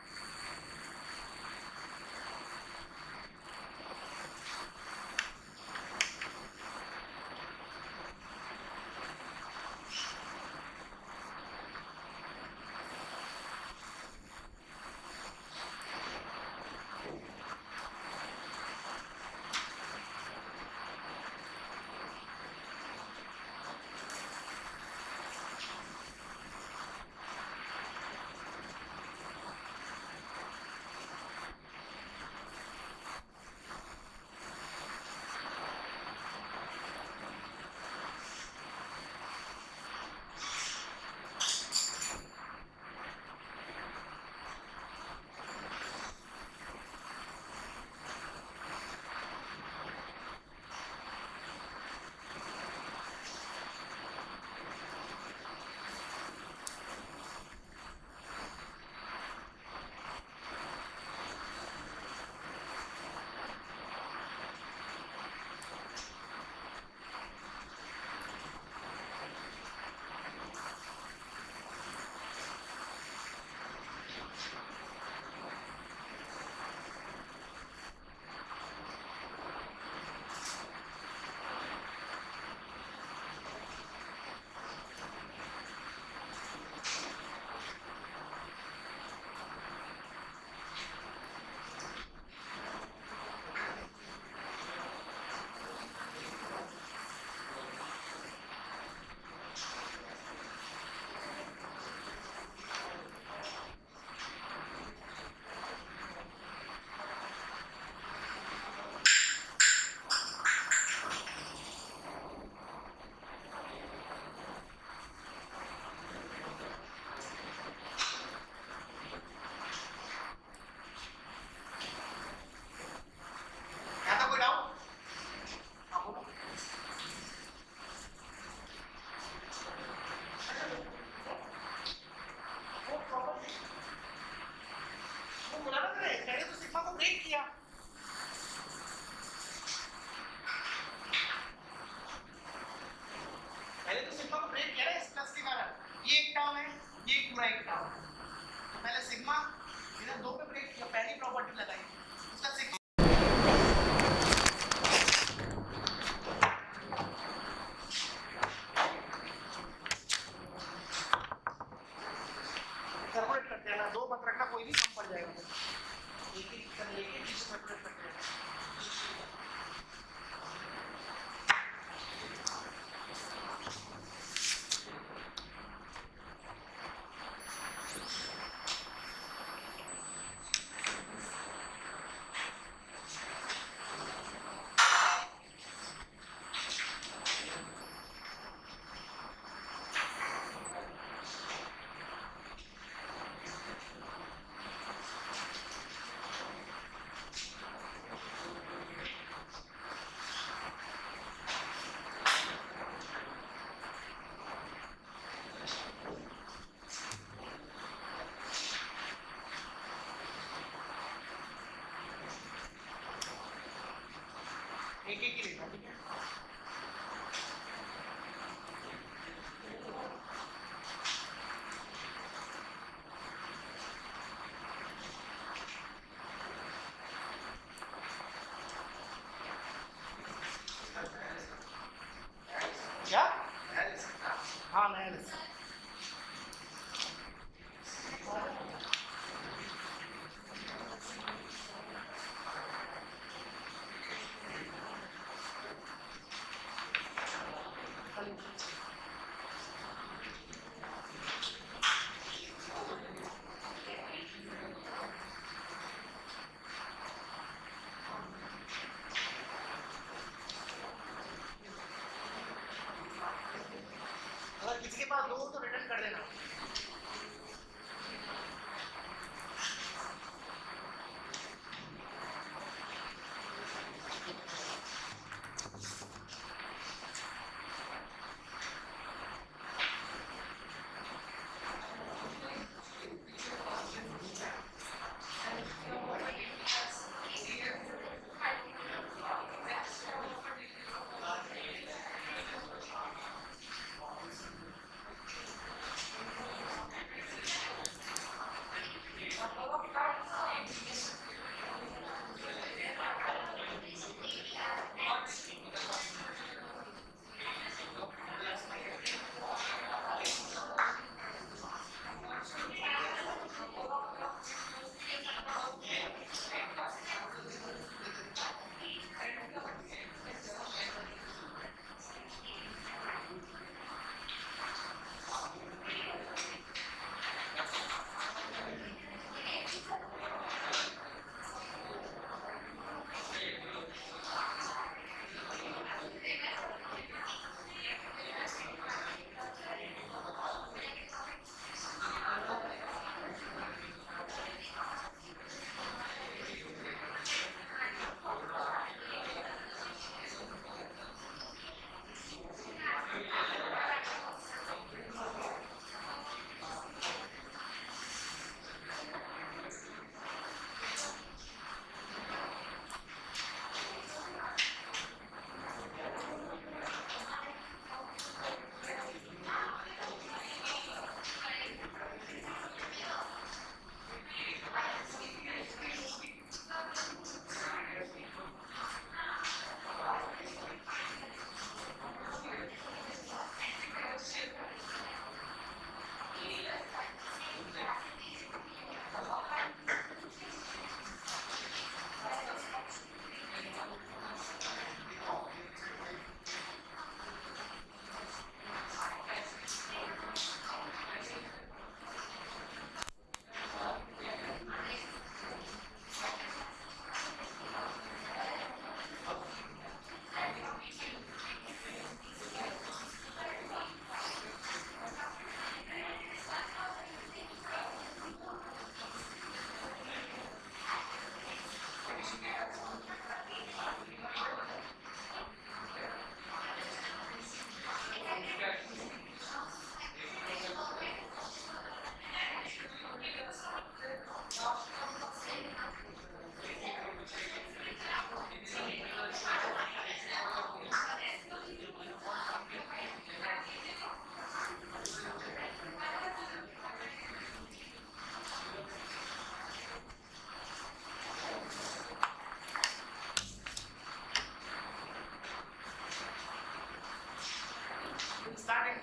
एक एक ही लेना ठीक है क्या हाँ नया लिस्ट अगर किसी के पास दो तो रिटर्न कर देना। starting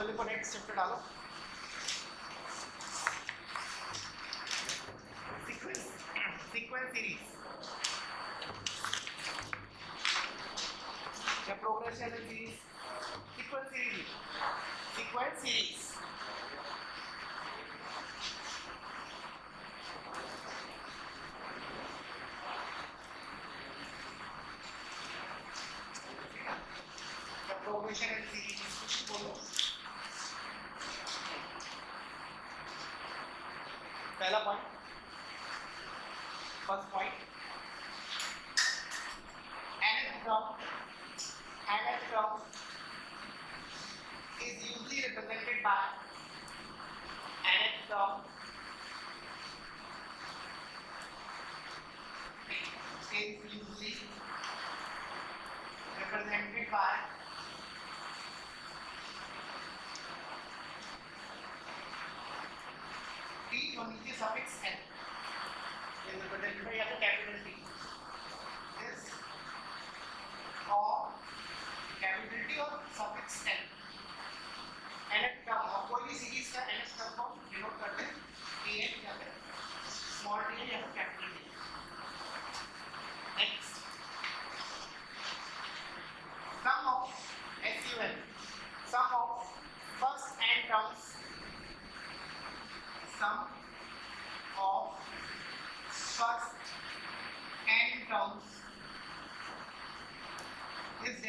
शोले को नेक्स्ट चैप्टर डालो। Sequence sequence series first point. Annex block. Is usually represented by annex block. Is usually represented by T only suffix N. लिखो या तो capital T this capital T और suffix N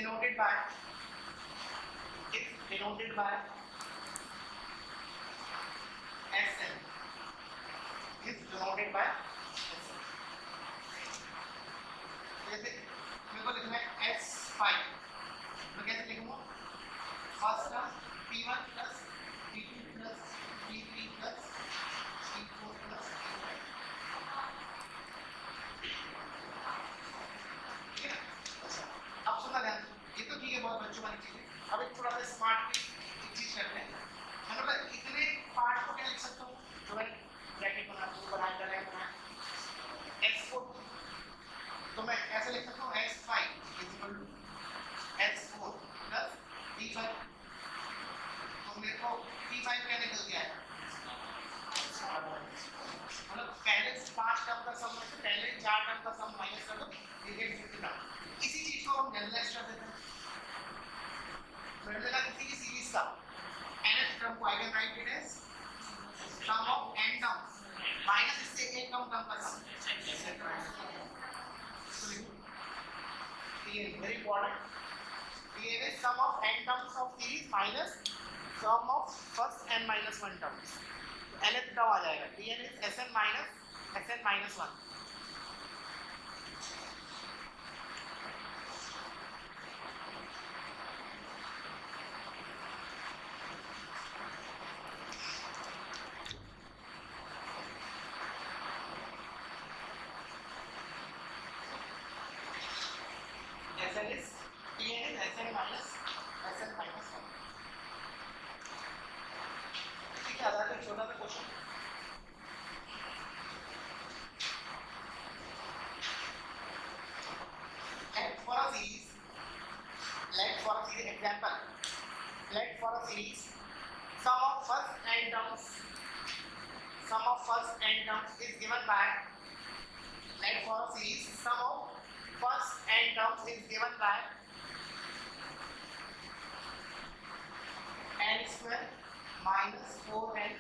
denoted by Is denoted by Sn is denoted by next one. SL is TN is SL minus SL minus 1. ठीक है आधार का छोटा सा question is given by let first is sum of first n terms is given by n square minus 4n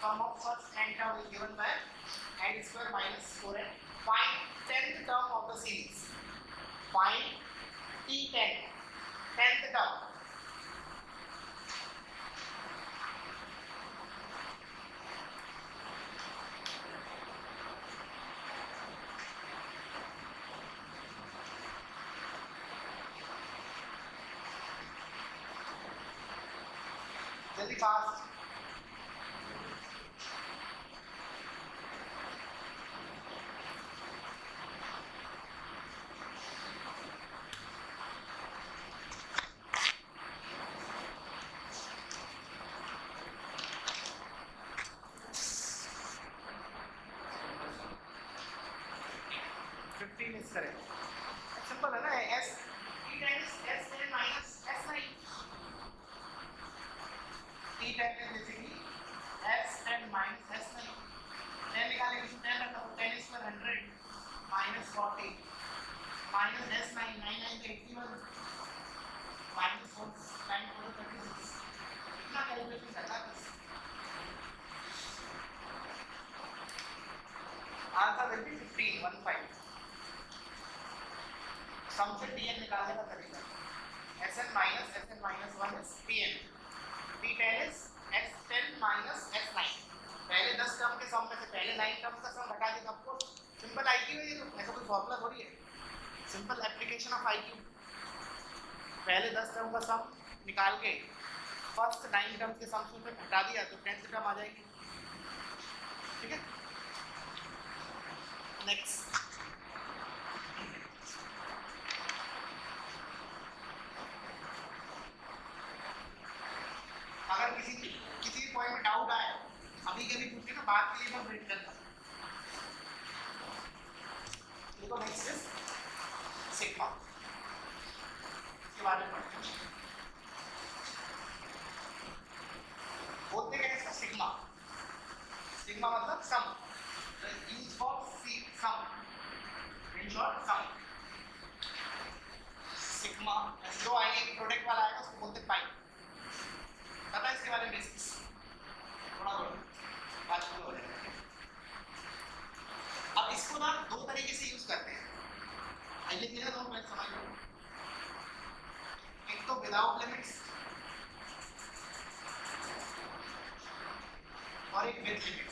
sum of first n term is given by n square minus 4n find 10th term of the series. Find t10 15 is correct. Simple है ना S T tan is S tan minus S I. T tan is basically S tan minus S I. tan निकालेंगे तो tan रखा तो tan is for 100 minus 40 minus S 9 9 9 तो 81 minus 4 9 4 36 इतना calculation करता बस आंसर देखिए सम से डी निकालने का तरीका S N minus S N minus one is P N P ten is S ten minus S nine पहले दस टर्म के सम में से पहले नाइन टर्म का सम घटा देगा सबको सिंपल आई क्यू है तो। ऐसा कोई फॉर्मूला थोड़ी है। Simple application of I Q पहले दस टर्म का सम निकाल के फ़र्स्ट नाइन टर्म के सम से घटा दिया तो टेंथ टर्म आ जाएगी। ठीक है? Next Republican Thank you.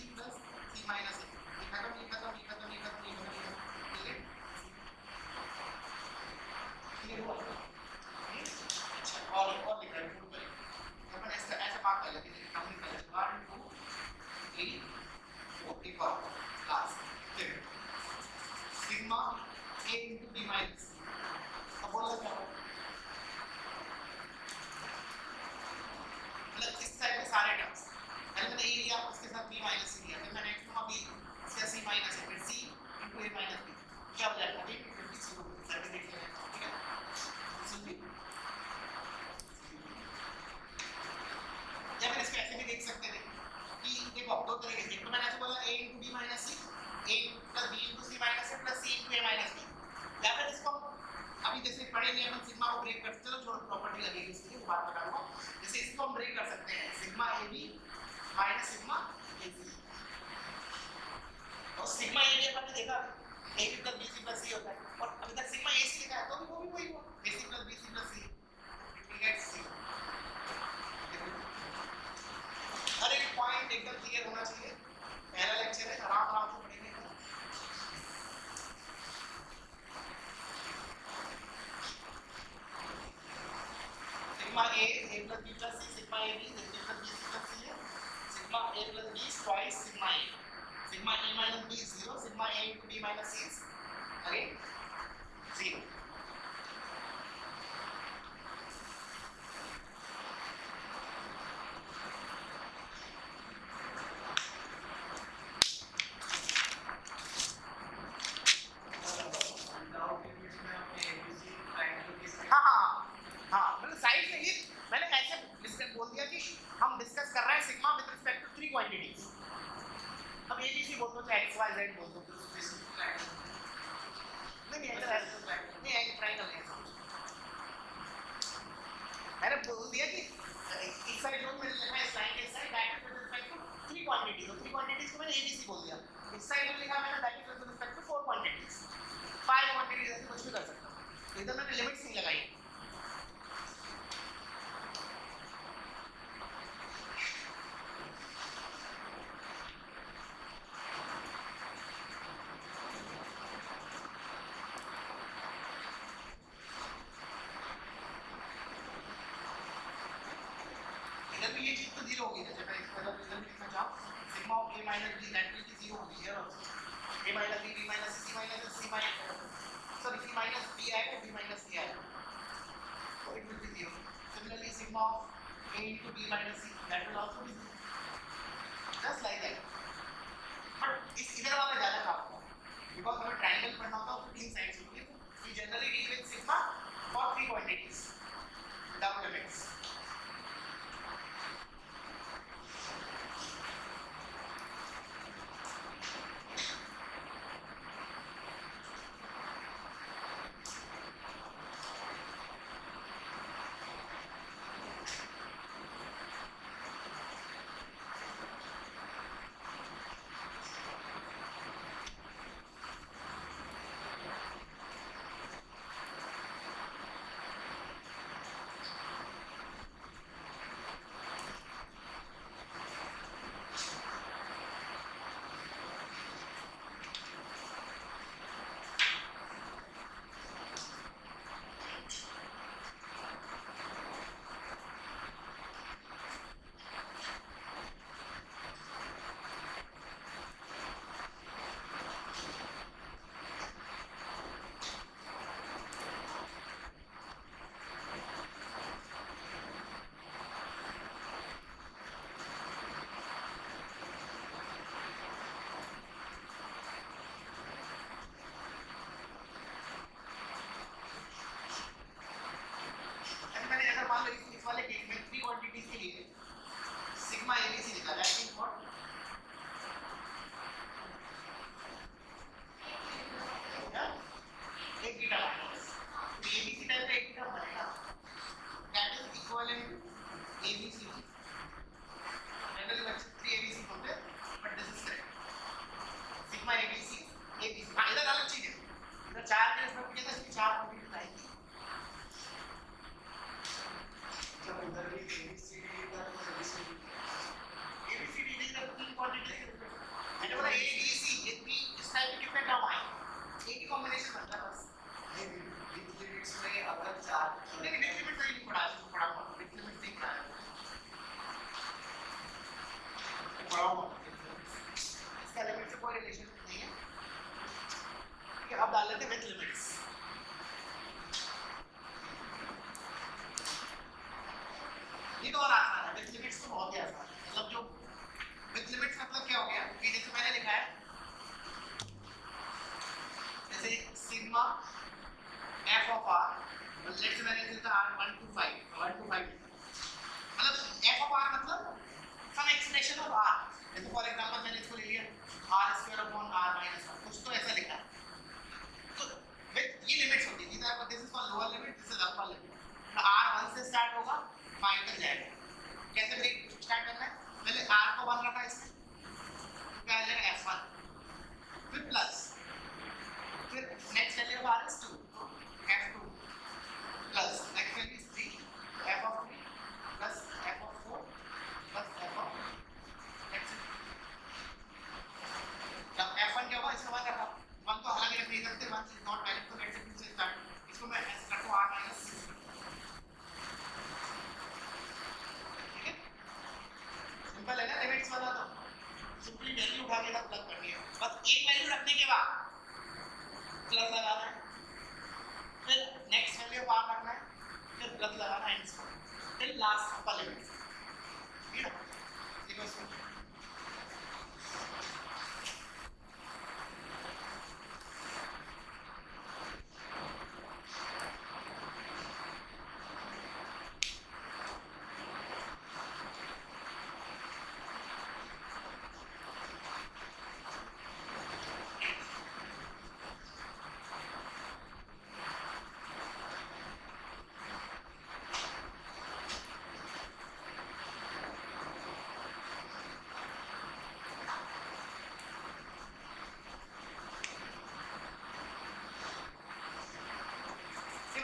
C plus C minus ये खत्म ये खत्म ये खत्म ये खत्म ये खत्म ये खत्म पढ़ेंगे हम सिग्मा को ब्रेक करते सकते हैं तो थोड़ा प्रॉपर्टी लगेगी इसकी, वो बात बता दूँगा जैसे इसको हम ब्रेक कर सकते हैं, sigma A B minus sigma A C और सिग्मा ए बी अपन देखा A B plus B C plus C होता है। और अभी तक सिग्मा ए सी लिखा है तो वो भी वही हुआ sigma a. Sigma minus b is 0, sigma a into b minus c is again 0. इधर भी ये चीज़ तो ज़ीरो होगी जैसे मैं मतलब इधर भी लिखना चाहूँ sigma of A minus B that will be zero होगी है A minus B B minus C minus C minus sorry C minus B आएगा बी माइनस सी आएगा तो it will be zero similarly sigma of a into b minus c, that will also be zero. Just like that. But इस इधर वाला ज़्यादा काम because हमें triangle पढ़ना होता है उसके तीन साइड्स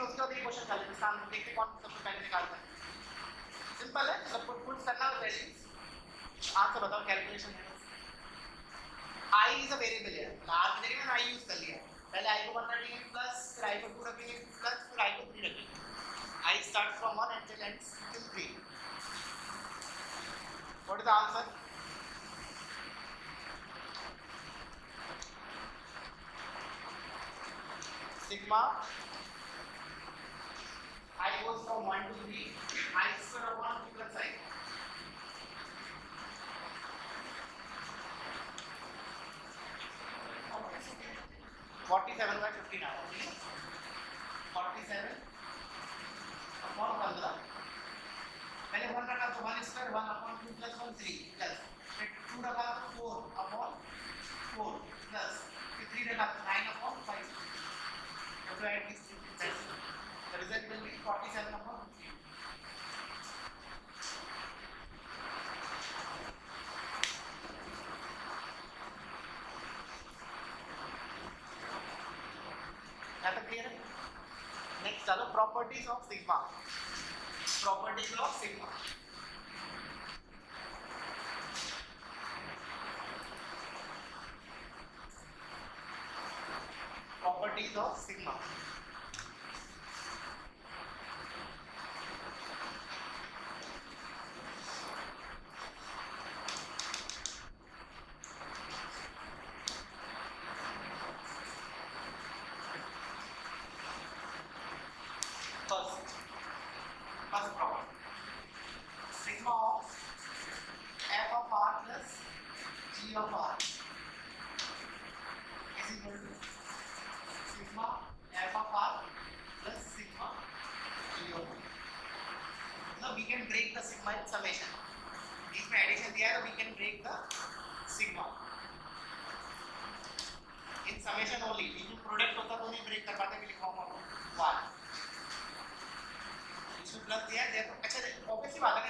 उसका भी क्वेश्चन कर लेते सामने देखते कौन सबसे पहले निकालता है। सिंपल है सबको फुल करना आंसर तो बताओ calculation I is a variable forty seven का फिफ्टीन आ रहा फोर्टी सेवन अपॉन पंद्रह. पहले वन रखा तो one square one upon two plus one three plus two रखा तो four properties of sigma. Properties of sigma. Properties of sigma. we can break the sigma in summation. इसमें addition दिया है तो we can break the sigma in summation only इसमें product होता तो नहीं ब्रेक कर पाते मैं लिखवाऊँगा आपको वन इसमें प्लस दिया है देखो अच्छा ऑब्वियसली बात है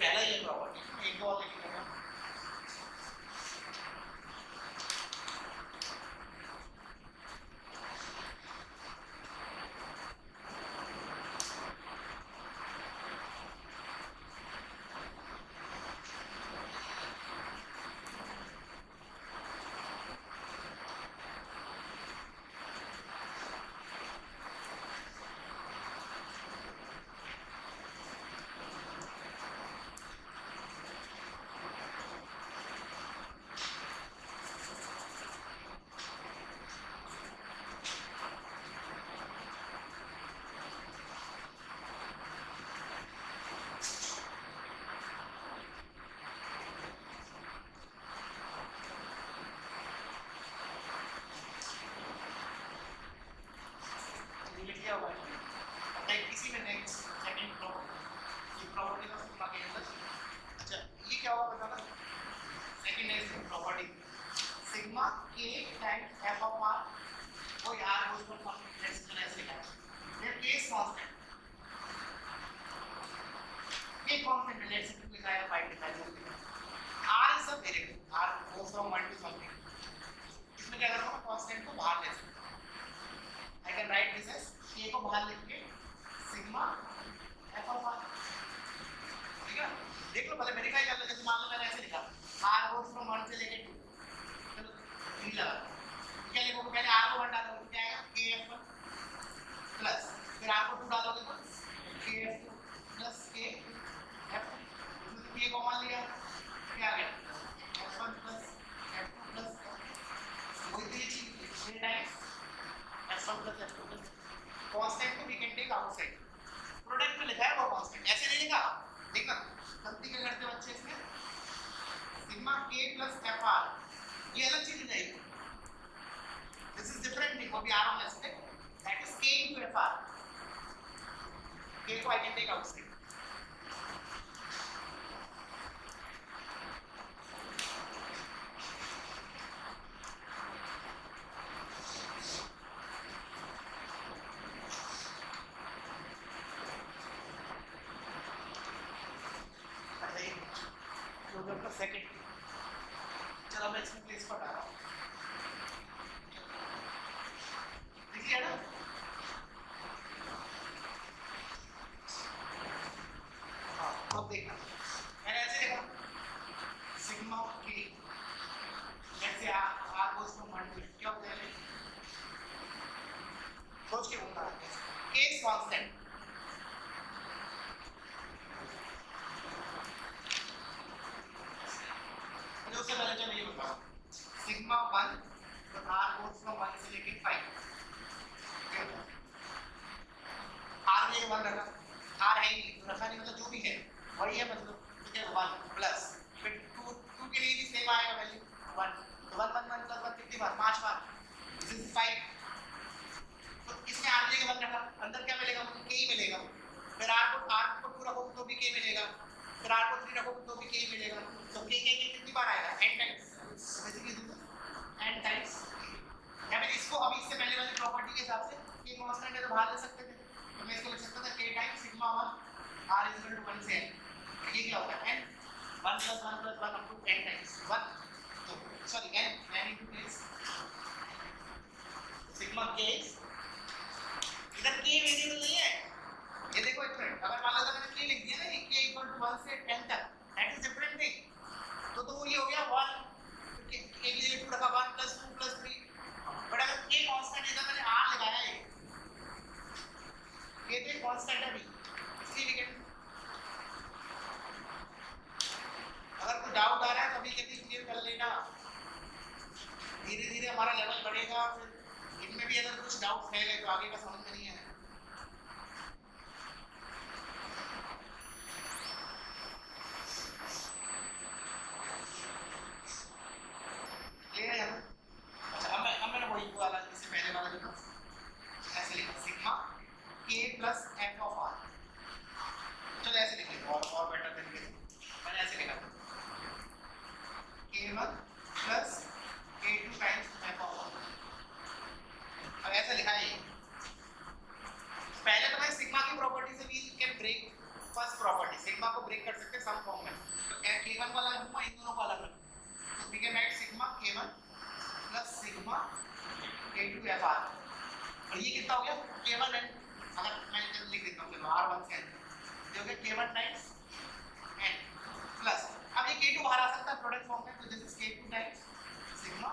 पहला ये प्रॉपर्टी था सिग्मा के अंदर अच्छा ये क्या हुआ बताना सेकेंड इज़ प्रॉपर्टी सिग्मा के टाइम सेकंड चलो मैं इसमें प्लेस पर What do you have अलग अलग होगा इन दोनों को अलग रखो। We can write sigma K one plus sigma K two F R और ये कितना हो गया? के वन एन अगर मैं इधर लिख देता हूँ आर वन से जो कि के वन टाइम्स एन प्लस अब ये के बाहर आ सकता है प्रोडक्ट फॉर्म में तो this is K times sigma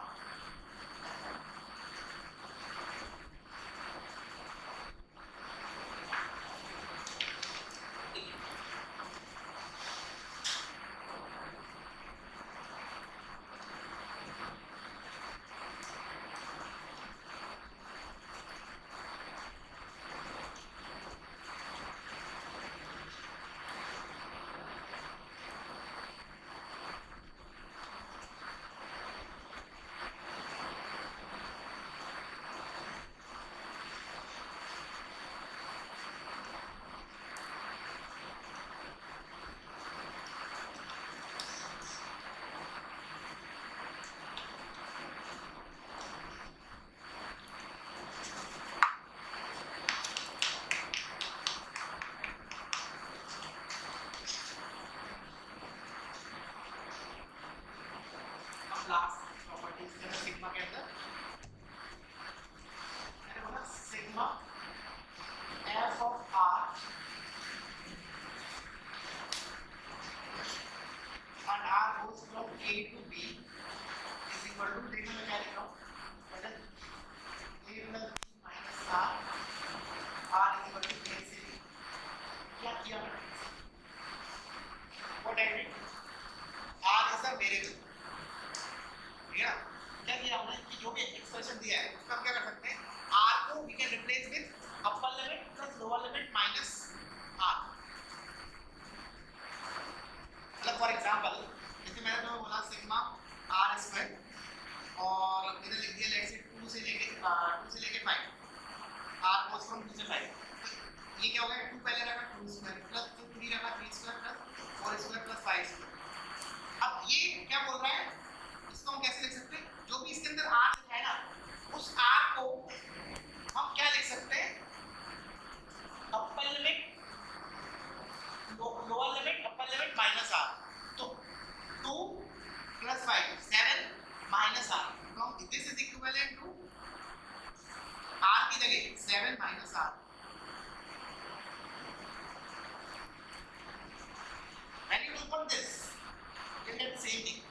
sí.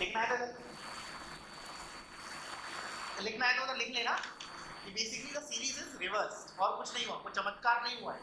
लिखना है तो लिखना है तो, लिख लेना कि basically the series is reverse और कुछ नहीं हुआ कुछ चमत्कार नहीं हुआ है।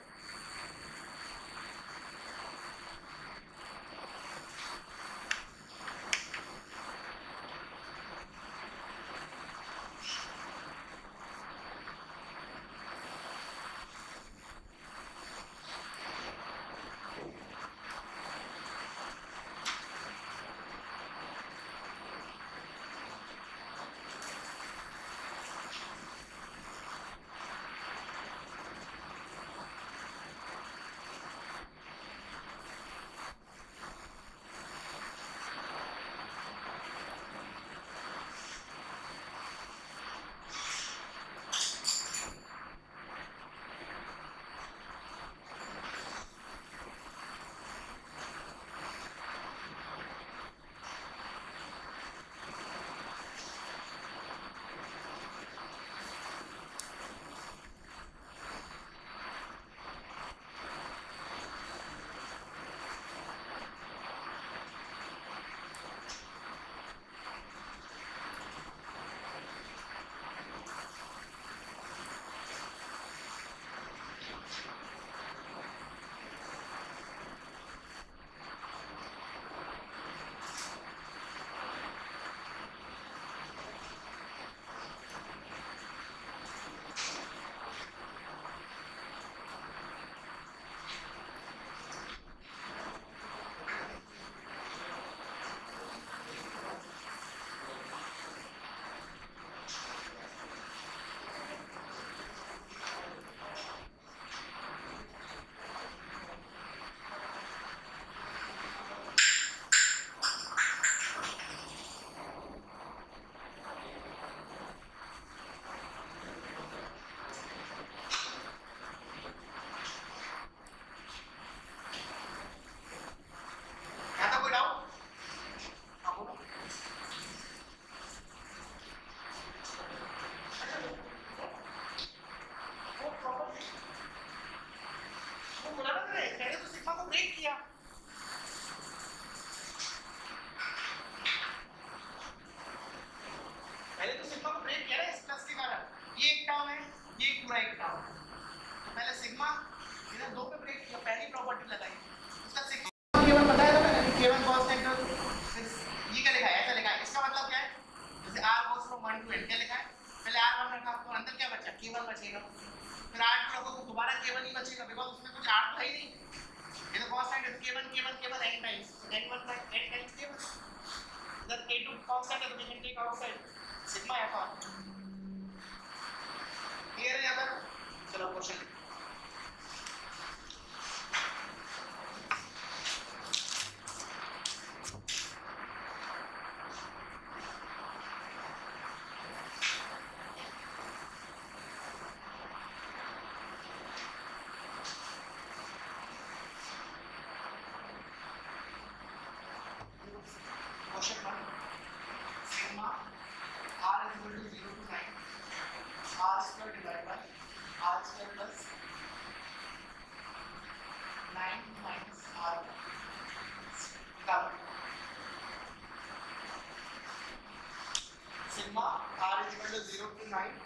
Nine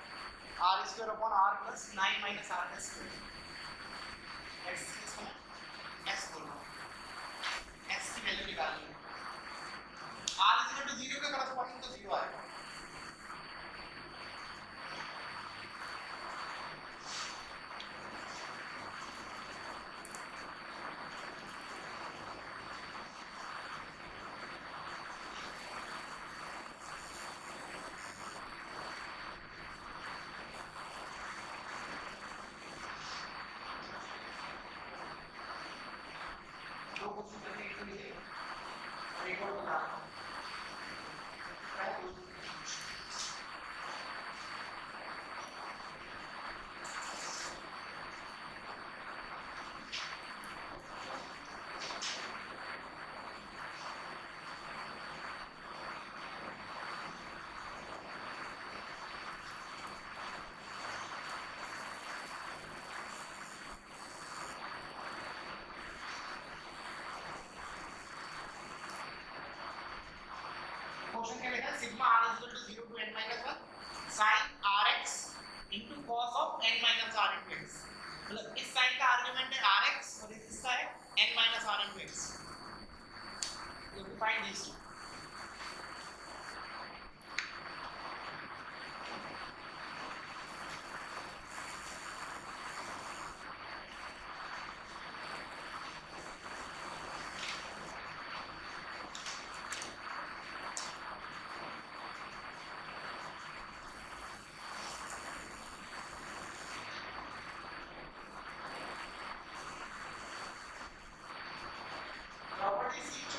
R square upon R plus nine minus R का square Thank you. function can be done sigma r is equal to 0 n minus 1. artist.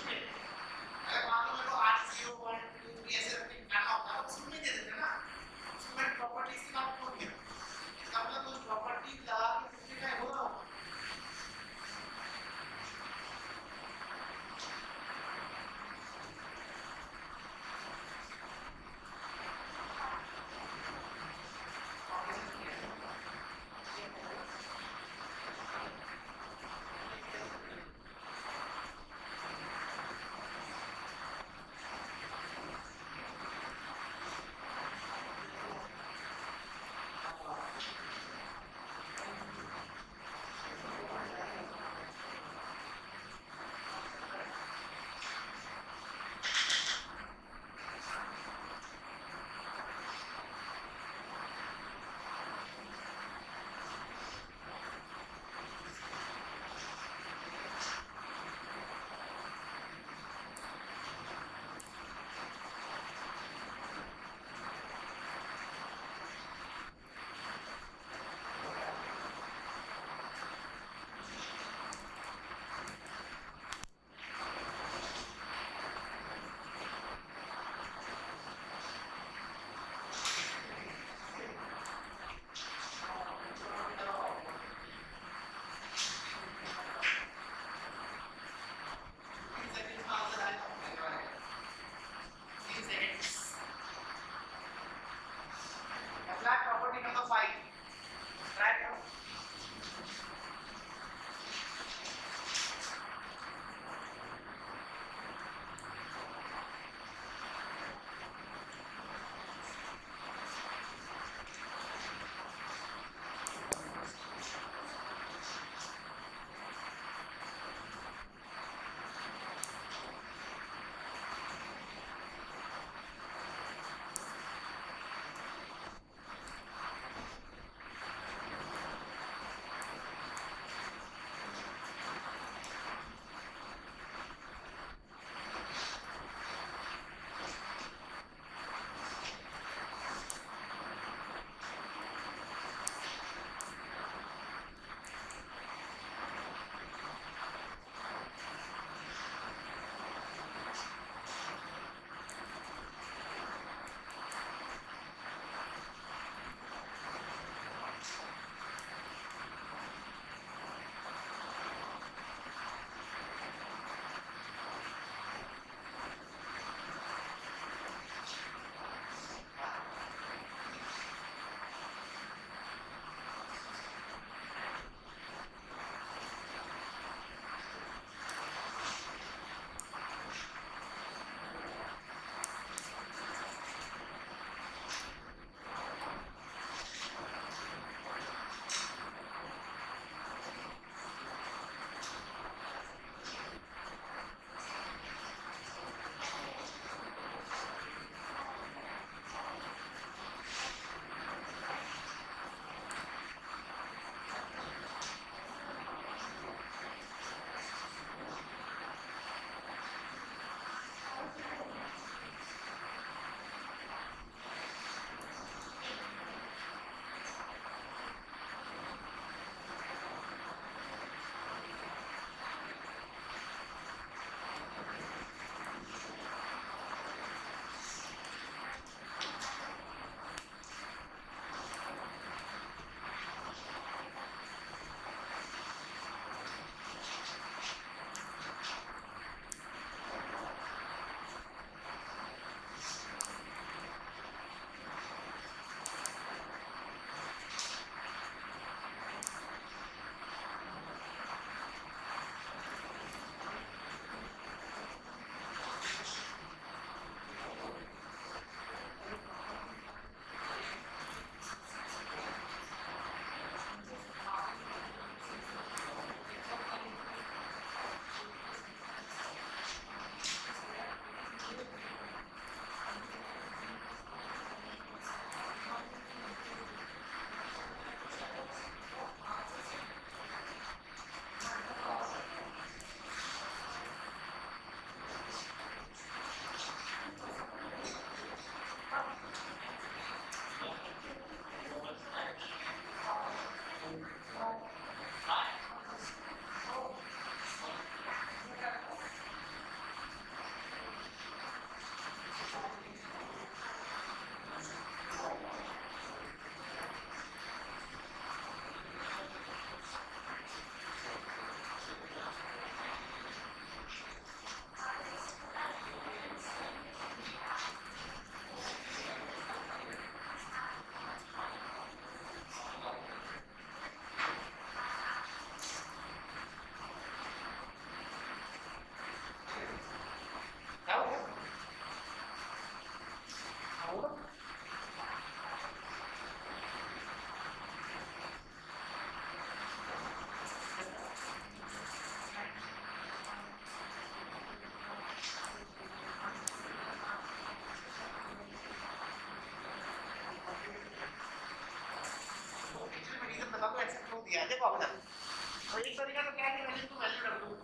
दिया देखो अपना तो एक तरीका तो क्या है कि मैं इसको वैल्यू रख दूँ?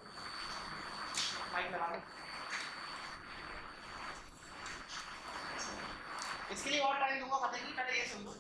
माइक लगा दो इसके लिए और टाइम दूँगा, पता नहीं, पहले ये सुन लो।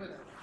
देखो इधर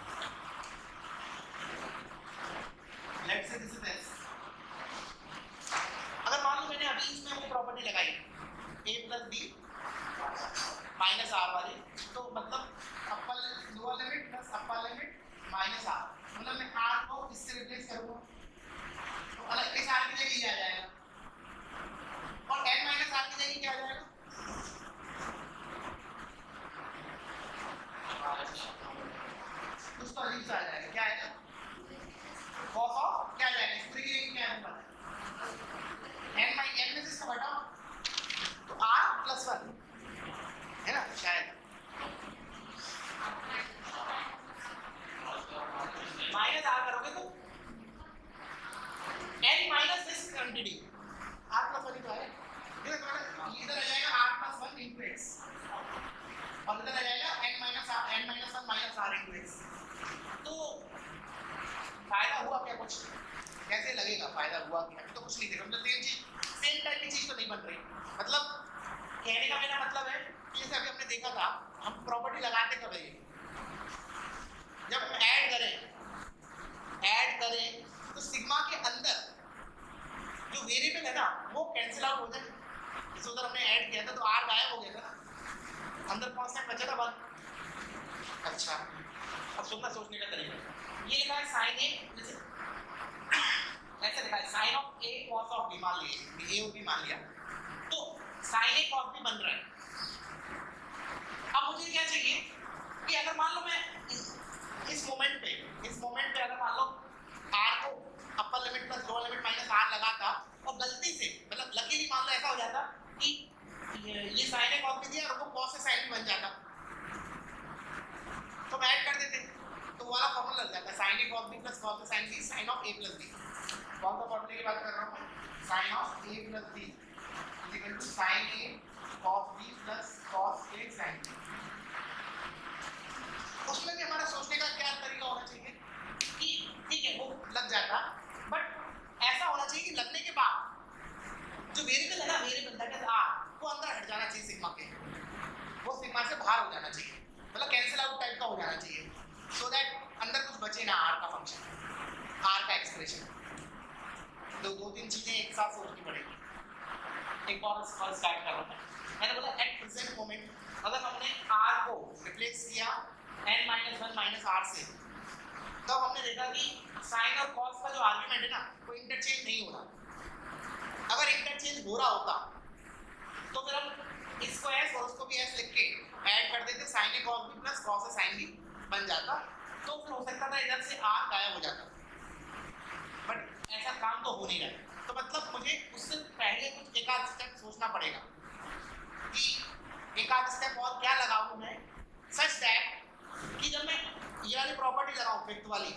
वाली।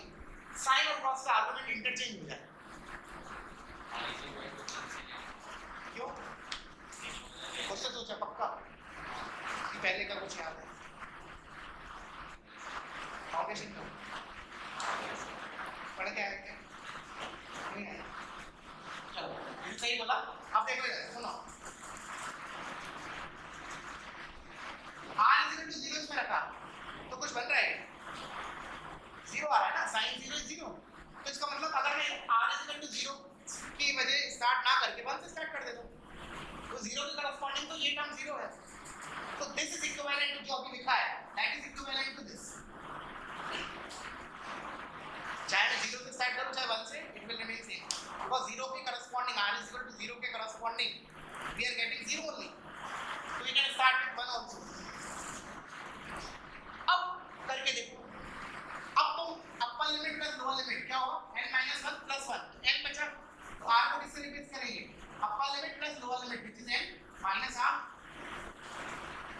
साइन और कॉस का आर्गुमेंट इंटरचेंज हो जाए। क्यों? क्वेश्चन सोचा पक्का? कि पहले का कुछ याद है? फाउंडेशन को पढ़ के आए क्या चलो सही बोला। देखो सुनो। इज़ इक्वल टू 0 इसमें रखा तो कुछ बन रहा है? ज़ीरो आ रहा है। ना sin 0 ज़ीरो। तो इसका मतलब अगर मैं r इज़ इक्वल टू 0 की वजह स्टार्ट ना करके 1 से स्टार्ट कर देता हूँ तो 0 के करस्पॉन्डिंग तो ये टर्म 0 है। तो दिस इज़ इक्विवेलेंट टू जो अभी लिखा है that is equivalent to this चाहे मैं 0 से स्टार्ट करूँ, चाहे 1 से it will remain same because 0 के corresponding r is equal to 0 के corresponding we are getting 0 only so we can start with 1 also अब करके देखो। Upper limit plus lower limit क्या होगा? N minus one plus one बचा। तो को किससे रिप्लेस करेंगे? Upper limit plus lower limit which is n minus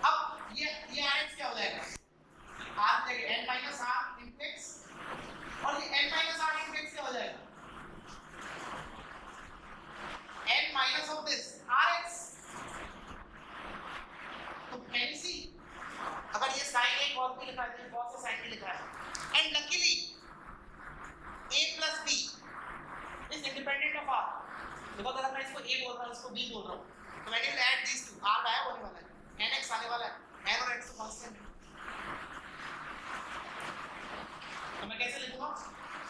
अब ये ये rx क्या हो जाएगा? R जाएगा n माइनस x और ये n माइनस x क्या हो जाएगा? N minus of this rx तो can you see अगर ये sin a cos b लिखा है तो cos a sin b लिखा है। And luckily, a plus b is independent of r. because agar main isko a bol raha hu isko b bol raha hu so when you add these two r aaya होने wala hai nx aane wala hai n aur x तो constant है तो मैं कैसे लिखूँगा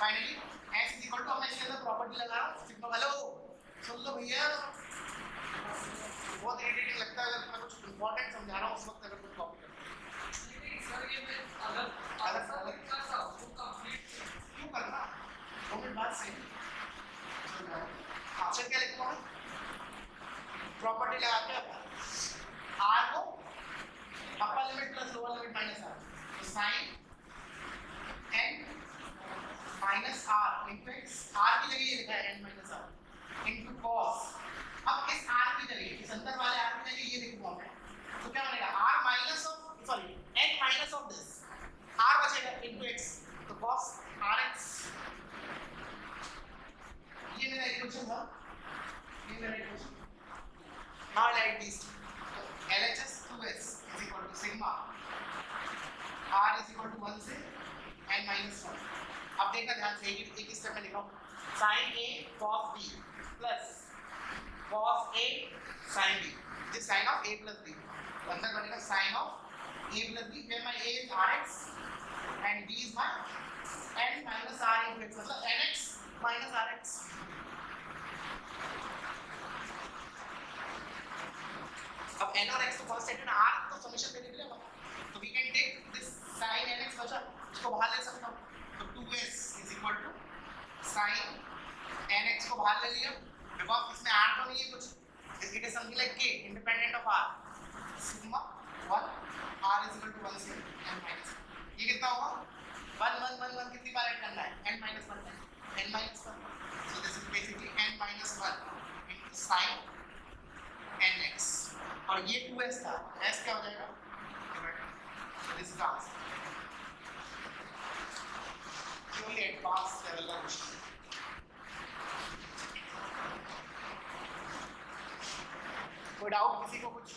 finally x is equal to मैं इसके अंदर प्रॉपर्टी लगा सिग्मा हेलो सुन लो भैया बहुत इरिटेटिंग लगता है अगर मैं कुछ इंपॉर्टेंट समझा रहा हूँ उस वक्त अगर कुछ कॉपी फिर क्या लिखता हूँ प्रॉपर्टी लगा के आर को upper limit plus lower limit minus R तो sine N minus R X R की जगह ये लिखा है N minus R into cos अब इस आर की जगह इस अंदर वाले आर की जगह ये लिखूँगा मैं तो क्या बनेगा R minus of sorry N minus of this R बचेगा इंटू एक्स तो आर एक्स ये मेरा इक्वेशन था ये मेरा equation now I write these two. LHS 2s is equal to sigma r is equal to 1 से n minus 1 अब देखना ध्यान से एक एक स्टेप में लिखा sin a cos b plus cos a sin b this sin of a plus b तो अंदर बनेगा sin of a plus b where my a is rx and b is my n minus r into x मतलब nx minus rx. अब n और x तो first set है r तो summation देने के लिए तो we can take this sin nx version इसको बाहर ले सकता हूँ। तो 2s is equal to sin nx को बाहर ले लिया। बिकॉज़ इसमें r तो नहीं है कुछ। It is something like k independent of r sigma 1 r is equal to 1 से माइनस ये कितना होगा 1 1 1 1 कितनी बार ऐड करना है n minus 1 n minus 1 so this is basically n minus 1 into sin nx और ये 2s था s क्या हो जाएगा is the answer purely advanced level का question कोई डाउट किसी को कुछ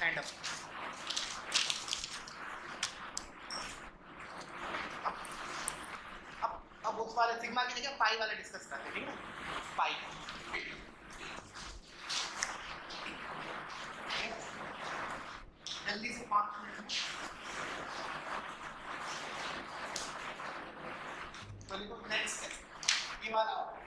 kind of अब अब उस वाले सिग्मा की जगह पाई वाले डिस्कस करते हैं, ठीक है? पाई जल्दी से पाँच मिनट में तो नेक्स्ट है ये वाला।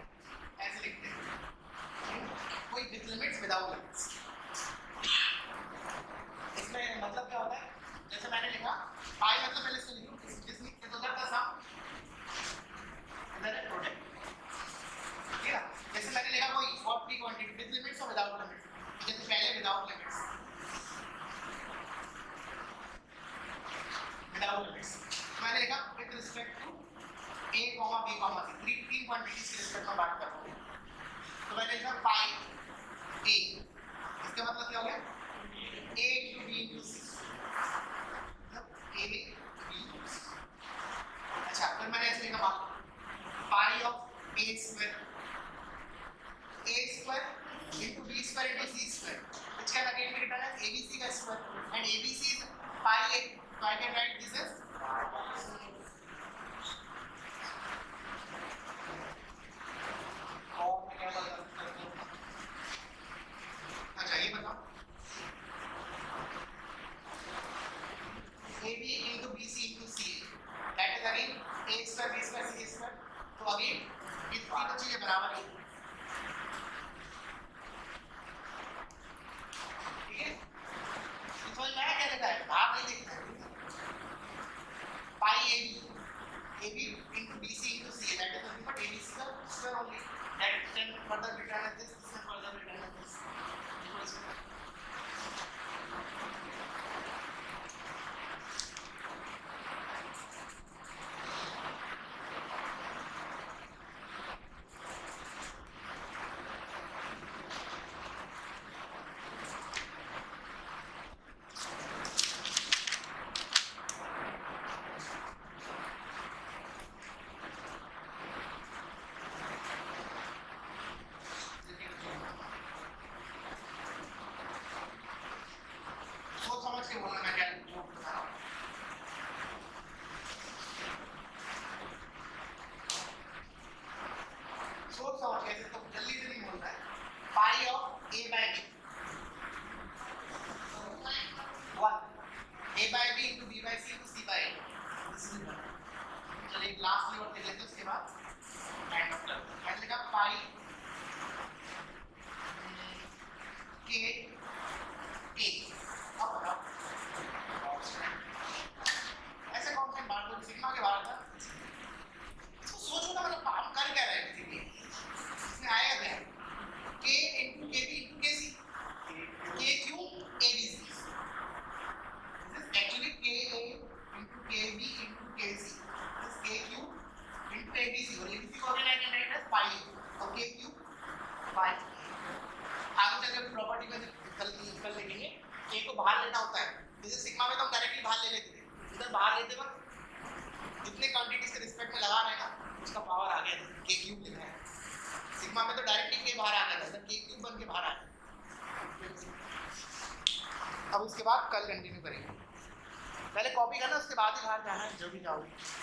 कल कंटिन्यू करेंगे। पहले कॉपी करना, उसके बाद ही बाहर जाना है, जो भी जाओगे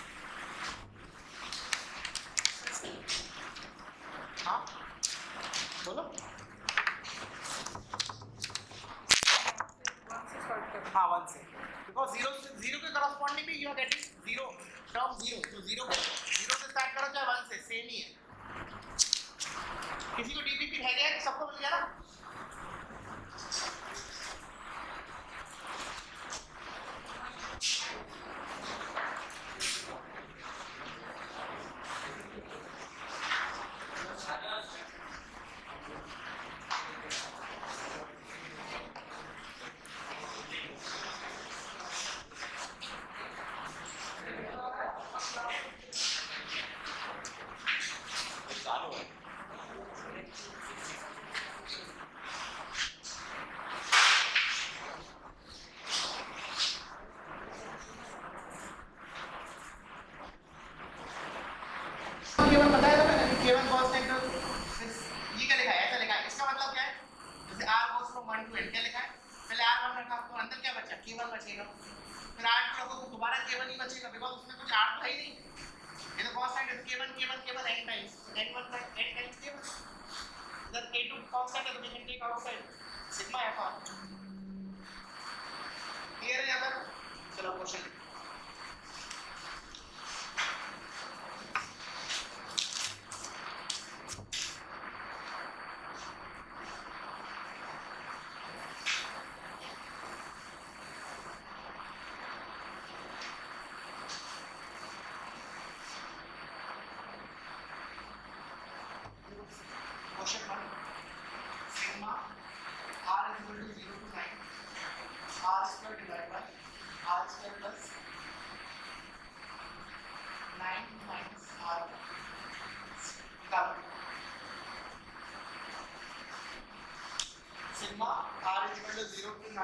plus 0 to 9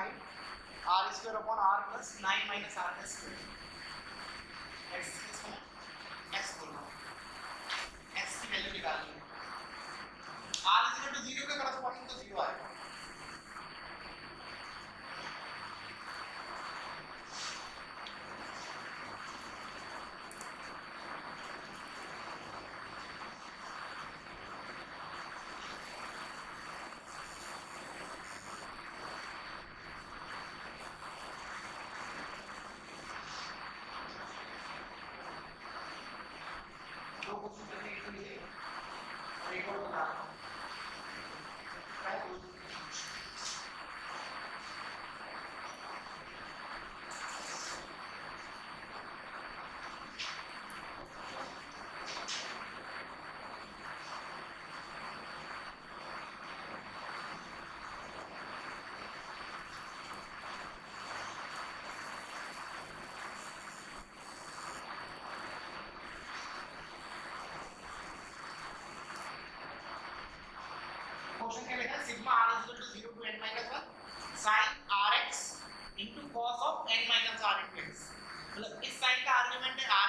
r square upon r plus 9 minus r square. Yes. 我自己可以推荐，所以说呢。question क्या बेटा sigma r is to 0 to n minus 1 sin rx into cos of n minus r into x मतलब इस साइन का आर्गुमेंट है r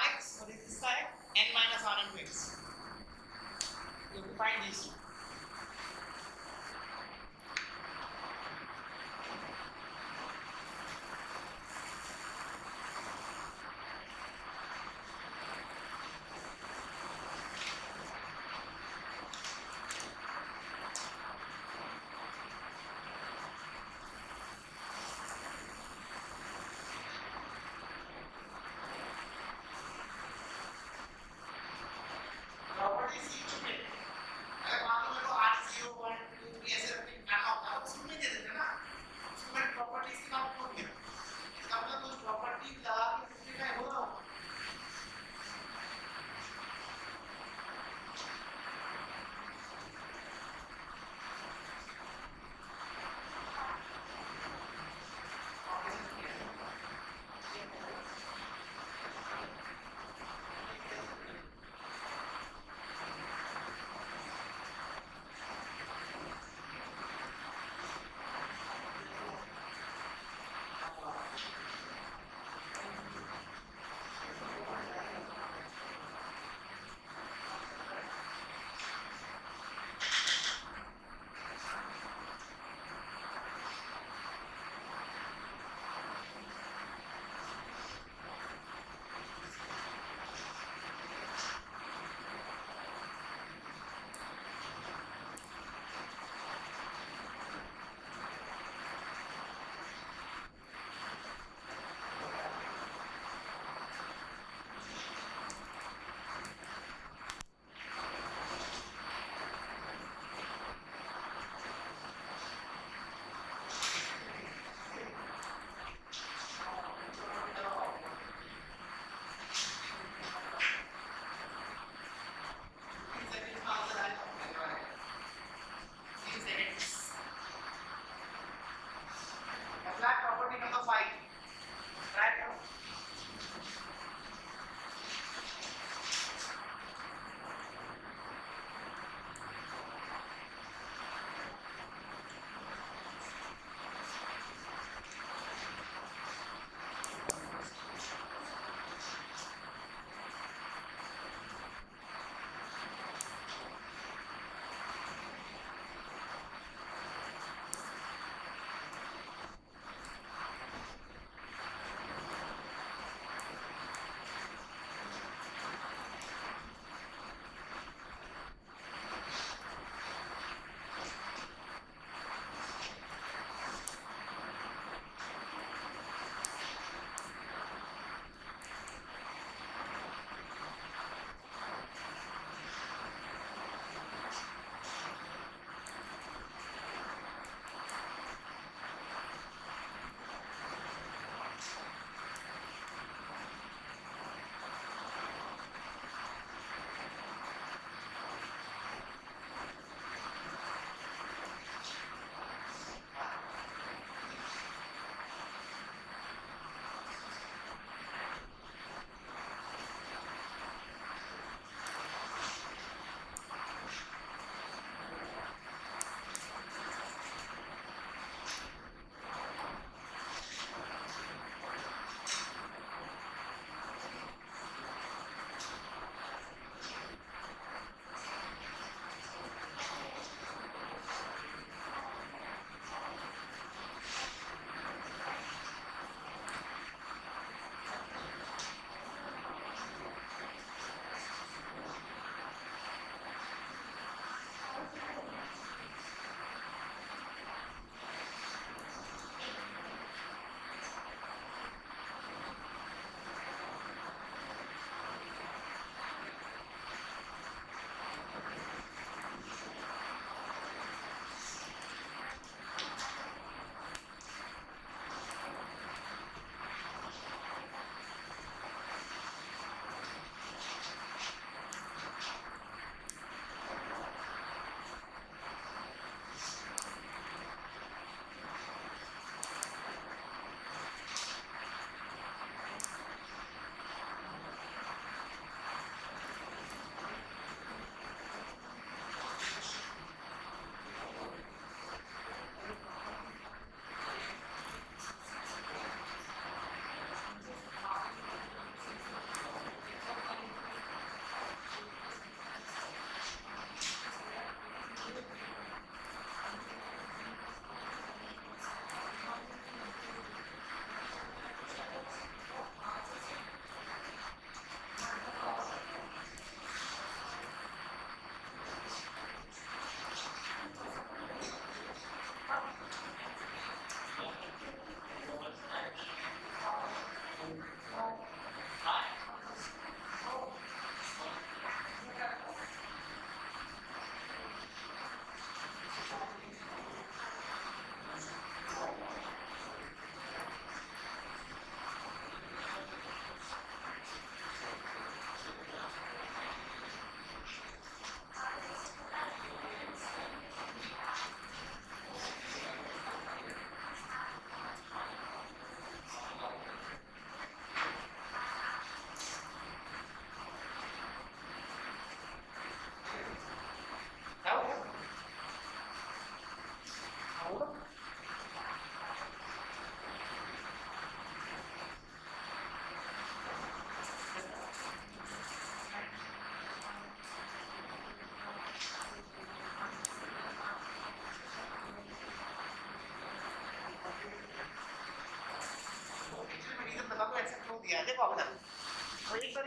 Ya, dia 我一说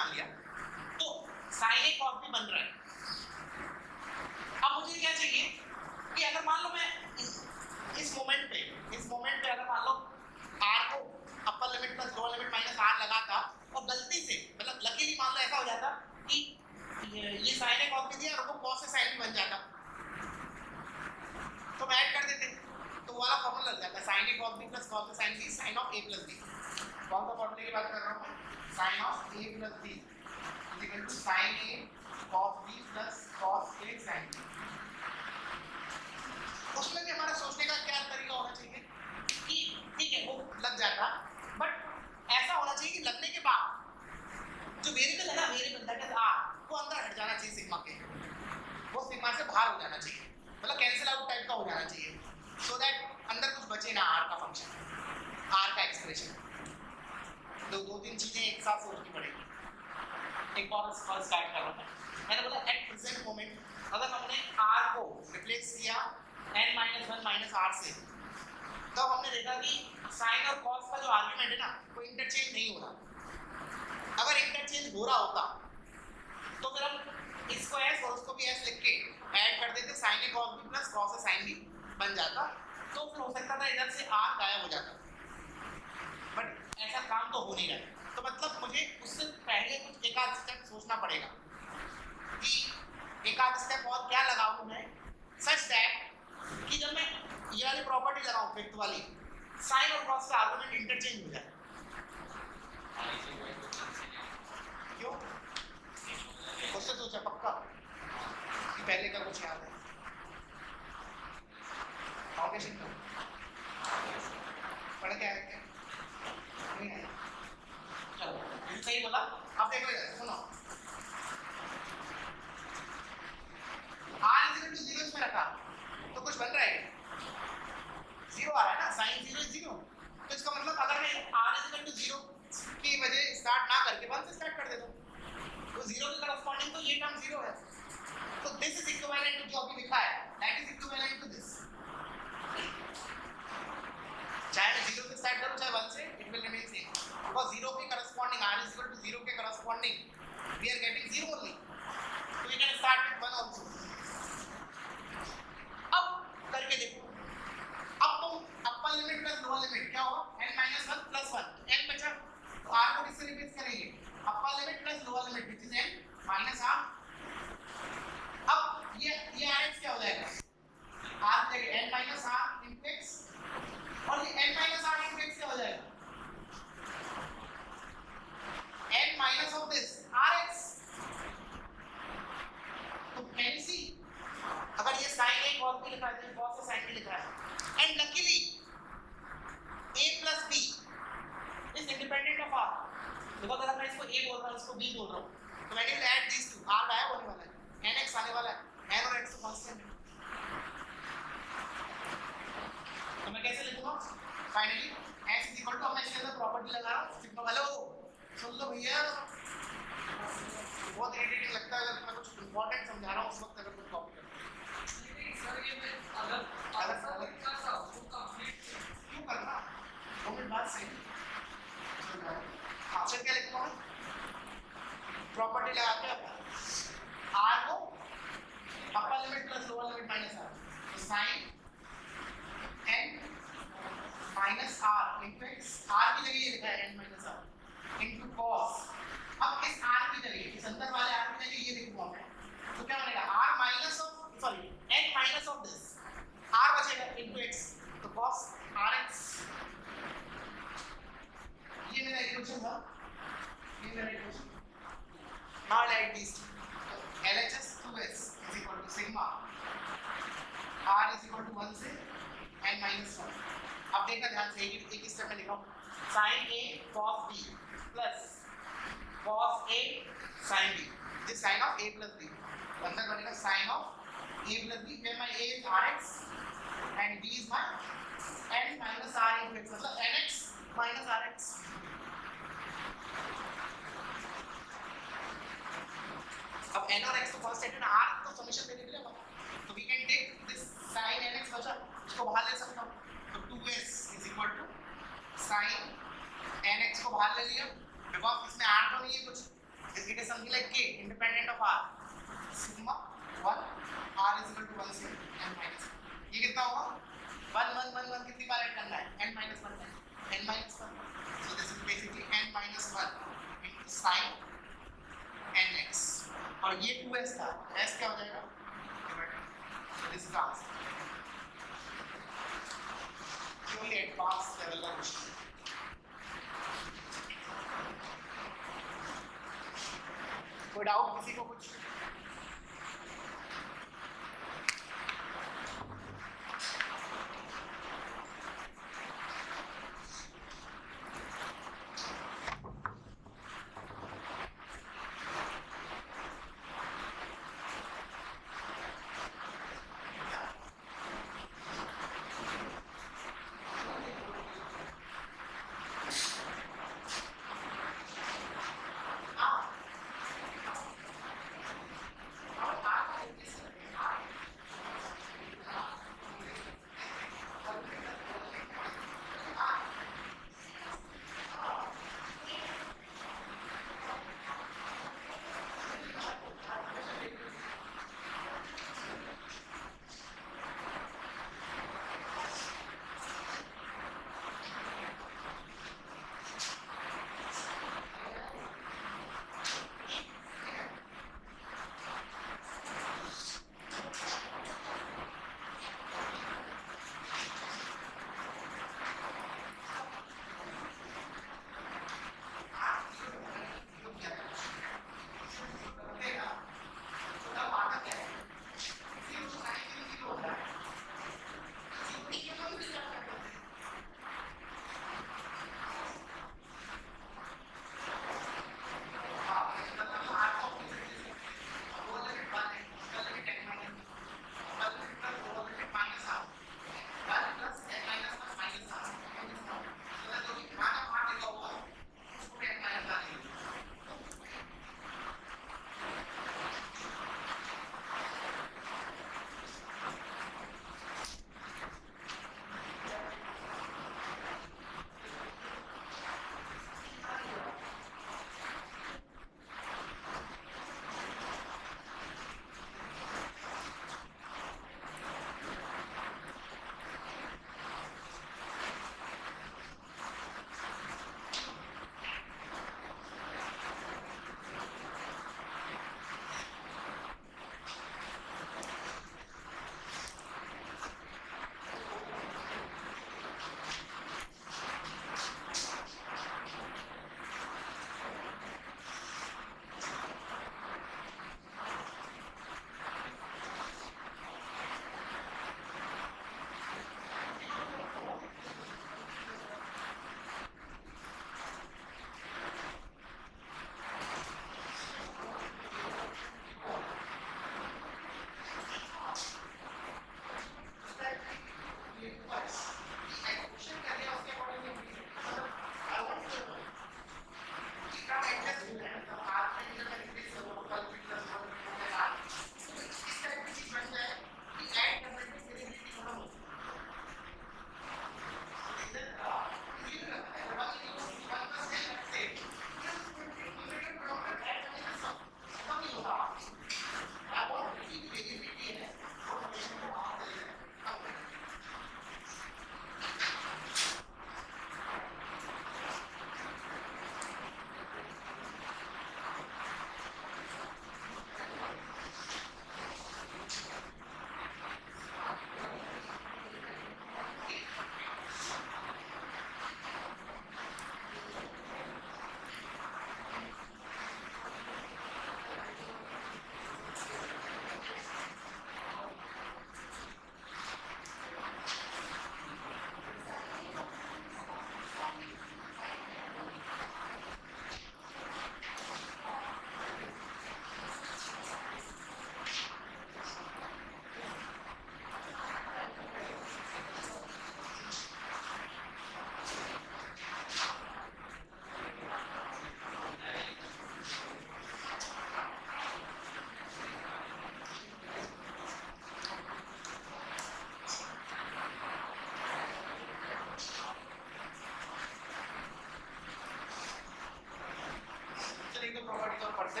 properties को पढ़ते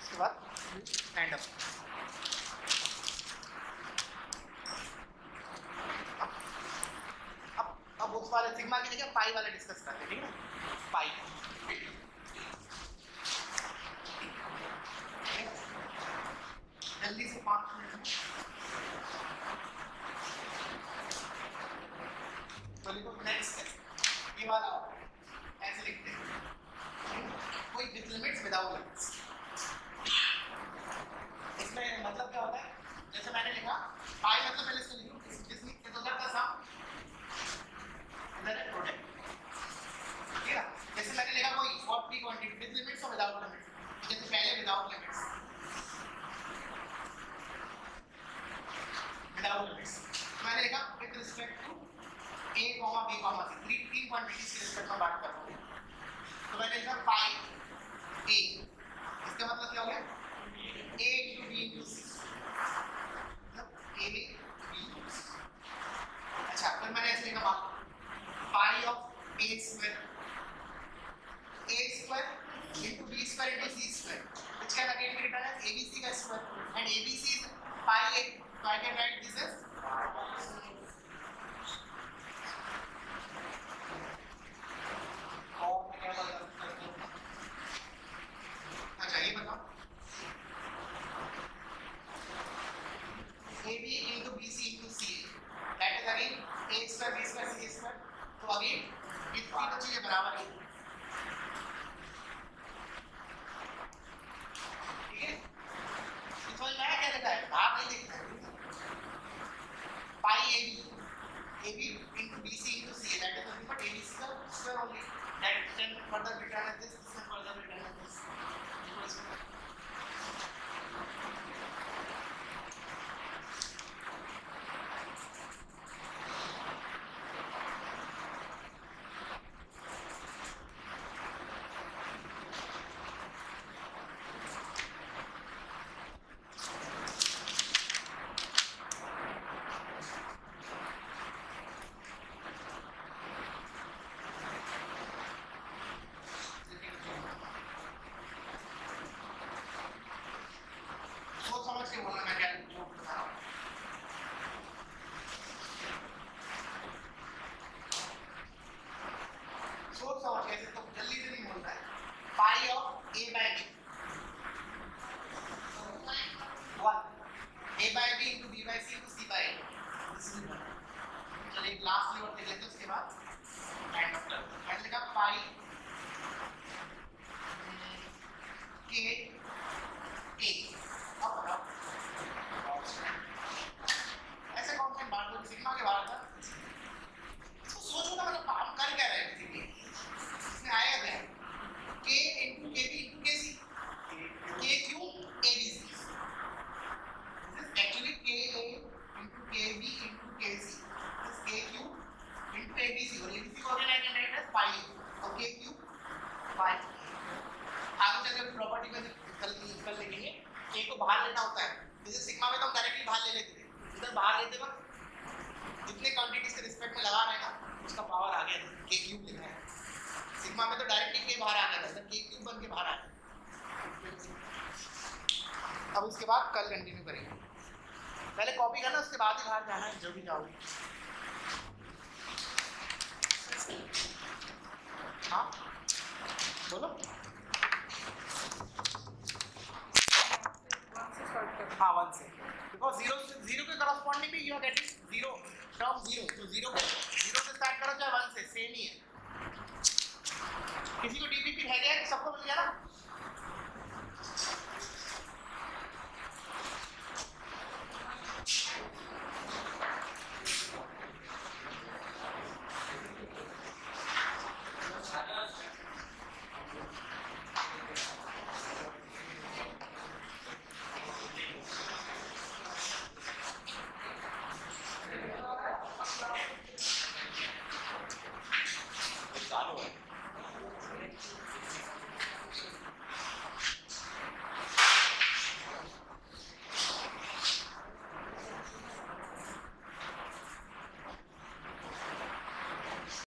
उसके बाद? हम्म। एंड अप अब अब बुक्स वाले सिग्मा के जगह पाई वाले डिस्कस करते हैं, ठीक है? jogo de aula.